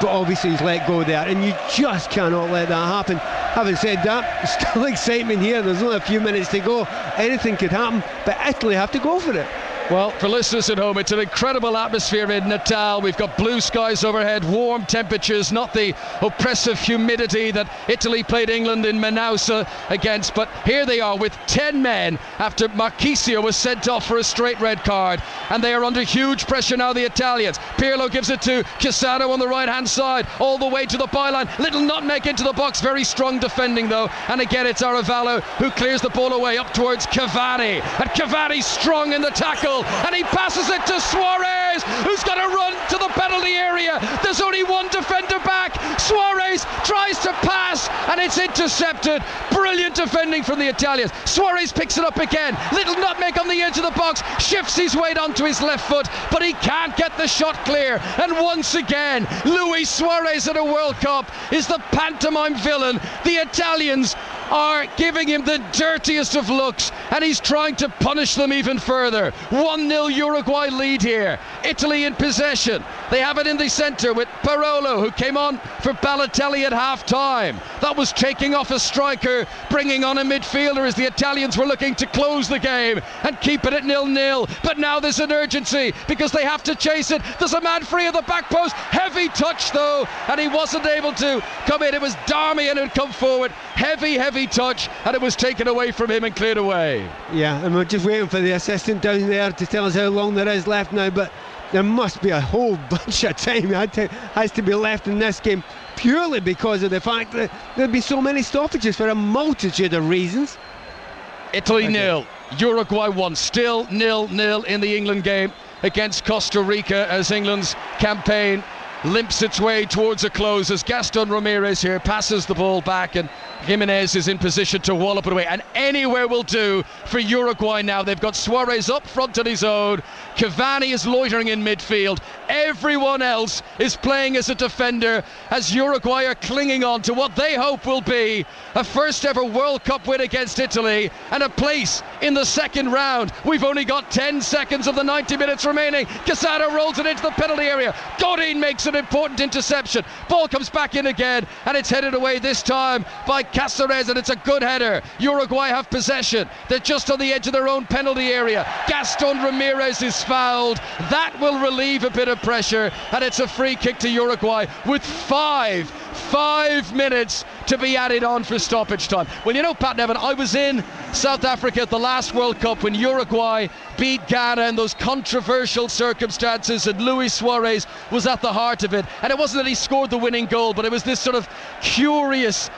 but obviously he's let go there, and you just cannot let that happen. Having said that, still excitement here. There's only a few minutes to go. Anything could happen, but Italy have to go for it. Well, for listeners at home, it's an incredible atmosphere in Natal. We've got blue skies overhead, warm temperatures, not the oppressive humidity that Italy played England in Manaus against. But here they are with 10 men after Marchisio was sent off for a straight red card. And they are under huge pressure now, the Italians. Pirlo gives it to Cassano on the right hand side, all the way to the byline. Little nutmeg into the box, very strong defending though. And again, it's Arevalo who clears the ball away up towards Cavani. And Cavani strong in the tackle and he passes it to Suarez, who's got to run to the penalty area. There's only one defender back. Suarez tries to pass, and it's intercepted. Brilliant defending from the Italians. Suarez picks it up again. Little nutmeg on the edge of the box, shifts his weight onto his left foot, but he can't get the shot clear. And once again, Luis Suarez at a World Cup is the pantomime villain. The Italians are giving him the dirtiest of looks, and he's trying to punish them even further. 1 0 Uruguay lead here. Italy in possession. They have it in the centre with Parolo, who came on for Balotelli at half time. That was taking off a striker, bringing on a midfielder as the Italians were looking to close the game and keep it at nil nil. But now there's an urgency because they have to chase it. There's a man free at the back post. Heavy touch though, and he wasn't able to come in. It was Darmian who'd come forward. Heavy, heavy touch, and it was taken away from him and cleared away. Yeah, and we're just waiting for the assistant down there to tell us how long there is left now, but there must be a whole bunch of time that has to be left in this game purely because of the fact that there'll be so many stoppages for a multitude of reasons. Italy okay. nil, Uruguay 1. Still nil nil in the England game against Costa Rica as England's campaign limps its way towards a close as Gaston Ramirez here passes the ball back and Jimenez is in position to wallop it away. And anywhere will do for Uruguay now. They've got Suarez up front on his own. Cavani is loitering in midfield. Everyone else is playing as a defender as Uruguay are clinging on to what they hope will be a first ever World Cup win against Italy and a place in the second round. We've only got 10 seconds of the 90 minutes remaining. Cassano rolls it into the penalty area. Godin makes an important interception. Ball comes back in again and it's headed away this time by Caceres, and it's a good header. Uruguay have possession. They're just on the edge of their own penalty area. Gaston Ramirez is fouled. That will relieve a bit of pressure, and it's a free kick to Uruguay with five, five minutes to be added on for stoppage time. Well, you know, Pat Nevin, I was in South Africa at the last World Cup when Uruguay beat Ghana in those controversial circumstances, and Luis Suarez was at the heart of it. And it wasn't that he scored the winning goal, but it was this sort of curious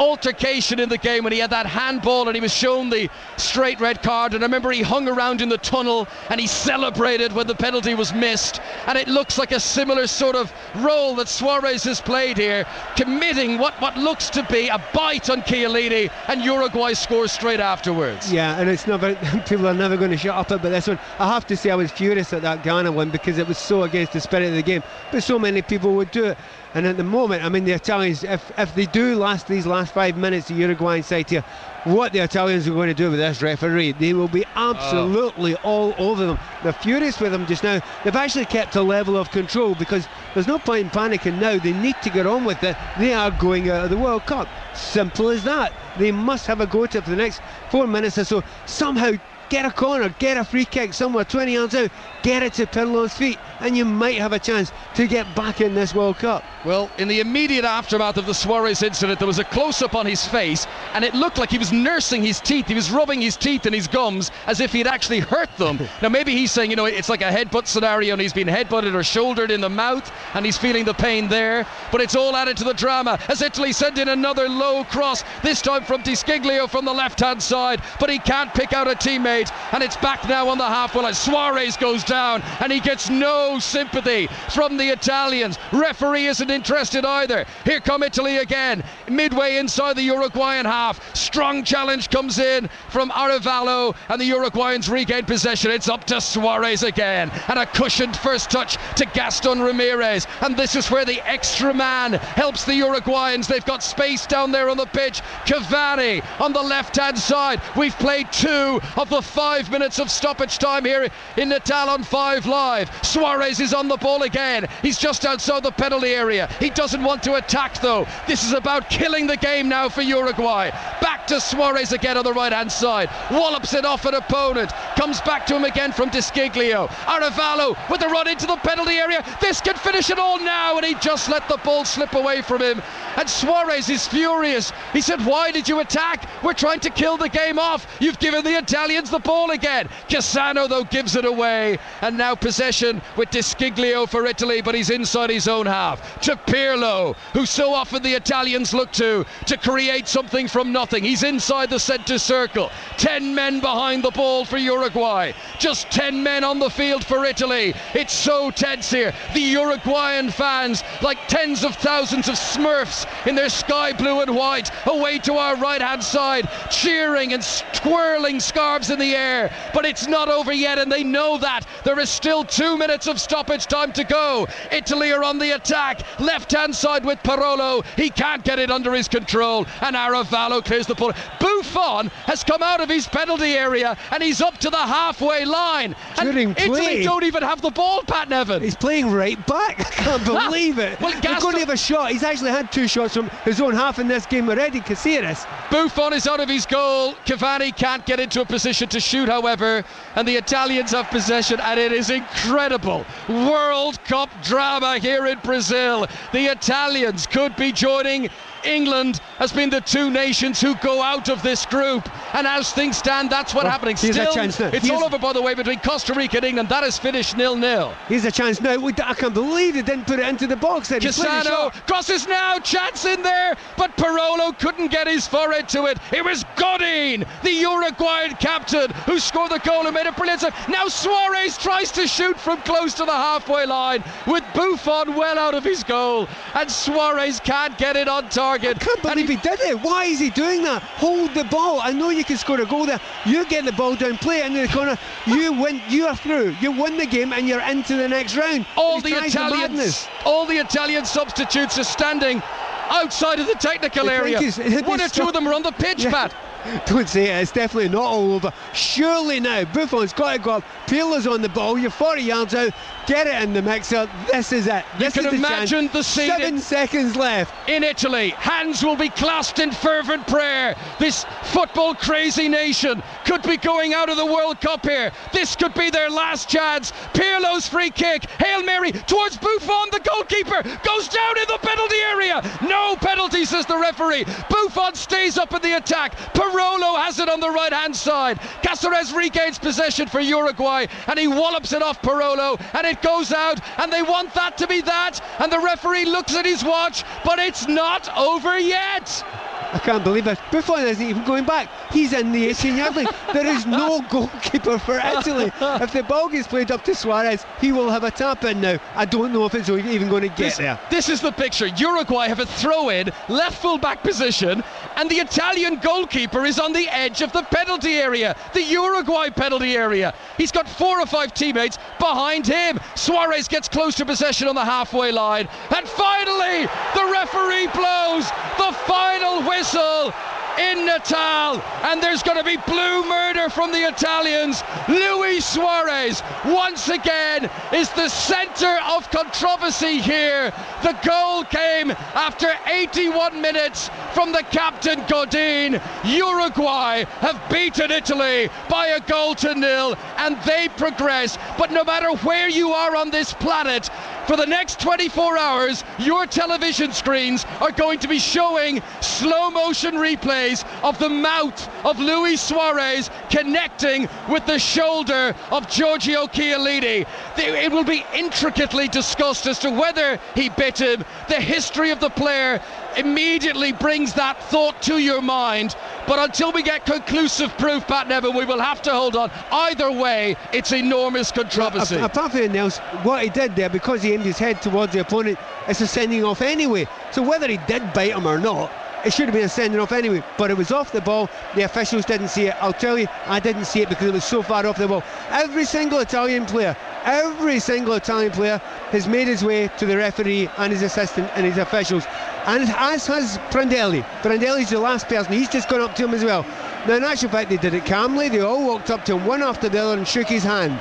altercation in the game when he had that handball and he was shown the straight red card. And I remember he hung around in the tunnel and he celebrated when the penalty was missed. And it looks like a similar sort of role that Suarez has played here, committing what, what looks to be a bite on Chiellini, and Uruguay scores straight afterwards. Yeah, and it's never people are never going to shut up about this one. I have to say I was furious at that Ghana one because it was so against the spirit of the game. But so many people would do it. And at the moment, I mean, the Italians, if, if they do last these last five minutes, the Uruguayan side here, what the Italians are going to do with this referee, they will be absolutely oh. all over them. They're furious with them just now. They've actually kept a level of control because there's no point in panicking now. They need to get on with it. They are going out of the World Cup. Simple as that. They must have a go to for the next four minutes or so. Somehow get a corner, get a free kick somewhere 20 yards out, get it to Pirlo's feet, and you might have a chance to get back in this World Cup. Well, in the immediate aftermath of the Suarez incident, there was a close up on his face, and it looked like he was nursing his teeth. He was rubbing his teeth and his gums as if he'd actually hurt them. now, maybe he's saying, you know, it's like a headbutt scenario, and he's been headbutted or shouldered in the mouth, and he's feeling the pain there. But it's all added to the drama as Italy send in another low cross, this time from De Sciglio from the left hand side, but he can't pick out a teammate, and it's back now on the half wall as Suarez goes down, and he gets no sympathy from the Italians. Referee isn't interested either. Here come Italy again, midway inside the Uruguayan half. Strong challenge comes in from Arevalo, and the Uruguayans regain possession. It's up to Suarez again, and a cushioned first touch to Gaston Ramirez. And this is where the extra man helps the Uruguayans. They've got space down there on the pitch. Cavani on the left hand side. We've played two of the five minutes of stoppage time here in Natal on Five Live. Suarez is on the ball again. He's just outside the penalty area. He doesn't want to attack though. This is about killing the game now for Uruguay. Back to Suarez again on the right hand side. Wallops it off an opponent. Comes back to him again from De Sciglio. Arevalo with the run into the penalty area. This can finish it all now, and he just let the ball slip away from him. And Suarez is furious. He said, Why did you attack? We're trying to kill the game off. You've given the Italians the ball again. Cassano, though, gives it away. And now possession with De Sciglio for Italy, but he's inside his own half. To Pirlo, who so often the Italians look to to create something from nothing. He's inside the centre circle. Ten men behind the ball for Uruguay. Just ten men on the field for Italy. It's so tense here. The Uruguayan fans, like tens of thousands of Smurfs in their sky blue and white, away to our right hand side, cheering and twirling scarves in the air. But it's not over yet, and they know that. There is still two minutes of stoppage time to go. Italy are on the attack. Left hand side with Parolo. He can't get it under his control, and Arevalo clears the ball. Buffon has come out of his penalty area, and he's up to the halfway line. And During Italy play. don't even have the ball, Pat Nevin. He's playing right back. I can't believe it. Well, Gaston- going to have a shot. He's actually had two shots from his own half in this game already. Caceres. Buffon is out of his goal. Cavani can't get into a position to shoot, however, and the Italians have possession, and it is incredible. World Cup drama here in Brazil. The Italians could be joining England has been the two nations who go out of this group. And as things stand, that's what's Oh, happening. Still, it's Here's- all over, by the way, between Costa Rica and England. That is finished nil-nil. Here's a chance now. I can't believe they didn't put it into the box. There. He played the Cassano crosses now, chance in there, but Parolo couldn't get his forehead to it. It was Godin, the Uruguayan captain, who scored the goal and made a brilliant save. Now Suarez tries to shoot from close to the halfway line with Buffon well out of his goal, and Suarez can't get it on target. I can't believe he did it. Why is he doing that? Hold the ball. I know you can score a goal there. You get the ball down, play it into the corner. You win. You are through. You win the game, and you're into the next round. all the Italians, all the Italian substitutes are standing outside of the technical area. One or two of them are on the pitch, Yeah. Pat. Don't say it, it's definitely not all over. Surely now, Buffon's got to go up. Pirlo's on the ball, you're 40 yards out, get it in the mixer. This is it. This you can is the imagine chance. the scene Seven seconds left. in Italy. Hands will be clasped in fervent prayer. This football crazy nation could be going out of the World Cup here. This could be their last chance. Pirlo's free kick. Hail Mary towards Buffon, the goalkeeper. Goes down in the penalty area. No penalty, says the referee. Buffon stays up in the attack. Parolo has it on the right hand side. Caceres regains possession for Uruguay and he wallops it off Parolo and it goes out and they want that to be that. And the referee looks at his watch, but it's not over yet. I can't believe it. Buffon isn't even going back. He's in the 18 yard line. There is no goalkeeper for Italy. If the ball gets played up to Suarez, he will have a tap in now. I don't know if it's even going to get This, there. this is the picture. Uruguay have a throw in, left full back position, and the Italian goalkeeper is on the edge of the penalty area, the Uruguay penalty area. He's got four or five teammates behind him. Suarez gets close to possession on the halfway line, and finally, the referee blows the final whistle. In Natal, and there's going to be blue murder from the Italians. Luis Suarez, once again, is the centre of controversy here. The goal came after 81 minutes from the captain Godin. Uruguay have beaten Italy by a goal to nil, and they progress. But no matter where you are on this planet, for the next 24 hours, your television screens are going to be showing slow motion replays of the mouth of Luis Suarez connecting with the shoulder of Giorgio Chiellini. It will be intricately discussed as to whether he bit him. The history of the player immediately brings that thought to your mind. But until we get conclusive proof, Pat Nevin, we will have to hold on. Either way, it's enormous controversy. A- Apart from else, what he did there, because he aimed his head towards the opponent, it's a sending off anyway. So whether he did bite him or not, it should have been a sending off anyway. But it was off the ball. The officials didn't see it. I'll tell you, I didn't see it because it was so far off the ball. Every single Italian player, every single Italian player has made his way to the referee and his assistant and his officials. And as has Prandelli. Prandelli's the last person. He's just gone up to him as well. Now, in actual fact, they did it calmly. They all walked up to him one after the other and shook his hand.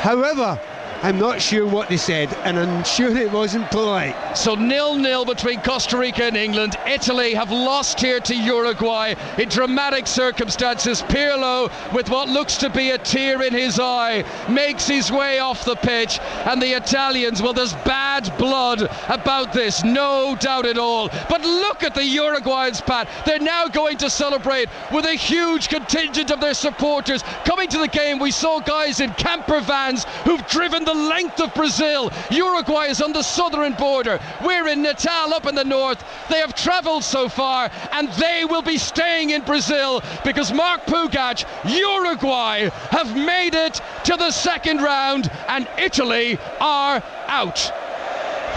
However, I'm not sure what they said, and I'm sure it wasn't polite. So nil-nil between Costa Rica and England. Italy have lost here to Uruguay in dramatic circumstances. Pirlo, with what looks to be a tear in his eye, makes his way off the pitch, and the Italians, well, there's bad blood about this, no doubt at all. But look at the Uruguayans, Pat. They're now going to celebrate with a huge contingent of their supporters coming to the game. We saw guys in camper vans who've driven the length of Brazil. Uruguay is on the southern border. We're in Natal up in the north. They have travelled so far and they will be staying in Brazil because Mark Pougatch, Uruguay have made it to the second round and Italy are out.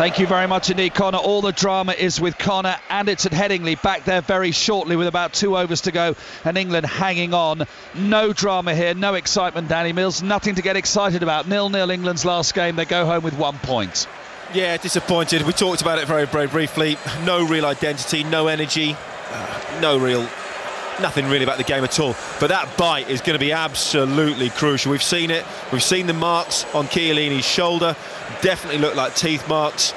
Thank you very much indeed, Conor. All the drama is with Conor, and it's at Headingley back there very shortly with about two overs to go, and England hanging on. No drama here, no excitement, Danny Mills. Nothing to get excited about. Nil nil England's last game. They go home with one point. Yeah, disappointed. We talked about it very, very briefly. No real identity, no energy, uh, no real, nothing really about the game at all. But that bite is going to be absolutely crucial. We've seen it. We've seen the marks on Chiellini's shoulder. Definitely look like teeth marks.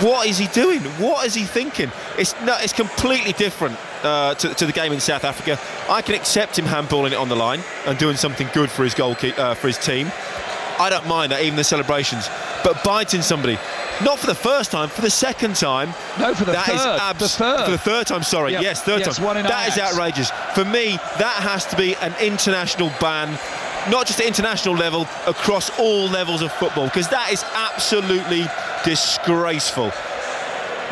What is he doing? What is he thinking? It's no, it's completely different uh, to, to the game in South Africa. I can accept him handballing it on the line and doing something good for his goal, uh, for his team. I don't mind that, even the celebrations. But biting somebody, not for the first time, for the second time. No, for the that is third. abs- the third. For the third time, sorry. Yep. Yes, third Yes, time. one in That is outrageous. For me, that has to be an international ban, not just at international level, across all levels of football, because that is absolutely disgraceful.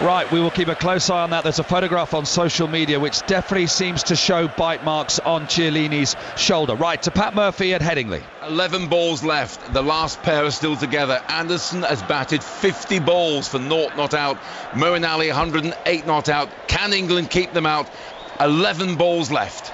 Right, we will keep a close eye on that. There's a photograph on social media which definitely seems to show bite marks on Chiellini's shoulder. Right, to Pat Murphy at Headingley. 11 balls left. The last pair are still together. Anderson has batted 50 balls for naught not out. Moeen Ali 108 not out. Can England keep them out? 11 balls left.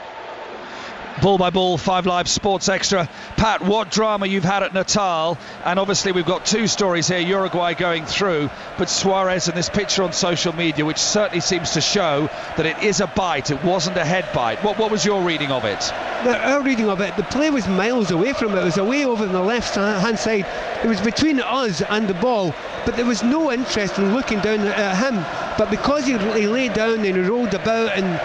Ball by ball, five live sports extra. Pat, what drama you've had at Natal, and obviously we've got two stories here Uruguay going through, but Suarez and this picture on social media, which certainly seems to show that it is a bite, it wasn't a head bite. What, what was your reading of it? The, our reading of it, the play was miles away from it. It was away over on the left hand side. It was between us and the ball, but there was no interest in looking down at him. But because he, he lay down and he rolled about and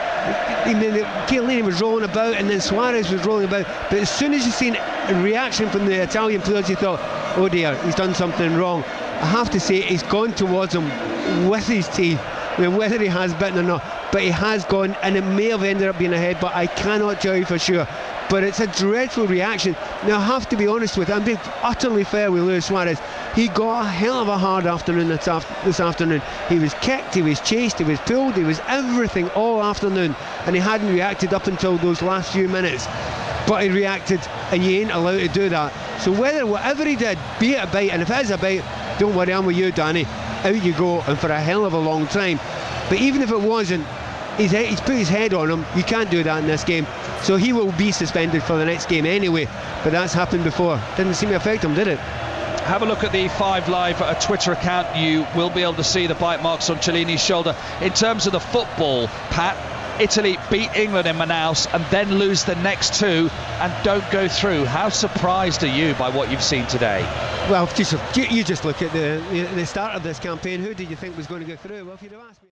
and then Chiellini was rolling about and then Suarez was rolling about. But as soon as you seen a reaction from the Italian players, you thought, oh dear, he's done something wrong. I have to say, he's gone towards him with his teeth. I mean, whether he has bitten or not, but he has gone, and it may have ended up being a head, but I cannot tell you for sure. But it's a dreadful reaction. Now, I have to be honest with you, I'm being utterly fair with Luis Suarez. He got a hell of a hard afternoon this, af- this afternoon. He was kicked, he was chased, he was pulled, he was everything all afternoon, and he hadn't reacted up until those last few minutes. But he reacted, and you ain't allowed to do that. So whether whatever he did, be it a bite, and if it is a bite, don't worry, I'm with you, Danny. Out you go, and for a hell of a long time. But even if it wasn't, he's, he's put his head on him. You can't do that in this game. So he will be suspended for the next game anyway. But that's happened before. Didn't seem to affect him, did it? Have a look at the Five Live uh, Twitter account. You will be able to see the bite marks on Chiellini's shoulder. In terms of the football, Pat, Italy beat England in Manaus and then lose the next two and don't go through. How surprised are you by what you've seen today? Well, just, you, you just look at the, the start of this campaign. Who did you think was going to go through? Well, if you'd have asked me.